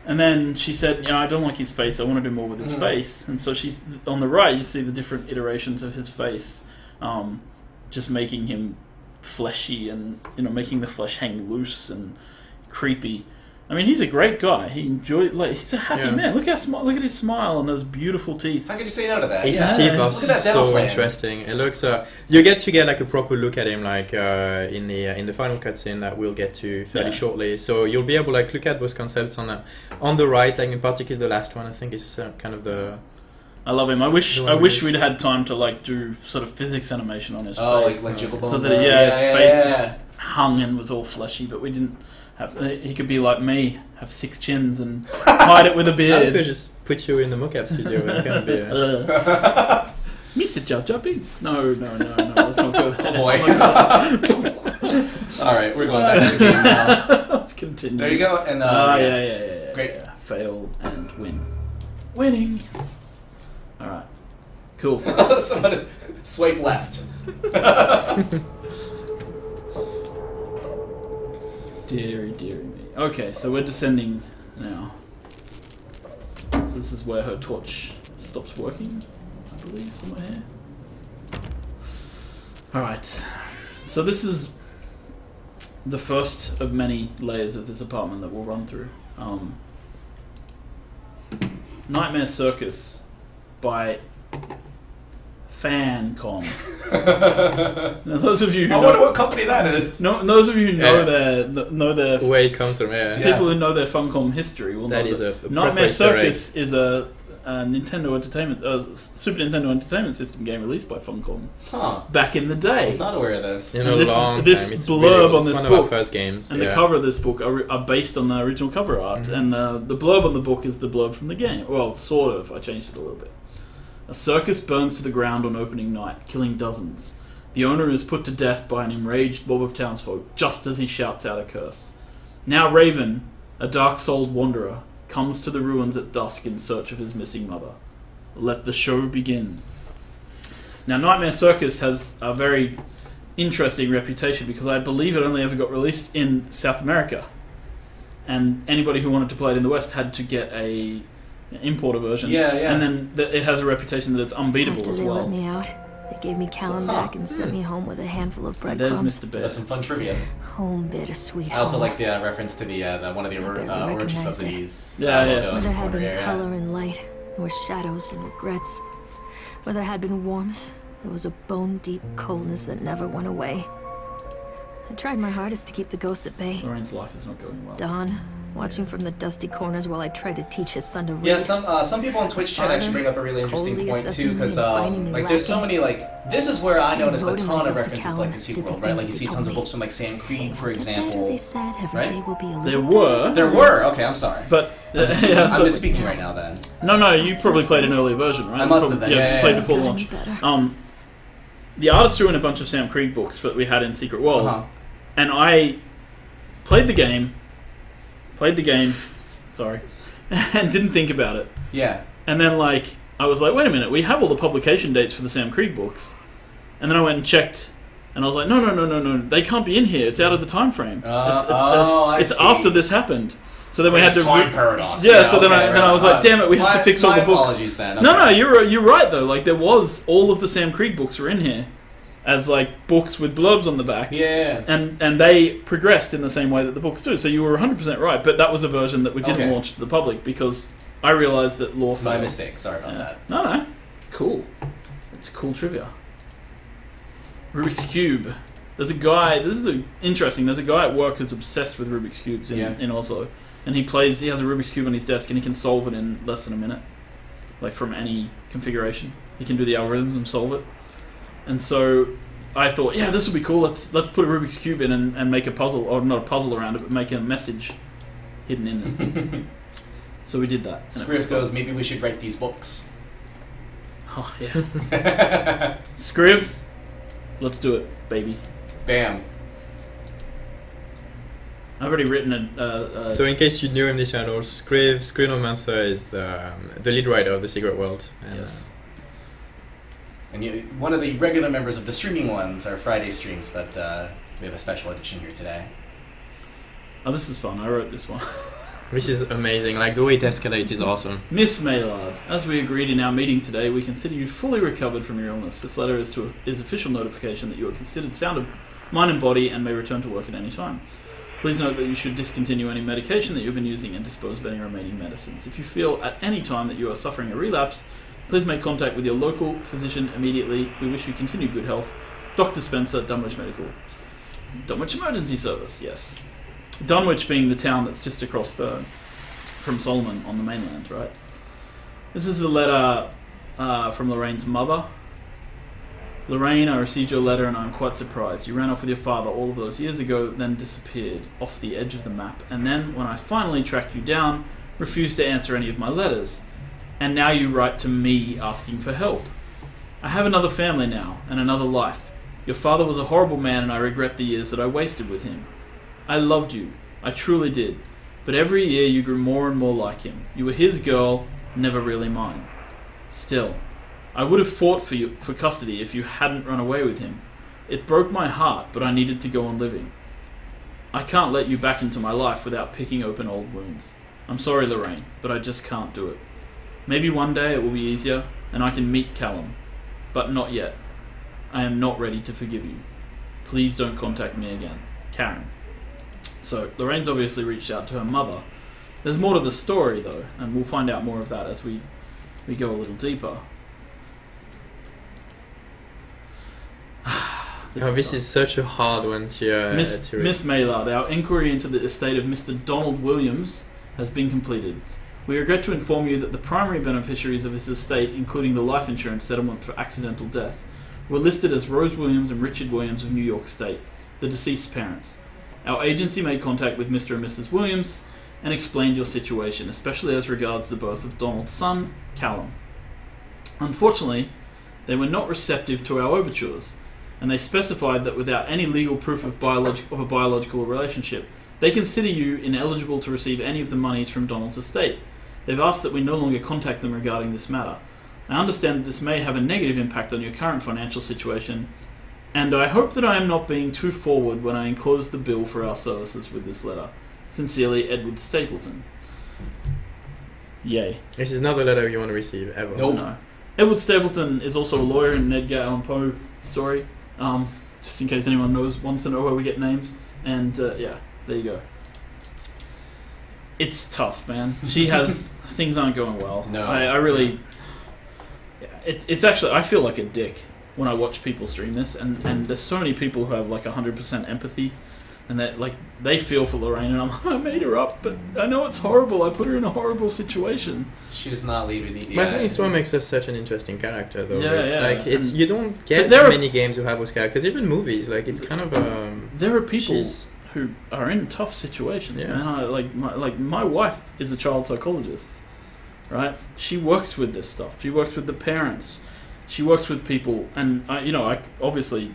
And then she said, "You know, I don't like his face. I want to do more with his Mhm. face." And so she's on the right. You see the different iterations of his face, um, just making him fleshy and you know making the flesh hang loose and creepy. I mean, he's a great guy. He enjoyed like he's a happy Yeah. man. Look how smi- look at his smile and those beautiful teeth. How could you say no to that? His yeah. teeth are Look at that demo so plan. interesting. It looks. Uh, you get to get like a proper look at him, like uh, in the uh, in the final cutscene that we'll get to fairly Yeah. shortly. So you'll be able like look at those concepts on the on the right, like in particular the last one. I think is uh, kind of the I love him. I wish I wish we'd had time to like do sort of physics animation on his Oh, face, like Jiggle so that Bone. yeah, his face yeah, just hung and was all fleshy. But we didn't have. He could be like me, have six chins and hide it with a I could beard. just put you in the mocap studio. It's gonna be. A, [laughs] Uh, [laughs] Mr. Jar Jar Binks. No, no, no, no. Let's [laughs] not go there. Oh boy. All right, we're going back to the game now. Let's continue. There you go. And uh, Ah, yeah. yeah, yeah, yeah, yeah. Great. yeah. Fail and win. Winning. All right. Cool. [laughs] Someone swipe left. [laughs] Deary, deary me. Okay, so we're descending now. So this is where her torch stops working, I believe, somewhere here. Alright. So this is the first of many layers of this apartment that we'll run through. Um, Nightmare Circus by Funcom. [laughs] now, those of you who I know, wonder what company that is. no, those of you who know Yeah. their know their where it comes from, yeah. Yeah. people who know their Funcom history will That know is that a- a Nightmare Easter egg. Circus is a, a Nintendo Entertainment, uh, Super Nintendo Entertainment System game released by Funcom Huh. back in the I day. was not aware of this. In a this is- long this time. It's blurb really, on this one book of our first games. And yeah. the cover of this book are, are based on the original cover art, Mhm. and uh, the blurb on the book is the blurb from the game. Well, sort of. I changed it a little bit. A circus burns to the ground on opening night, killing dozens. The owner is put to death by an enraged mob of townsfolk just as he shouts out a curse. Now Raven, a dark-souled wanderer, comes to the ruins at dusk in search of his missing mother. Let the show begin. Now, Nightmare Circus has a very interesting reputation because I believe it only ever got released in South America, and anybody who wanted to play it in the West had to get a importer version. Yeah, yeah. And then th- it has a reputation that it's unbeatable After as they let well. me out, they gave me Callum huh. back and sent me home with a handful of And there's breadcrumbs. Mr. Bear. That's some fun trivia. Home bittersweet I also home. like the uh, reference to the, uh, the one of the I or- uh, origin recognized it. Yeah, uh, yeah. logo Where there had been here, yeah. color and light, there were shadows and regrets. Where there had been warmth, there was a bone deep coldness that never went away. I tried my hardest to keep the ghosts at bay. Lorraine's life is not going well. Don, watching from the dusty corners while I tried to teach his son to read. Yeah, some uh, some people on Twitch chat actually bring up a really interesting point too, because me and finding um, me like there's so many like this is where I noticed a ton of myself to references like the Secret the World, right? Like you see they tons of books from like Sam Krieg, for get better, example. they said every right? day will be a There were. There were okay, I'm sorry. But [laughs] I'm, [laughs] yeah, speaking, I'm so- misspeaking right now. Then no, no, you probably played an earlier version, right? I must You have then, yeah, you yeah, played before launch. Um, the artist threw in a bunch of Sam Krieg books that we had in Secret World, Uh-huh. and I played the game, played the game, sorry, [laughs] and didn't think about it. yeah, And then, like, I was like, wait a minute, we have all the publication dates for the Sam Krieg books. And then I went and checked, and I was like, no, no, no, no, no, they can't be in here. It's out of the time frame. Uh, it's it's, oh, I it's see. after this happened. So then we had to. time re- paradox. Yeah, so then I- okay, then I was like, Uh, damn it, we have to fix all the books. Apologies then. No, okay. no, you're you're right though. Like there was all of the Sam Krieg books were in here as like books with blurbs on the back. Yeah. And and they progressed in the same way that the books do. So you were 100% right, but that was a version that we didn't Okay. launch to the public because I realized that lore My failed. mistake. Sorry about Yeah. that. No, no. Cool. It's cool trivia. Rubik's Cube. There's a guy, this is a, interesting, there's a guy at work who's obsessed with Rubik's Cubes in, Yeah. in Oslo. And he plays, he has a Rubik's Cube on his desk and he can solve it in less than a minute. Like from any configuration. He can do the algorithms and solve it. And so I thought, yeah, this would be cool. Let's let's put a Rubik's Cube in and, and make a puzzle, or not a puzzle around it, but make a message hidden in it. [laughs] So we did that. and Scriv goes, maybe we should write these books. Oh yeah. [laughs] Scriv, let's do it, baby. Bam. I've already written a. a, a So in case you're new in this channel, Scriv, Screenomancer is the, um, the lead writer of The Secret World. And, yes. And you, one of the regular members of the streaming ones are Friday streams, but uh, we have a special edition here today. Oh, this is fun. I wrote this one. [laughs] This is amazing. Like the way it escalates is awesome. Miss Maylard, as we agreed in our meeting today, we consider you fully recovered from your illness. This letter is to is official notification that you are considered sound of mind and body and may return to work at any time. Please note that you should discontinue any medication that you've been using and dispose of any remaining medicines. If you feel at any time that you are suffering a relapse, please make contact with your local physician immediately. We wish you continued good health. Dr. Spencer, Dunwich Medical. Dunwich Emergency Service, yes. Dunwich being the town that's just across the from Solomon on the mainland, right? This is a letter uh, from Lorraine's mother. Lorraine, I received your letter and I'm quite surprised. You ran off with your father all of those years ago, then disappeared off the edge of the map. And then, when I finally tracked you down, refused to answer any of my letters. And now you write to me asking for help. I have another family now, and another life. Your father was a horrible man, and I regret the years that I wasted with him. I loved you. I truly did. But every year you grew more and more like him. You were his girl, never really mine. Still, I would have fought for you for custody if you hadn't run away with him. It broke my heart, but I needed to go on living. I can't let you back into my life without picking open old wounds. I'm sorry, Lorraine, but I just can't do it. Maybe one day it will be easier, and I can meet Callum, but not yet. I am not ready to forgive you. Please don't contact me again. Karen. So, Lorraine's obviously reached out to her mother. There's more to the story, though, and we'll find out more of that as we, we go a little deeper. [sighs] oh, this is such a hard one to, uh, Miss, to. Miss Maylard, our inquiry into the estate of Mr. Donald Williams has been completed. We regret to inform you that the primary beneficiaries of his estate, including the life insurance settlement for accidental death, were listed as Rose Williams and Richard Williams of New York State, the deceased parents. Our agency made contact with Mr. and Mrs. Williams and explained your situation, especially as regards the birth of Donald's son, Callum. Unfortunately, they were not receptive to our overtures, and they specified that without any legal proof of, biolog- of a biological relationship, they consider you ineligible to receive any of the monies from Donald's estate. They've asked that we no longer contact them regarding this matter. I understand that this may have a negative impact on your current financial situation, and I hope that I am not being too forward when I enclose the bill for our services with this letter. Sincerely, Edward Stapleton. Yay. This is not the letter you want to receive ever. Nope. No. Edward Stapleton is also a lawyer in an Edgar Allan Poe story. Um, just in case anyone knows wants to know where we get names. And uh, yeah, there you go. It's tough, man. She has [laughs] things aren't going well. No. I, I really. Yeah, it, it's actually I feel like a dick when I watch people stream this, and and there's so many people who have like hundred percent empathy. And that, like, they feel for Lorraine, and I'm, like, [laughs] I made her up, but I know it's horrible. I put her in a horrible situation. She does not leave it. But I think it's what makes her such an interesting character, though. Yeah, it's yeah, like it's and- you don't get there are- many games who have those characters, even movies. Like it's kind of um. There are people She's- who are in tough situations, Yeah. man. I, like my like my wife is a child psychologist, right? She works with this stuff. She works with the parents. She works with people, and I, you know, I obviously,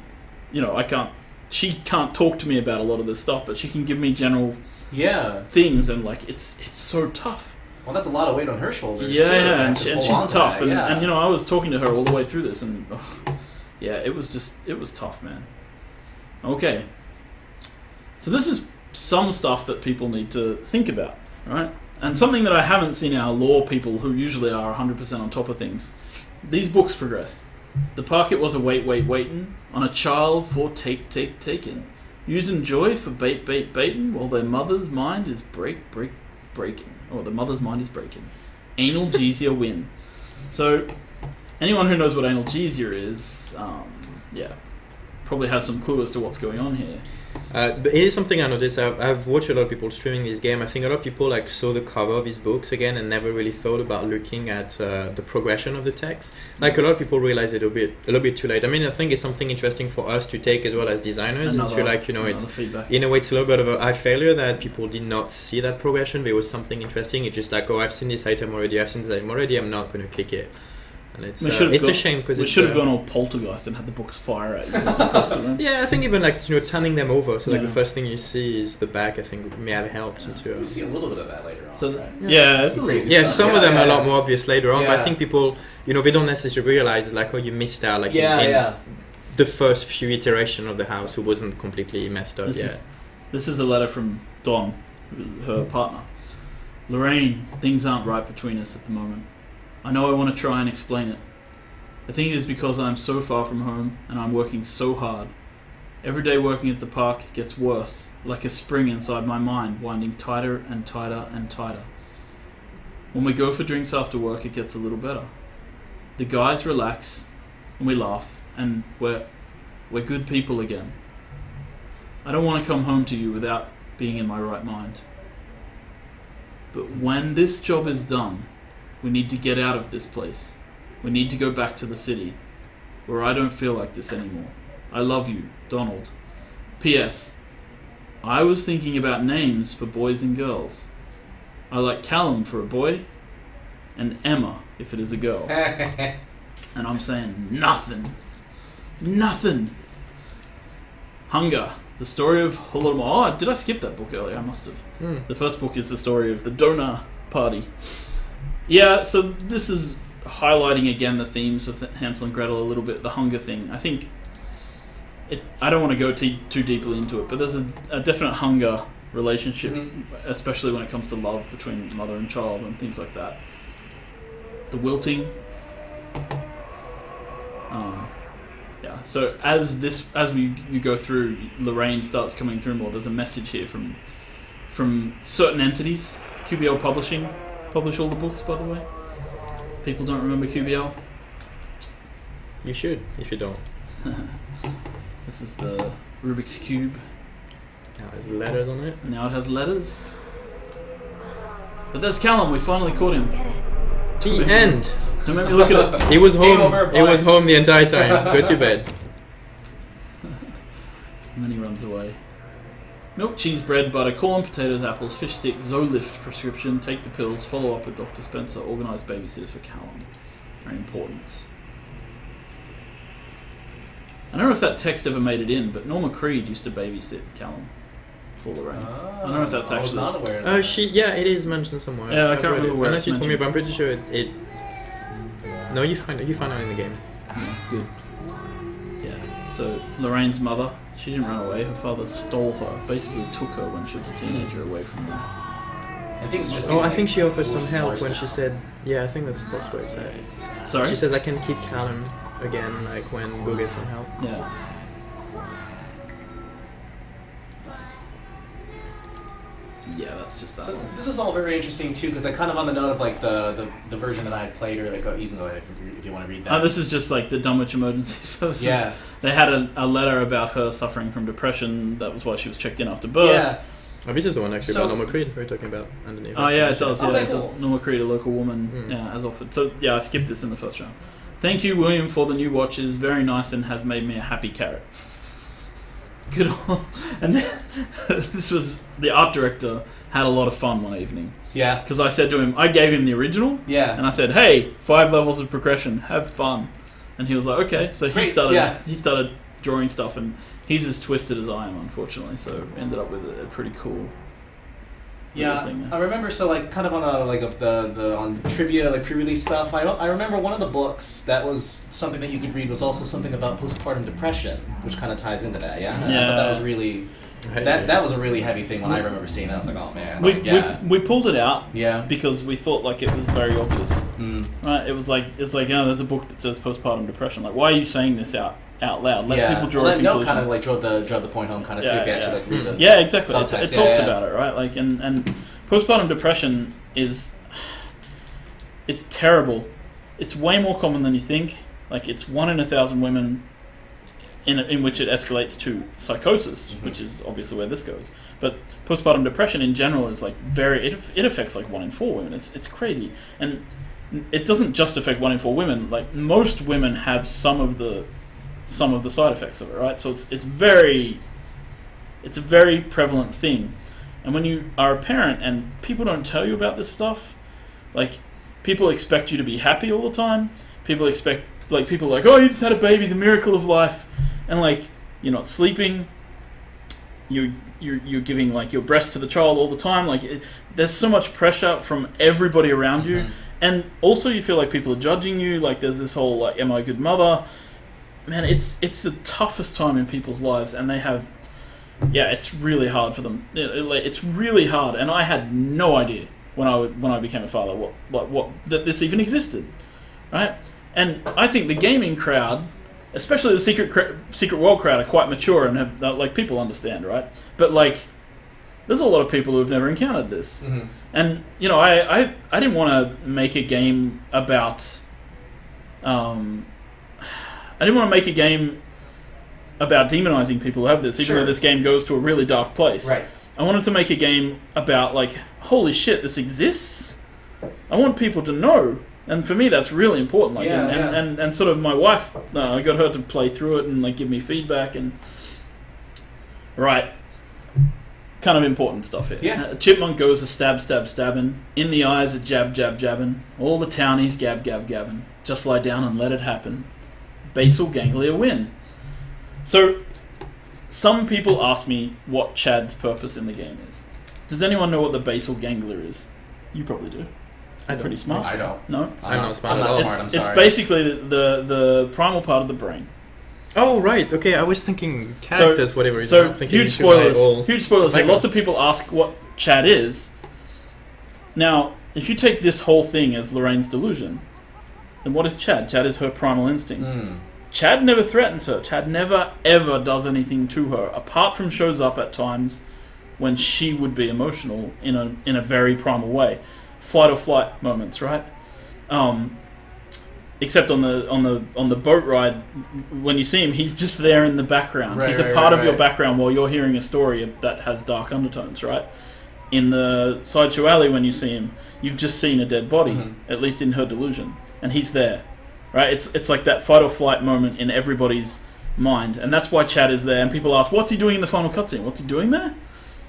you know, I can't. She can't talk to me about a lot of this stuff, but she can give me general Yeah. things, and like it's it's so tough. Well, that's a lot of weight on her shoulders. Yeah, too, yeah, and, she, and she's tough, and, yeah. and you know, I was talking to her all the way through this, and yeah, it was just it was tough, man. Okay, so this is some stuff that people need to think about, right? And something that I haven't seen our lore people, who usually are 100% on top of things, these books progressed. The packet was a wait, wait, waitin' on a child for take, take, taken. Using joy for bait, bait, baitin', while their mother's mind is break, break, breaking. Or the mother's mind is breaking. Analgesia win. So, anyone who knows what analgesia is, um, yeah, probably has some clue as to what's going on here. Uh, but it is something I noticed. I've, I've watched a lot of people streaming this game. I think a lot of people like saw the cover of these books again and never really thought about looking at uh, the progression of the text. Like a lot of people realize it a bit a little bit too late. I mean, I think it's something interesting for us to take as well as designers. Another- into like you know, it's feedback. in a way it's a little bit of a eye failure that people did not see that progression. There was something interesting. It's just like, oh, I've seen this item already. I've seen this item already. I'm not going to click it. And it's uh, should've it's a gone- shame because we should have uh, gone all poltergeist and had the books fire at you as you crossed the room. [laughs] Yeah, I think even like you know turning them over, so like Yeah. the first thing you see is the back. I think may have helped into. We see a little bit of that later on. So right? yeah, it's Some crazy yeah, some of them yeah, are a lot more obvious later on, but I think people, you know, they don't necessarily realize it's like, oh, you missed out like in- Yeah, in, yeah. the first few iteration of the house who wasn't completely messed up This yet. is this is a letter from Dawn, her partner. Lorraine, things aren't right between us at the moment. I know I want to try and explain it. I think it is because I am so far from home and I'm working so hard. Every day working at the park gets worse, like a spring inside my mind, winding tighter and tighter and tighter. When we go for drinks after work, it gets a little better. The guys relax, and we laugh, and we're we're good people again. I don't want to come home to you without being in my right mind. But when this job is done, we need to get out of this place. We need to go back to the city, where I don't feel like this anymore. I love you, Donald. P.S. I was thinking about names for boys and girls. I like Callum for a boy, and Emma if it is a girl. [laughs] And I'm saying nothing. Nothing. Hunger. The story of Holodomor. Oh, did I skip that book earlier? I must have. Hmm. The first book is the story of the Donner Party. Yeah, so this is highlighting again the themes of Hansel and Gretel a little bit, the hunger thing. I think it. I don't want to go too, too deeply into it, but there's a, a definite hunger relationship, Mhm. especially when it comes to love between mother and child and things like that. The wilting. Um, yeah. So as this, as we you go through, Lorraine starts coming through more. There's a message here from from certain entities. QBL Publishing publish all the books, by the way. People don't remember QBL. You should, if you don't. [laughs] This is the Rubik's Cube. Now it has letters on it. Now it has letters. But there's Callum. We finally caught him. The end. Don't make me look at it. [laughs] He was home. over, he was home the entire time. Go to bed. And then he runs away. Milk, cheese, bread, butter, corn, potatoes, apples, fish sticks, Zoloft prescription, take the pills, follow up with Dr. Spencer, organise babysitter for Callum. Very important. I don't know if that text ever made it in, but Norma Creed used to babysit Callum for Lorraine. I don't know if that's actually. I was actually. not aware of uh, that. Oh, she. Yeah, it is mentioned somewhere. Yeah, I I've can't read remember it. where Unless it's you told me, but I'm pretty sure it. it no, you find it. You find out in the game. Yeah, good. Yeah. So Lorraine's mother, she didn't run away. Her father stole her, basically took her when she was a teenager away from them. I think it's just. Oh, I think she offers some help when she said. Yeah, I think that's that's what it said. Sorry. She says I can keep Callum again, like when go get some help. Yeah. Yeah, that's just that So one. this is all very interesting too, because I kind of on the note of like the, the, the version that I had played, or like oh, you can go ahead if, you- if you want to read that. Oh, this is just like the Dunwich Emergency [laughs] Services. yeah, They had a, a letter about her suffering from depression. That was why she was checked in after birth. yeah. Oh, this is the one actually So- about Norma Creed we are talking about underneath. Oh yeah, it does. Oh, Yeah, okay, it does. cool. Norma Creed, a local woman, Hmm. yeah, has offered. So yeah, I skipped this in the first round. Thank you, William, for the new watches. Very nice and has made me a happy carrot. Good. on- [laughs] And [laughs] this was the art director had a lot of fun one evening Yeah, because I said to him, I gave him the original, yeah. and I said, "Hey, five levels of progression, have fun." And he was like, "Okay." So he Great, started. yeah. He started drawing stuff, and he's as twisted as I am, unfortunately. So ended up with a pretty cool. Yeah, thing, I remember. So like, kind of on a like a, the the on trivia like pre-release stuff. I I remember one of the books that was something that you could read was also something about postpartum depression, which kind of ties into that. Yeah, I thought Yeah. that was really that that was a really heavy thing when I remember seeing that. I was like, oh man, We, yeah, we we pulled it out yeah. because we thought like it was very obvious. Mm. Right? It was like it's like, oh, there's a book that says postpartum depression. Like, why are you saying this out out loud? Let yeah. people draw well, a conclusion. kind of like drove the drove the point home, kind of too. Yeah, If you actually yeah. like read the yeah, exactly. It, it talks about it, right? Like, and and postpartum depression is it's terrible. It's way more common than you think. Like, it's one in a thousand women in in which it escalates to psychosis, mm-hmm. which is obviously where this goes. But postpartum depression in general is like very it, it affects like one in four women. It's it's crazy, and it doesn't just affect one in four women. Like most women have some of the some of the side effects of it, right? So it's it's very it's a very prevalent thing. And when you are a parent and people don't tell you about this stuff, like people expect you to be happy all the time. People expect like people are like, "Oh, you just had a baby, the miracle of life." And like you're not sleeping, you you're, you're giving like your breast to the child all the time. Like it, there's so much pressure from everybody around you, mm-hmm. and also you feel like people are judging you. Like there's this whole like, "Am I a good mother?" Man, it's it's the toughest time in people's lives, and they have, yeah, it's really hard for them. It- it- it's really hard, and I had no idea when I when I became a father what like what that this even existed, right? And I think the gaming crowd, especially the secret secret world crowd, are quite mature and have uh, like people understand, right? But like, there's a lot of people who have never encountered this, and you know, I I, I didn't want to make a game about, um, I didn't want to make a game about demonizing people who have this, even Sure. though this game goes to a really dark place. Right. I wanted to make a game about like, holy shit, this exists. I want people to know, and for me, that's really important. Like, Yeah, and, and, and and sort of my wife, uh, I got her to play through it and like give me feedback and right, kind of important stuff here. Yeah. Uh, Chipmunk goes a stab, stab, stabbing in the eyes, a jab, jab, jabbing. All the townies gab, gab, gabbing. Just lie down and let it happen. Basal ganglia win. So some people ask me what Chad's purpose in the game is. Does anyone know what the basal ganglia is? You probably do. I You're pretty smart. I don't. No. I'm, I'm not, not smart I'm not smart. It's, I'm it's basically the the primal part of the brain. Oh right, okay. I was thinking characters, whatever. So I'm thinking huge you should buy spoilers. all- Huge spoilers. here. Lots of people ask what Chad is. Now, if you take this whole thing as Lorraine's delusion, then what is Chad? Chad is her primal instinct. Mm. Chad never threatens her. Chad never ever does anything to her, apart from shows up at times when she would be emotional in a in a very primal way, flight or flight moments, right? Um, except on the on the on the boat ride, when you see him, he's just there in the background. Right, he's a part right, of your background while you're hearing a story that has dark undertones, right? In the sideshow alley, when you see him, you've just seen a dead body, Mhm. at least in her delusion, and he's there right? It's it's like that fight or flight moment in everybody's mind, and that's why Chad is there. And people ask, "What's he doing in the final cutscene? What's he doing there?"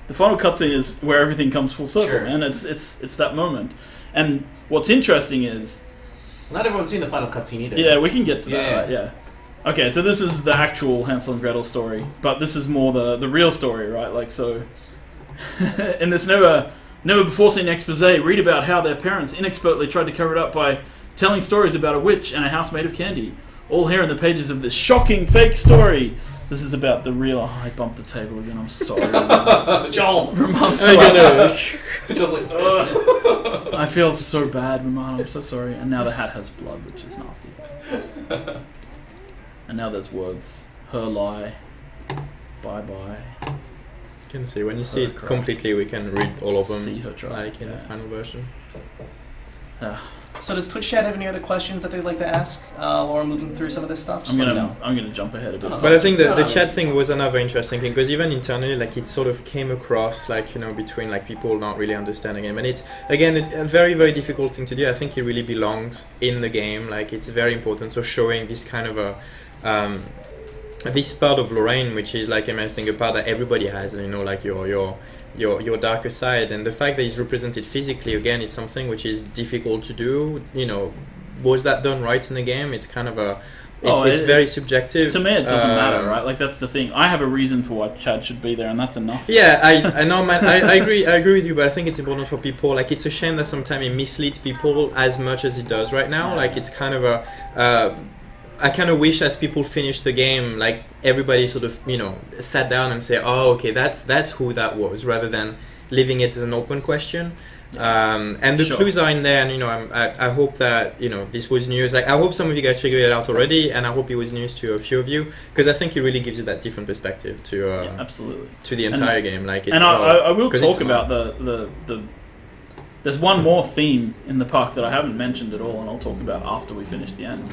The final cutscene is where everything comes full circle, Sure. and it's it's it's that moment. And what's interesting is, Not everyone's seen the final cutscene either. yeah, we can get to that, Yeah. right? Yeah. Okay, so this is the actual Hansel and Gretel story, but this is more the the real story, right? Like so, [laughs] in this never never before seen expose, read about how their parents inexpertly tried to cover it up by telling stories about a witch and a house made of candy. All here in the pages of this shocking fake story. This is about the real. Oh, I bumped the table again. I'm sorry. Joel. Romain, I sorry. [laughs] Just like, [laughs] ugh. I feel so bad, Romain. I'm so sorry. And now the hat has blood, which is nasty. [laughs] And now there's words. Her lie. Bye bye. You can see when you see it crap. completely, we can read all of them, See her try. like in the final version. Ah. So does Twitch chat have any other questions that they'd like to ask uh, while we're moving through some of this stuff? Just I'm let gonna me know. I'm gonna jump ahead a bit. Oh, But I think the, the chat thing was another interesting thing because even internally, like it sort of came across like you know between like people not really understanding him, and it's again it, a very very difficult thing to do. I think it really belongs in the game. Like it's very important. So showing this kind of a um, this part of Lorraine, which is like I think a part that everybody has, you know, like your your your your darker side, and the fact that it's represented physically again, it's something which is difficult to do. You know, was that done right in the game? It's kind of a it's, Oh, it's it- very subjective. To me, it doesn't matter, Um, right? Like that's the thing. I have a reason for why Chad should be there, and that's enough. Yeah, I, I know, man. I, I agree. I agree with you, but I think it's important for people. Like, it's a shame that sometimes it misleads people as much as it does right now. Like, it's kind of a. Uh, I kind of wish as people finish the game, like everybody sort of you know sat down and say, "Oh, okay, that's that's who that was," rather than leaving it as an open question. Um, and the Sure. clues are in there, and you know, I'm, I, I hope that you know this was news. Like, I hope some of you guys figured it out already, and I hope it was news to a few of you because I think it really gives you that different perspective to uh, Yeah, absolutely. to the And- entire game. Like, it's and I, I, I will talk about the, the the. There's one more theme in the park that I haven't mentioned at all, and I'll talk about after we finish the end.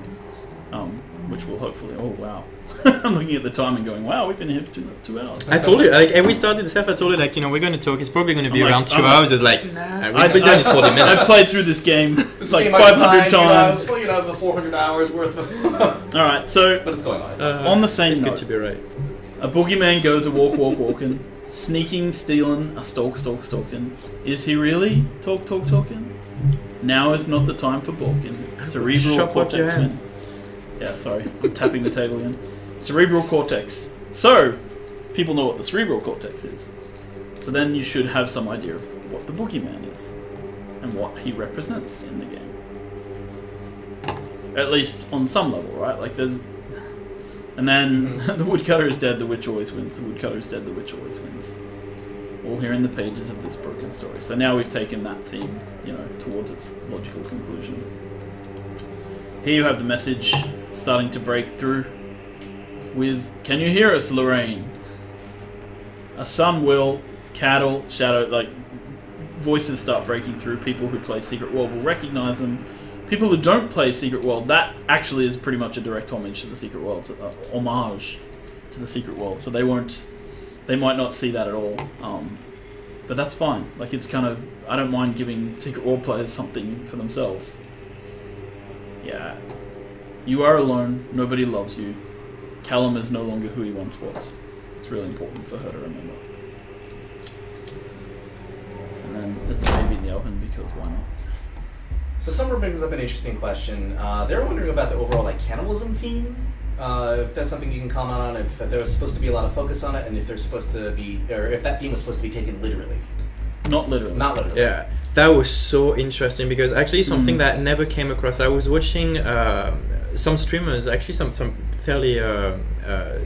Um, which will hopefully. Oh wow! [laughs] I'm looking at the time and going, wow, we've been here for two, two hours. I told you, like, and we started the stuff. I told you, like, you know, we're going to talk. It's probably going to be I'm like- around 2 I'm like- hours. It's like, nah, we've I've been done in 40 [laughs] minutes. I've played through this game [laughs] it's like 500 designed, you know, times. well, you know, the 400 hours worth of. All right, so but it's going on. It's Uh, On the same it's note. good to be right. A boogeyman goes a walk, walk, walking, sneaking, stealing, a stalk, stalk, stalking. Is he really talk, talk, talking? Now is not the time for balking. Cerebral Chop cortex. hand. Yeah, sorry, I'm tapping the table again. Cerebral cortex. So, people know what the cerebral cortex is. So then you should have some idea of what the boogeyman is and what he represents in the game. At least on some level, right? Like there's and then [laughs] the woodcutter is dead, the witch always wins. The woodcutter is dead, the witch always wins. All here in the pages of this broken story. So now we've taken that theme, you know, towards its logical conclusion. Here you have the message starting to break through with Can you hear us, Lorraine? A sun will, cattle, shadow, like voices start breaking through. People who play Secret World will recognize them. People who don't play Secret World, that actually is pretty much a direct homage to the Secret World, so, uh, homage to the Secret World. So they won't, they might not see that at all. Um, but that's fine. Like it's kind of, I don't mind giving Secret World players something for themselves. Yeah, you are alone. Nobody loves you. Callum is no longer who he once was. It's really important for her to remember. And then there's a baby in the oven because why not? So Summer brings up an interesting question. Uh, they're wondering about the overall like cannibalism theme. Uh, if that's something you can comment on, if there was supposed to be a lot of focus on it, and if there's supposed to be, or if that theme was supposed to be taken literally, Not literally. not literally. Yeah, that was so interesting because actually something Mm. that never came across. I was watching uh, some streamers, actually some some fairly uh, uh,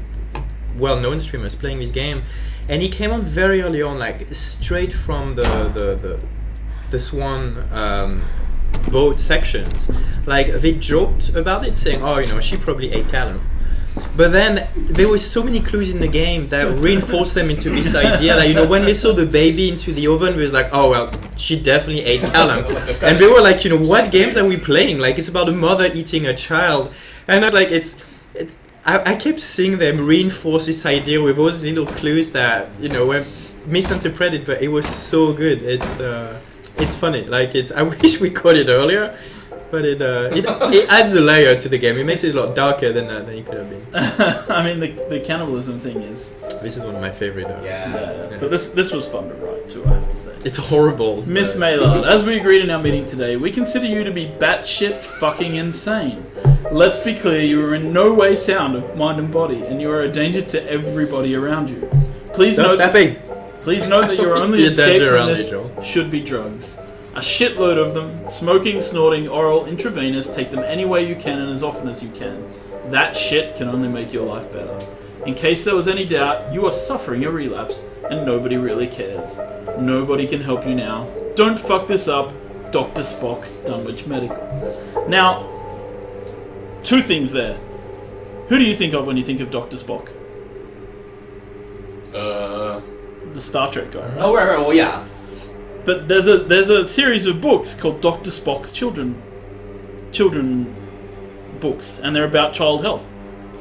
well-known streamers playing this game, and he came on very early on, like straight from the the the, the Swan. Um, boat sections like they joked about it saying oh you know she probably ate Callum but then there were so many clues in the game that reinforced them into this idea that you know when they saw the baby into the oven, it was like, oh well, she definitely ate Callum, [laughs] and they were like, you know, what games are we playing? Like it's about a mother eating a child, and I was like, it's it's. I, I kept seeing them reinforce this idea with all these little clues that you know were misinterpreted, but it was so good. It's uh, it's funny. Like it's. I [laughs] wish we caught it earlier. But it, uh, it it adds a layer to the game. It makes it a lot darker than uh, than it could have been. [laughs] I mean, the, the cannibalism thing is. This is one of my favorite. Uh, Yeah. Yeah, yeah. So this this was fun to write too, I have to say. It's horrible. Miss Maylard, as we agreed in our meeting today, we consider you to be batshit fucking insane. Let's be clear, you are in no way sound of mind and body, and you are a danger to everybody around you. Please Stop note, tapping. please note that your [laughs] only escape from this should be drugs. A shitload of them, smoking, snorting, oral, intravenous, take them any way you can and as often as you can. That shit can only make your life better. In case there was any doubt, you are suffering a relapse, and nobody really cares. Nobody can help you now. Don't fuck this up, Dr. Spock, Dunwich Medical. Now, two things there. Who do you think of when you think of Dr. Spock? Uh. The Star Trek guy, right? Oh, right, right. Well, yeah. But there's a there's a series of books called Doctor Spock's Children children books, and they're about child health,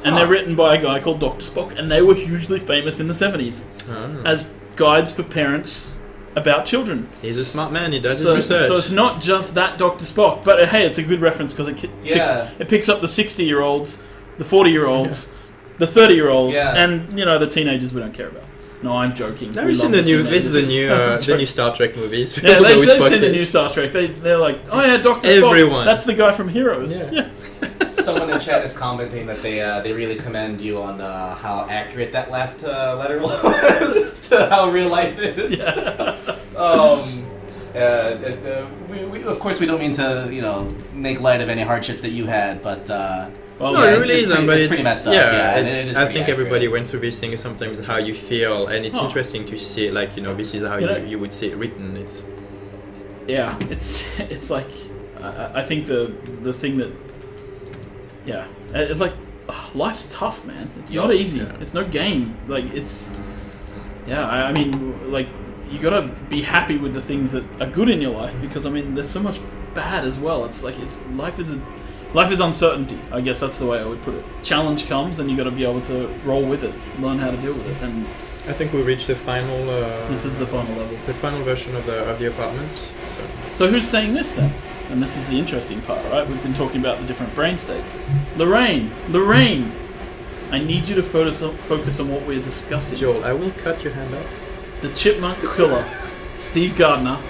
and they're written by a guy called Doctor Spock, and they were hugely famous in the seventies Oh. as guides for parents about children. He's a smart man. He does So, his research. so it's not just that Doctor Spock, but uh, hey, it's a good reference because it ki- Yeah. picks it picks up the sixty year olds, the forty year olds, the thirty year olds, Yeah. and you know the teenagers we don't care about. No, I'm joking. Have We you seen the new? This is the new, uh, [laughs] the new Star Trek movies. Yeah, [laughs] they've, those they've seen the new Star Trek. They, they're like, oh yeah, Doctor Spock. Everyone. That's the guy from Heroes. Yeah. Yeah. [laughs] Someone in chat is commenting that they uh, they really commend you on uh, how accurate that last uh, letter was to how real life is. um, uh, uh, we, we, of course, we don't mean to you know make light of any hardships that you had, but uh, Well, No, Yeah, it really it's isn't, pretty- but it's it's, pretty messed up, yeah. it's, it I think accurate. everybody went through these things. Sometimes how you feel, and it's Oh. interesting to see it. Like you know, this is how You you, know- you would see it written. It's yeah, it's it's like I, I think the the thing that yeah, it's like ugh, life's tough, man. It's not easy. Yeah. It's no game. Like it's yeah. I, I mean, like you gotta be happy with the things that are good in your life because I mean, there's so much bad as well. It's like it's life is a life is uncertainty. I guess that's the way I would put it. Challenge comes, and you got to be able to roll with it, learn how to deal with it. And I think we reached the final. Uh, this is the final level. the final version of the of the apartments. So So who's saying this then? And this is the interesting part, right? We've been talking about the different brain states. Lorraine, Lorraine, I need you to focus on, focus on what we're discussing. Joel, I will cut your hand off. The chipmunk killer, Steve Gardner.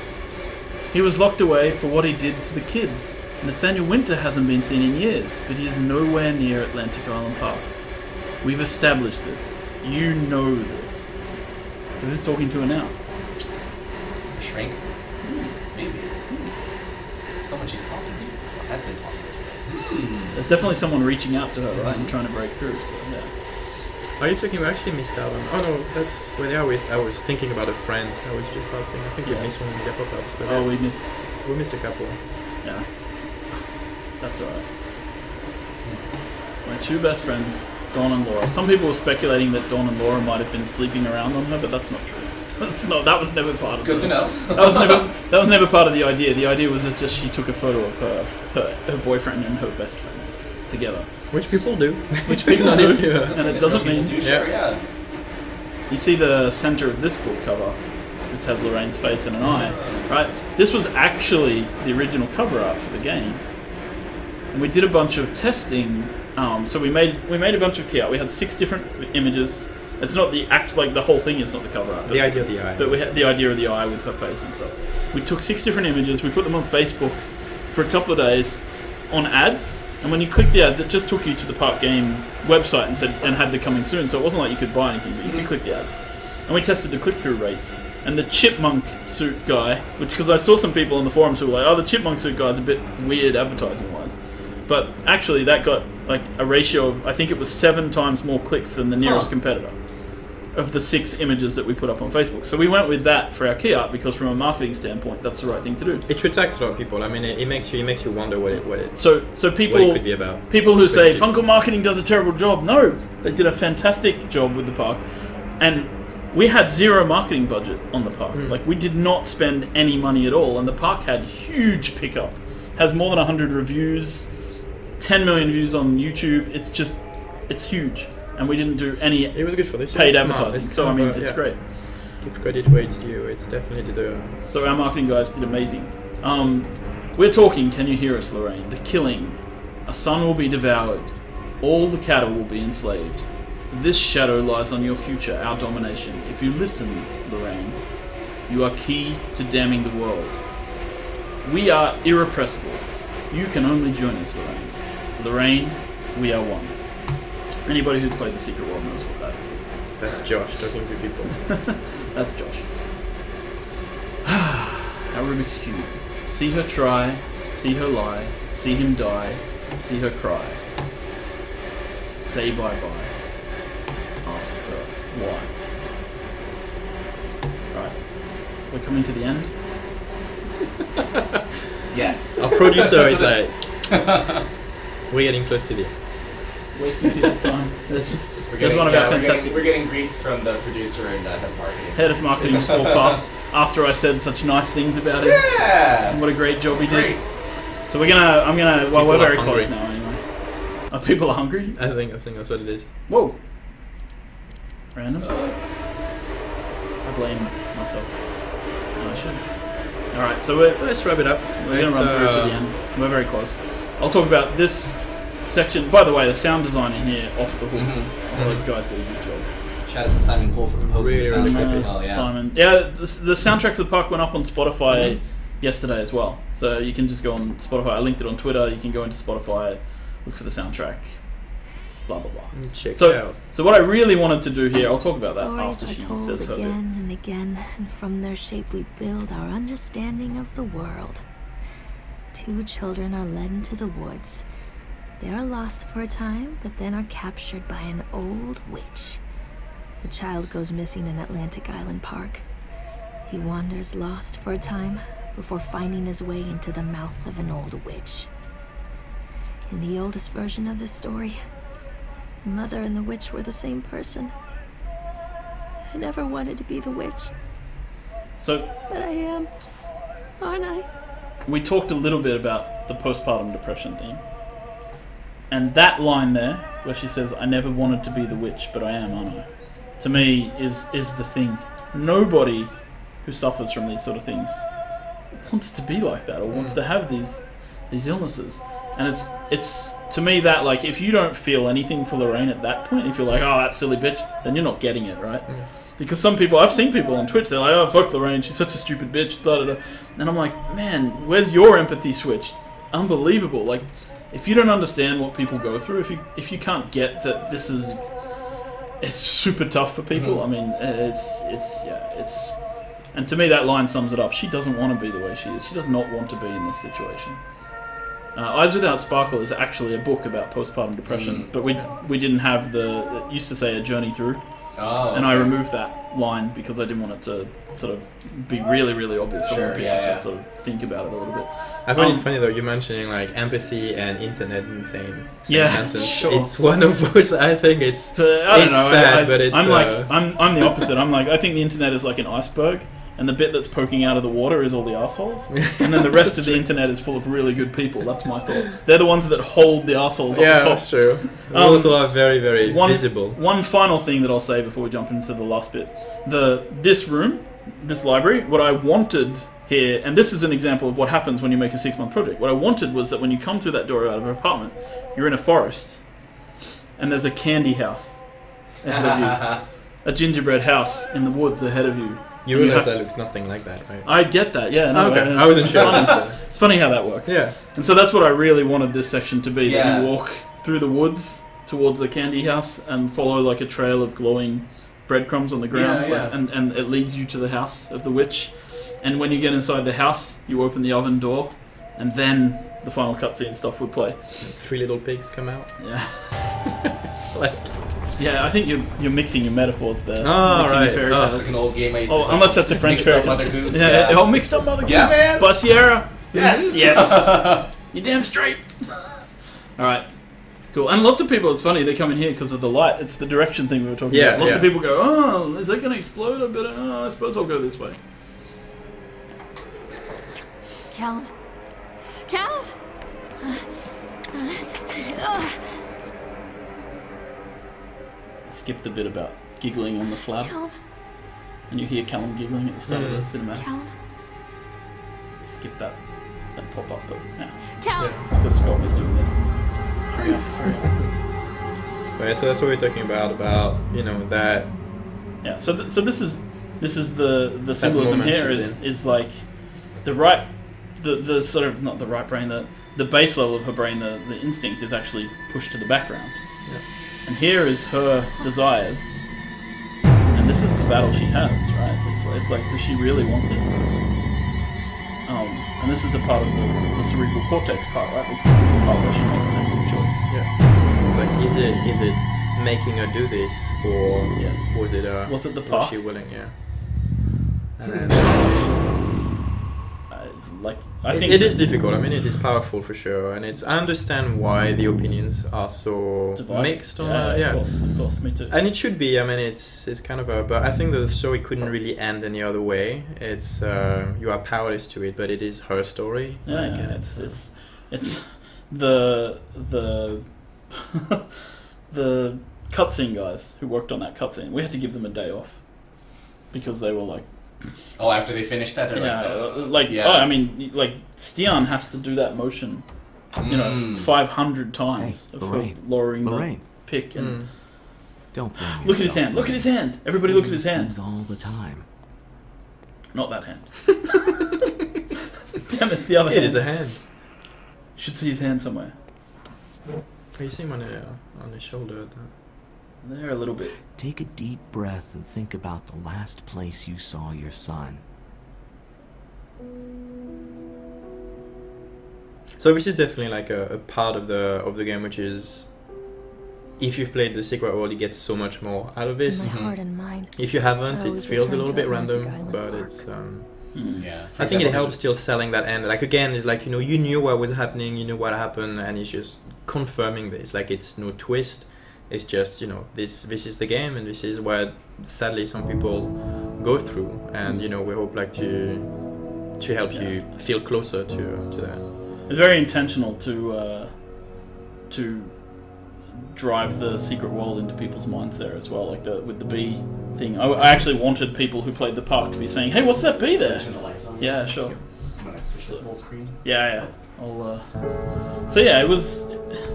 He was locked away for what he did to the kids. Nathaniel Winter hasn't been seen in years, but he is nowhere near Atlantic Island Park. We've established this. You know this. So who's talking to her now? A Shrink? Maybe. Someone she's talking to. Or has been talking to. Hmm. There's definitely someone reaching out to her, right, and hmm. trying to break through. So yeah. Are you talking? We actually missed out on. Oh no, that's well. Yeah, I was I was thinking about a friend. I was just passing. I think you Yeah. missed one of the pop-ups, but Oh, we missed. we missed a couple. Yeah. That's alright. My two best friends, Dawn and Laura. Some people were speculating that Dawn and Laura might have been sleeping around on her, but that's not true. [laughs] That's not. That was never part of. Good the, to know. [laughs] That was never. That was never part of the idea. The idea was that just she took a photo of her, her, her boyfriend and her best friend together. Which people do. Which people do, into it. and it doesn't mean do, sure, yeah. You see the center of this book cover, which has Lorraine's face and an eye, uh. right? This was actually the original cover art for the game, and we did a bunch of testing. Um, so we made we made a bunch of key art. We had six different images. It's not the act like the whole thing is not the cover art. But, The idea of the eye. but we had the idea of the eye with her face and stuff. We took six different images. We put them on Facebook for a couple of days on ads. And when you clicked the ads, it just took you to the Park Game website and said and had the coming soon. So it wasn't like you could buy anything, but you could click the ads. And we tested the click-through rates. And the chipmunk suit guy, which because I saw some people on the forums who were like, "Oh, the chipmunk suit guy's a bit weird advertising-wise," but actually that got like a ratio of I think it was seven times more clicks than the nearest Huh. competitor of the six images that we put up on Facebook. So we went with that for our key art because from a marketing standpoint, that's the right thing to do. It attracts a lot of people. I mean, it, it makes you it makes you wonder what it what it, So so people could be about. people who say Funcom Marketing does a terrible job. No, they did a fantastic job with the park, and we had zero marketing budget on the park. Hmm. Like we did not spend any money at all, and the park had huge pickup. Has more than hundred reviews, ten million views on YouTube. It's just it's huge, and we didn't do any It was good for this. paid advertising. So I mean, it's yeah. great. Give credit where it's due. It's definitely to the. So our marketing guys did amazing. Um, we're talking. Can you hear us, Lorraine? The killing. A son will be devoured. All the cattle will be enslaved. This shadow lies on your future, our domination. If you listen, Lorraine, you are key to damning the world. We are irrepressible. You can only join us, Lorraine. Lorraine, we are one. Anybody who's played The Secret World knows what that is. That's Josh talking to people. [laughs] That's Josh. Our Rubik's Cube. See her try, see her lie, see him die, see her cry. Say bye bye. Ask her why. Right. We're coming to the end. Yes. Our producer [laughs] is like. [laughs] We're getting close to the. end. Wasting people's [laughs] time. This, We're There's one of our we're fantastic- Getting, we're getting greets from the producer and uh, head of marketing. head of marketing just walked past after I said such nice things about him. Yeah. What a great job he Great. did. So we're gonna, I'm gonna, well, People we're very hungry. close now anyway. Uh, people are hungry? I think I think that's what it is. Whoa. Random? I blame myself. No, I shouldn't. Alright, so we're, Let's wrap it up. we're going to run through it to uh, the end. We're very close. I'll talk about this section. By the way, the sound design in here, off the hook. Mm-hmm. All those guys did a good job. Shout out to Simon Poole for composing Really, the really soundtrack good. as well. Yeah. Simon. Yeah, the, the soundtrack for the park went up on Spotify yesterday as well. So you can just go on Spotify. I linked it on Twitter. You can go into Spotify, look for the soundtrack. Blah blah blah. Check it So, out. so what I really wanted to do here, I'll talk about that after are she told says her bit. again and again, and from their shape we build our understanding of the world. Two children are led into the woods. They are lost for a time, but then are captured by an old witch. The child goes missing in Atlantic Island Park. He wanders lost for a time before finding his way into the mouth of an old witch. In the oldest version of this story, the mother and the witch were the same person. I never wanted to be the witch, So but I am. Aren't I? We talked a little bit about the postpartum depression thing. and that line there, where she says, "I never wanted to be the witch, but I am, aren't I?" To me, is is the thing. Nobody who suffers from these sort of things wants to be like that or mm. wants to have these these illnesses. And it's it's to me that like if you don't feel anything for Lorraine at that point, if you're like, oh that silly bitch, then you're not getting it, right? Mm. Because some people I've seen people on Twitch, they're like, oh fuck Lorraine, she's such a stupid bitch, da da da. And I'm like, man, where's your empathy switch? Unbelievable. Like if you don't understand what people go through, if you if you can't get that this is it's super tough for people. I mean, it's it's yeah, it's and to me that line sums it up. She doesn't want to be the way she is. She does not want to be in this situation. Uh, Eyes Without Sparkle is actually a book about postpartum depression, but we we didn't have the it used to say a journey through, Oh, and I removed that line because I didn't want it to sort of be really really obvious. I Sure, want people yeah, to yeah. sort of think about it a little bit. I find Um, it funny though. You're mentioning like empathy and internet in the same, same Yeah, sentence. sure. It's [laughs] one of those. I think it's So, I don't It's know. sad, I, I, but it's, I'm uh, like I'm I'm the [laughs] opposite. I'm like I think the internet is like an iceberg, and the bit that's poking out of the water is all the assholes, and then the rest [laughs] of the internet is full of really good people. That's my thought. They're the ones that hold the assholes yeah, on the top. that's true. Um, Those are very very one- visible. One final thing that I'll say before we jump into the last bit: the this room, this library. What I wanted here, and this is an example of what happens when you make a six-month project. What I wanted was that when you come through that door out of an apartment, you're in a forest, and there's a candy house ahead of you, [laughs] a gingerbread house in the woods ahead of you. You and you realize have- that looks nothing like that, right? I get that, yeah. No, okay, it's- I wasn't it's sure. funny. [laughs] It's funny how that works. yeah, And so that's what I really wanted this section to be. That Yeah. you walk through the woods towards the candy house and follow like a trail of glowing breadcrumbs on the ground, Yeah, like, yeah. and, and it leads you to the house of the witch. And when you get inside the house, you open the oven door, and then the final cutscene stuff would play. three little pigs come out. Yeah, [laughs] Like, yeah. I think you're you're mixing your metaphors there. Oh, mixing right. your fairy Oh. tales. It's an old game I used to Oh, play. unless that's a French Mixed fairy Up tale. Mother Goose. Yeah, Yeah. oh, mixed up Mother Goose. man. By Sierra. Yes. Yes. [laughs] you're damn straight. All right. Cool. And lots of people, it's funny, they come in here because of the light. It's the direction thing we were talking Yeah, about. Lots of people go, oh, is that going to explode? I better, oh, I suppose I'll go this way. Callum. Callum! Ugh, uh, uh, Skip the bit about giggling on the slab. Callum, And you hear Callum giggling at the start of the mm. cinematic. Callum, Skip that, that pop up, but yeah. Callum! Because Scott was doing this. Hurry up, hurry up. [laughs] right, so that's what we're talking about. About you know that Yeah. So, th- so this is this is the the symbolism here is, here she's is is like the right the the sort of not the right brain the the base level of her brain the the instinct is actually pushed to the background. Yeah. And here is her desires. And this is the battle she has, right? It's it's like does she really want this? Um, and this is a part of the, the cerebral cortex part, right? Because this is the part where she makes an active choice. yeah, like is it is it making her do this or Yes. was it uh Was it the was path? she willing? Yeah. And then, Uh, like I it- think it is difficult. I mean, it is powerful for sure, and it's. I understand why the opinions are so divided. mixed. On, yeah, uh, of course, of course, me too. And it should be. I mean, it's it's kind of a. But I think the story couldn't really end any other way. It's uh, you are powerless to it, but it is her story. Yeah, like, yeah, it's it's it's [laughs] the the [laughs] the cutscene guys who worked on that cutscene. We had to give them a day off because they were like, Oh, after they finish that, they're yeah, like, uh, uh, like yeah. oh, I mean, like Stian has to do that motion, you know, Mm. five hundred times Hey, of her Lorraine, lowering Lorraine, the pick and Mm. don't blame look at his hand. Look at his hand. Everybody, look at his hand. things all the time. Not that hand. [laughs] [laughs] Damn it, the other It hand. is a hand. Should see his hand somewhere. Oh, you see him on the on his shoulder. There, a little bit. Take a deep breath and think about the last place you saw your son. So this is definitely like a, a part of the of the game, which is if you've played the Secret World, you get so much more out of My this. heart and mind. If you haven't, it feels a little bit random, Island but Park. it's. Um, Hmm. Yeah. For I think it helps still selling that end. Like again, it's like you know you knew what was happening, you knew what happened, and it's just confirming this. Like it's no twist. It's just you know this this is the game, and this is what sadly some people go through. And you know we hope like to to help you feel closer to to that. It's very intentional to uh, to drive the secret world into people's minds there as well, like the with the bee thing. I, I actually wanted people who played the park to be saying, "Hey, what's that bee there?" Turn the lights on. Yeah, sure. When I switch to full screen. Yeah, yeah. I'll, uh... So yeah, it was.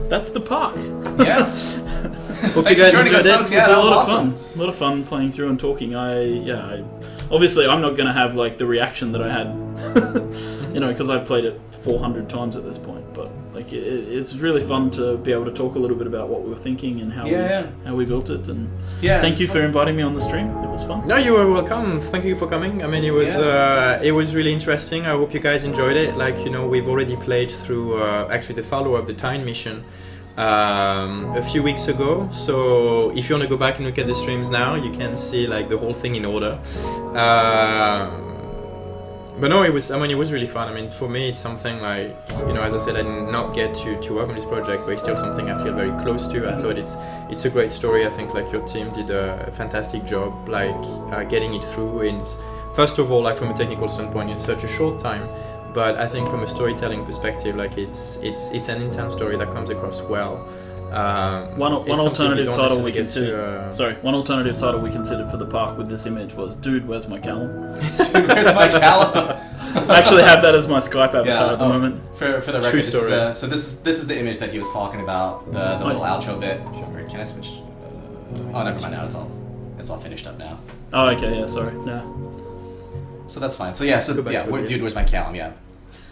That's the park. Yeah. [laughs] Hope you guys enjoyed it. folks. It was that a was lot awesome. of fun. A lot of fun playing through and talking. I yeah. I, obviously, I'm not gonna have like the reaction that I had, [laughs] you know, because I've played it 400 times at this point. But like, it, it's really fun to be able to talk a little bit about what we were thinking and how Yeah, we, yeah. how we built it. And Yeah. thank you for inviting me on the stream. It was fun. No, you are welcome. Thank you for coming. I mean, it was uh, it was really interesting. I hope you guys enjoyed it. Like you know, we've already played through uh, actually the follow up, the Time mission, um, a few weeks ago. So if you want to go back and look at the streams now, you can see like the whole thing in order. Um, but no, it was. I mean, it was really fun. I mean, for me, it's something like you know, as I said, I did not get to, to work on this project, but it's still something I feel very close to. I thought it's it's a great story. I think like your team did a fantastic job, like uh, getting it through. In first of all, like from a technical standpoint, in such a short time. But I think from a storytelling perspective, like it's it's it's an intense story that comes across well. Um, One, one alternative don't title we necessarily get to, considered. uh, Sorry, one alternative title we considered for the park with this image was "Dude, where's my Callum?" [laughs] Where's my Callum? [laughs] I actually have that as my Skype avatar Yeah, at the oh, moment. For, for the True record, this is story. the, so this is this is the image that he was talking about, the, the little Oh. outro bit. Can I switch? Uh, oh, never mind. Now it's all it's all finished up now. Oh, okay, yeah, sorry, yeah. So that's fine. So yeah, so yeah, where, dude, where's my Callum? Yeah.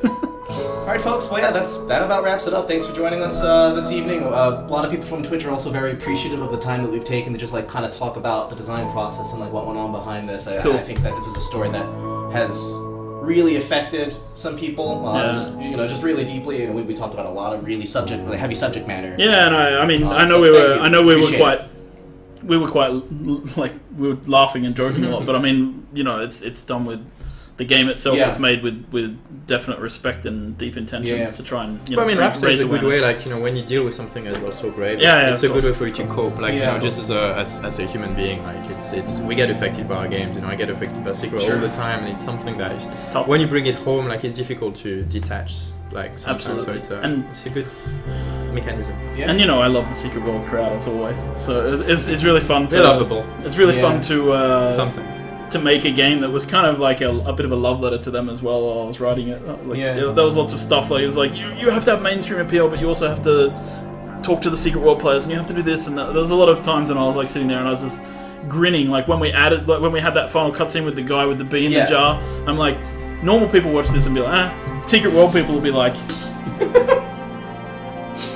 [laughs] All right, folks. Well, yeah, that's that about wraps it up. Thanks for joining us uh, this evening. Uh, a lot of people from Twitch are also very appreciative of the time that we've taken to just like kind of talk about the design process and like what went on behind this. I, Cool. I think that this is a story that has really affected some people. Uh, Yeah. just, you know, just really deeply. And we, we talked about a lot of really subject, really heavy subject matter. Yeah, and I, I mean, Um, I know so we were. I know we were quite, it. we were quite like we were laughing and joking a lot, but I mean, you know, it's it's done with the game itself Yeah. was made with with definite respect and deep intentions Yeah. to try and you But know I mean, ra- raise is a good way, like you know, when you deal with something as well so great. Yeah, it's, yeah, it's of a good way for you to cope. Like Yeah. you know, just as a as, as a human being, like it's it's we get affected by our games. You know, I get affected by Secret Sure. all the time, and it's something that is- It's tough. when you bring it home, like it's difficult to detach. Like sometimes, Absolutely. so it's a And- it's a good mechanism. Yeah. And you know, I love the Secret World crowd as always, so it's, it's really fun to They're lovable. It's really Yeah. fun to uh, Something. To make a game that was kind of like a, a bit of a love letter to them as well while I was writing it. Like, Yeah. there, there was lots of stuff like it was like you, you have to have mainstream appeal, but you also have to talk to the Secret World players, and you have to do this and that. There was a lot of times when I was like sitting there and I was just grinning, like when we added, like when we had that final cutscene with the guy with the bee in Yeah. the jar. I'm like, normal people watch this and be like, ah. Secret World people will be like,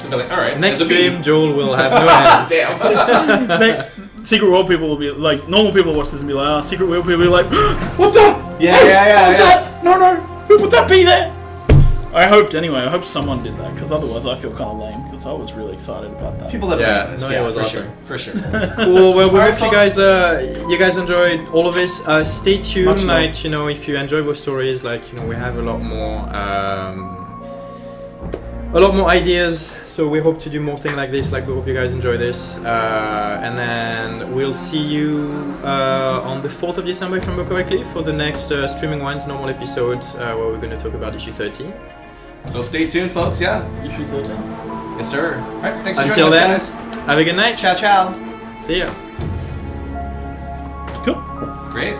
So like, all right. Next there's a bee. stream, Joel will have no [laughs] hands. Damn. [laughs] ne- Secret World people will be like, normal people watch this and be like, ah. Secret World people will be like, [gasps] what's that? Yeah, yeah, yeah. What's yeah. that? No, no! Who put that bee there? I hoped anyway. I hope someone did that because otherwise I feel kind of lame because I was really excited about that. People have Yeah, noticed. no, it yeah, was for awesome. sure, for sure. [laughs] cool. Well, we Alright, hope you guys uh, you guys enjoyed all of this. Uh, stay tuned. Much love. like you know, if you enjoy those stories, like you know, we have a lot more. Um, a lot more ideas, so we hope to do more things like this. Like we hope you guys enjoy this, uh, and then we'll see you uh, on the fourth of December, if I remember correctly, for the next uh, streaming ones normal episode uh, where we're going to talk about issue thirteen. So stay tuned, folks. Yeah. Issue 13. Yes, sir. All right. Thanks for Until joining then, us, guys. have a good night. Ciao, ciao. See ya. Cool. Great.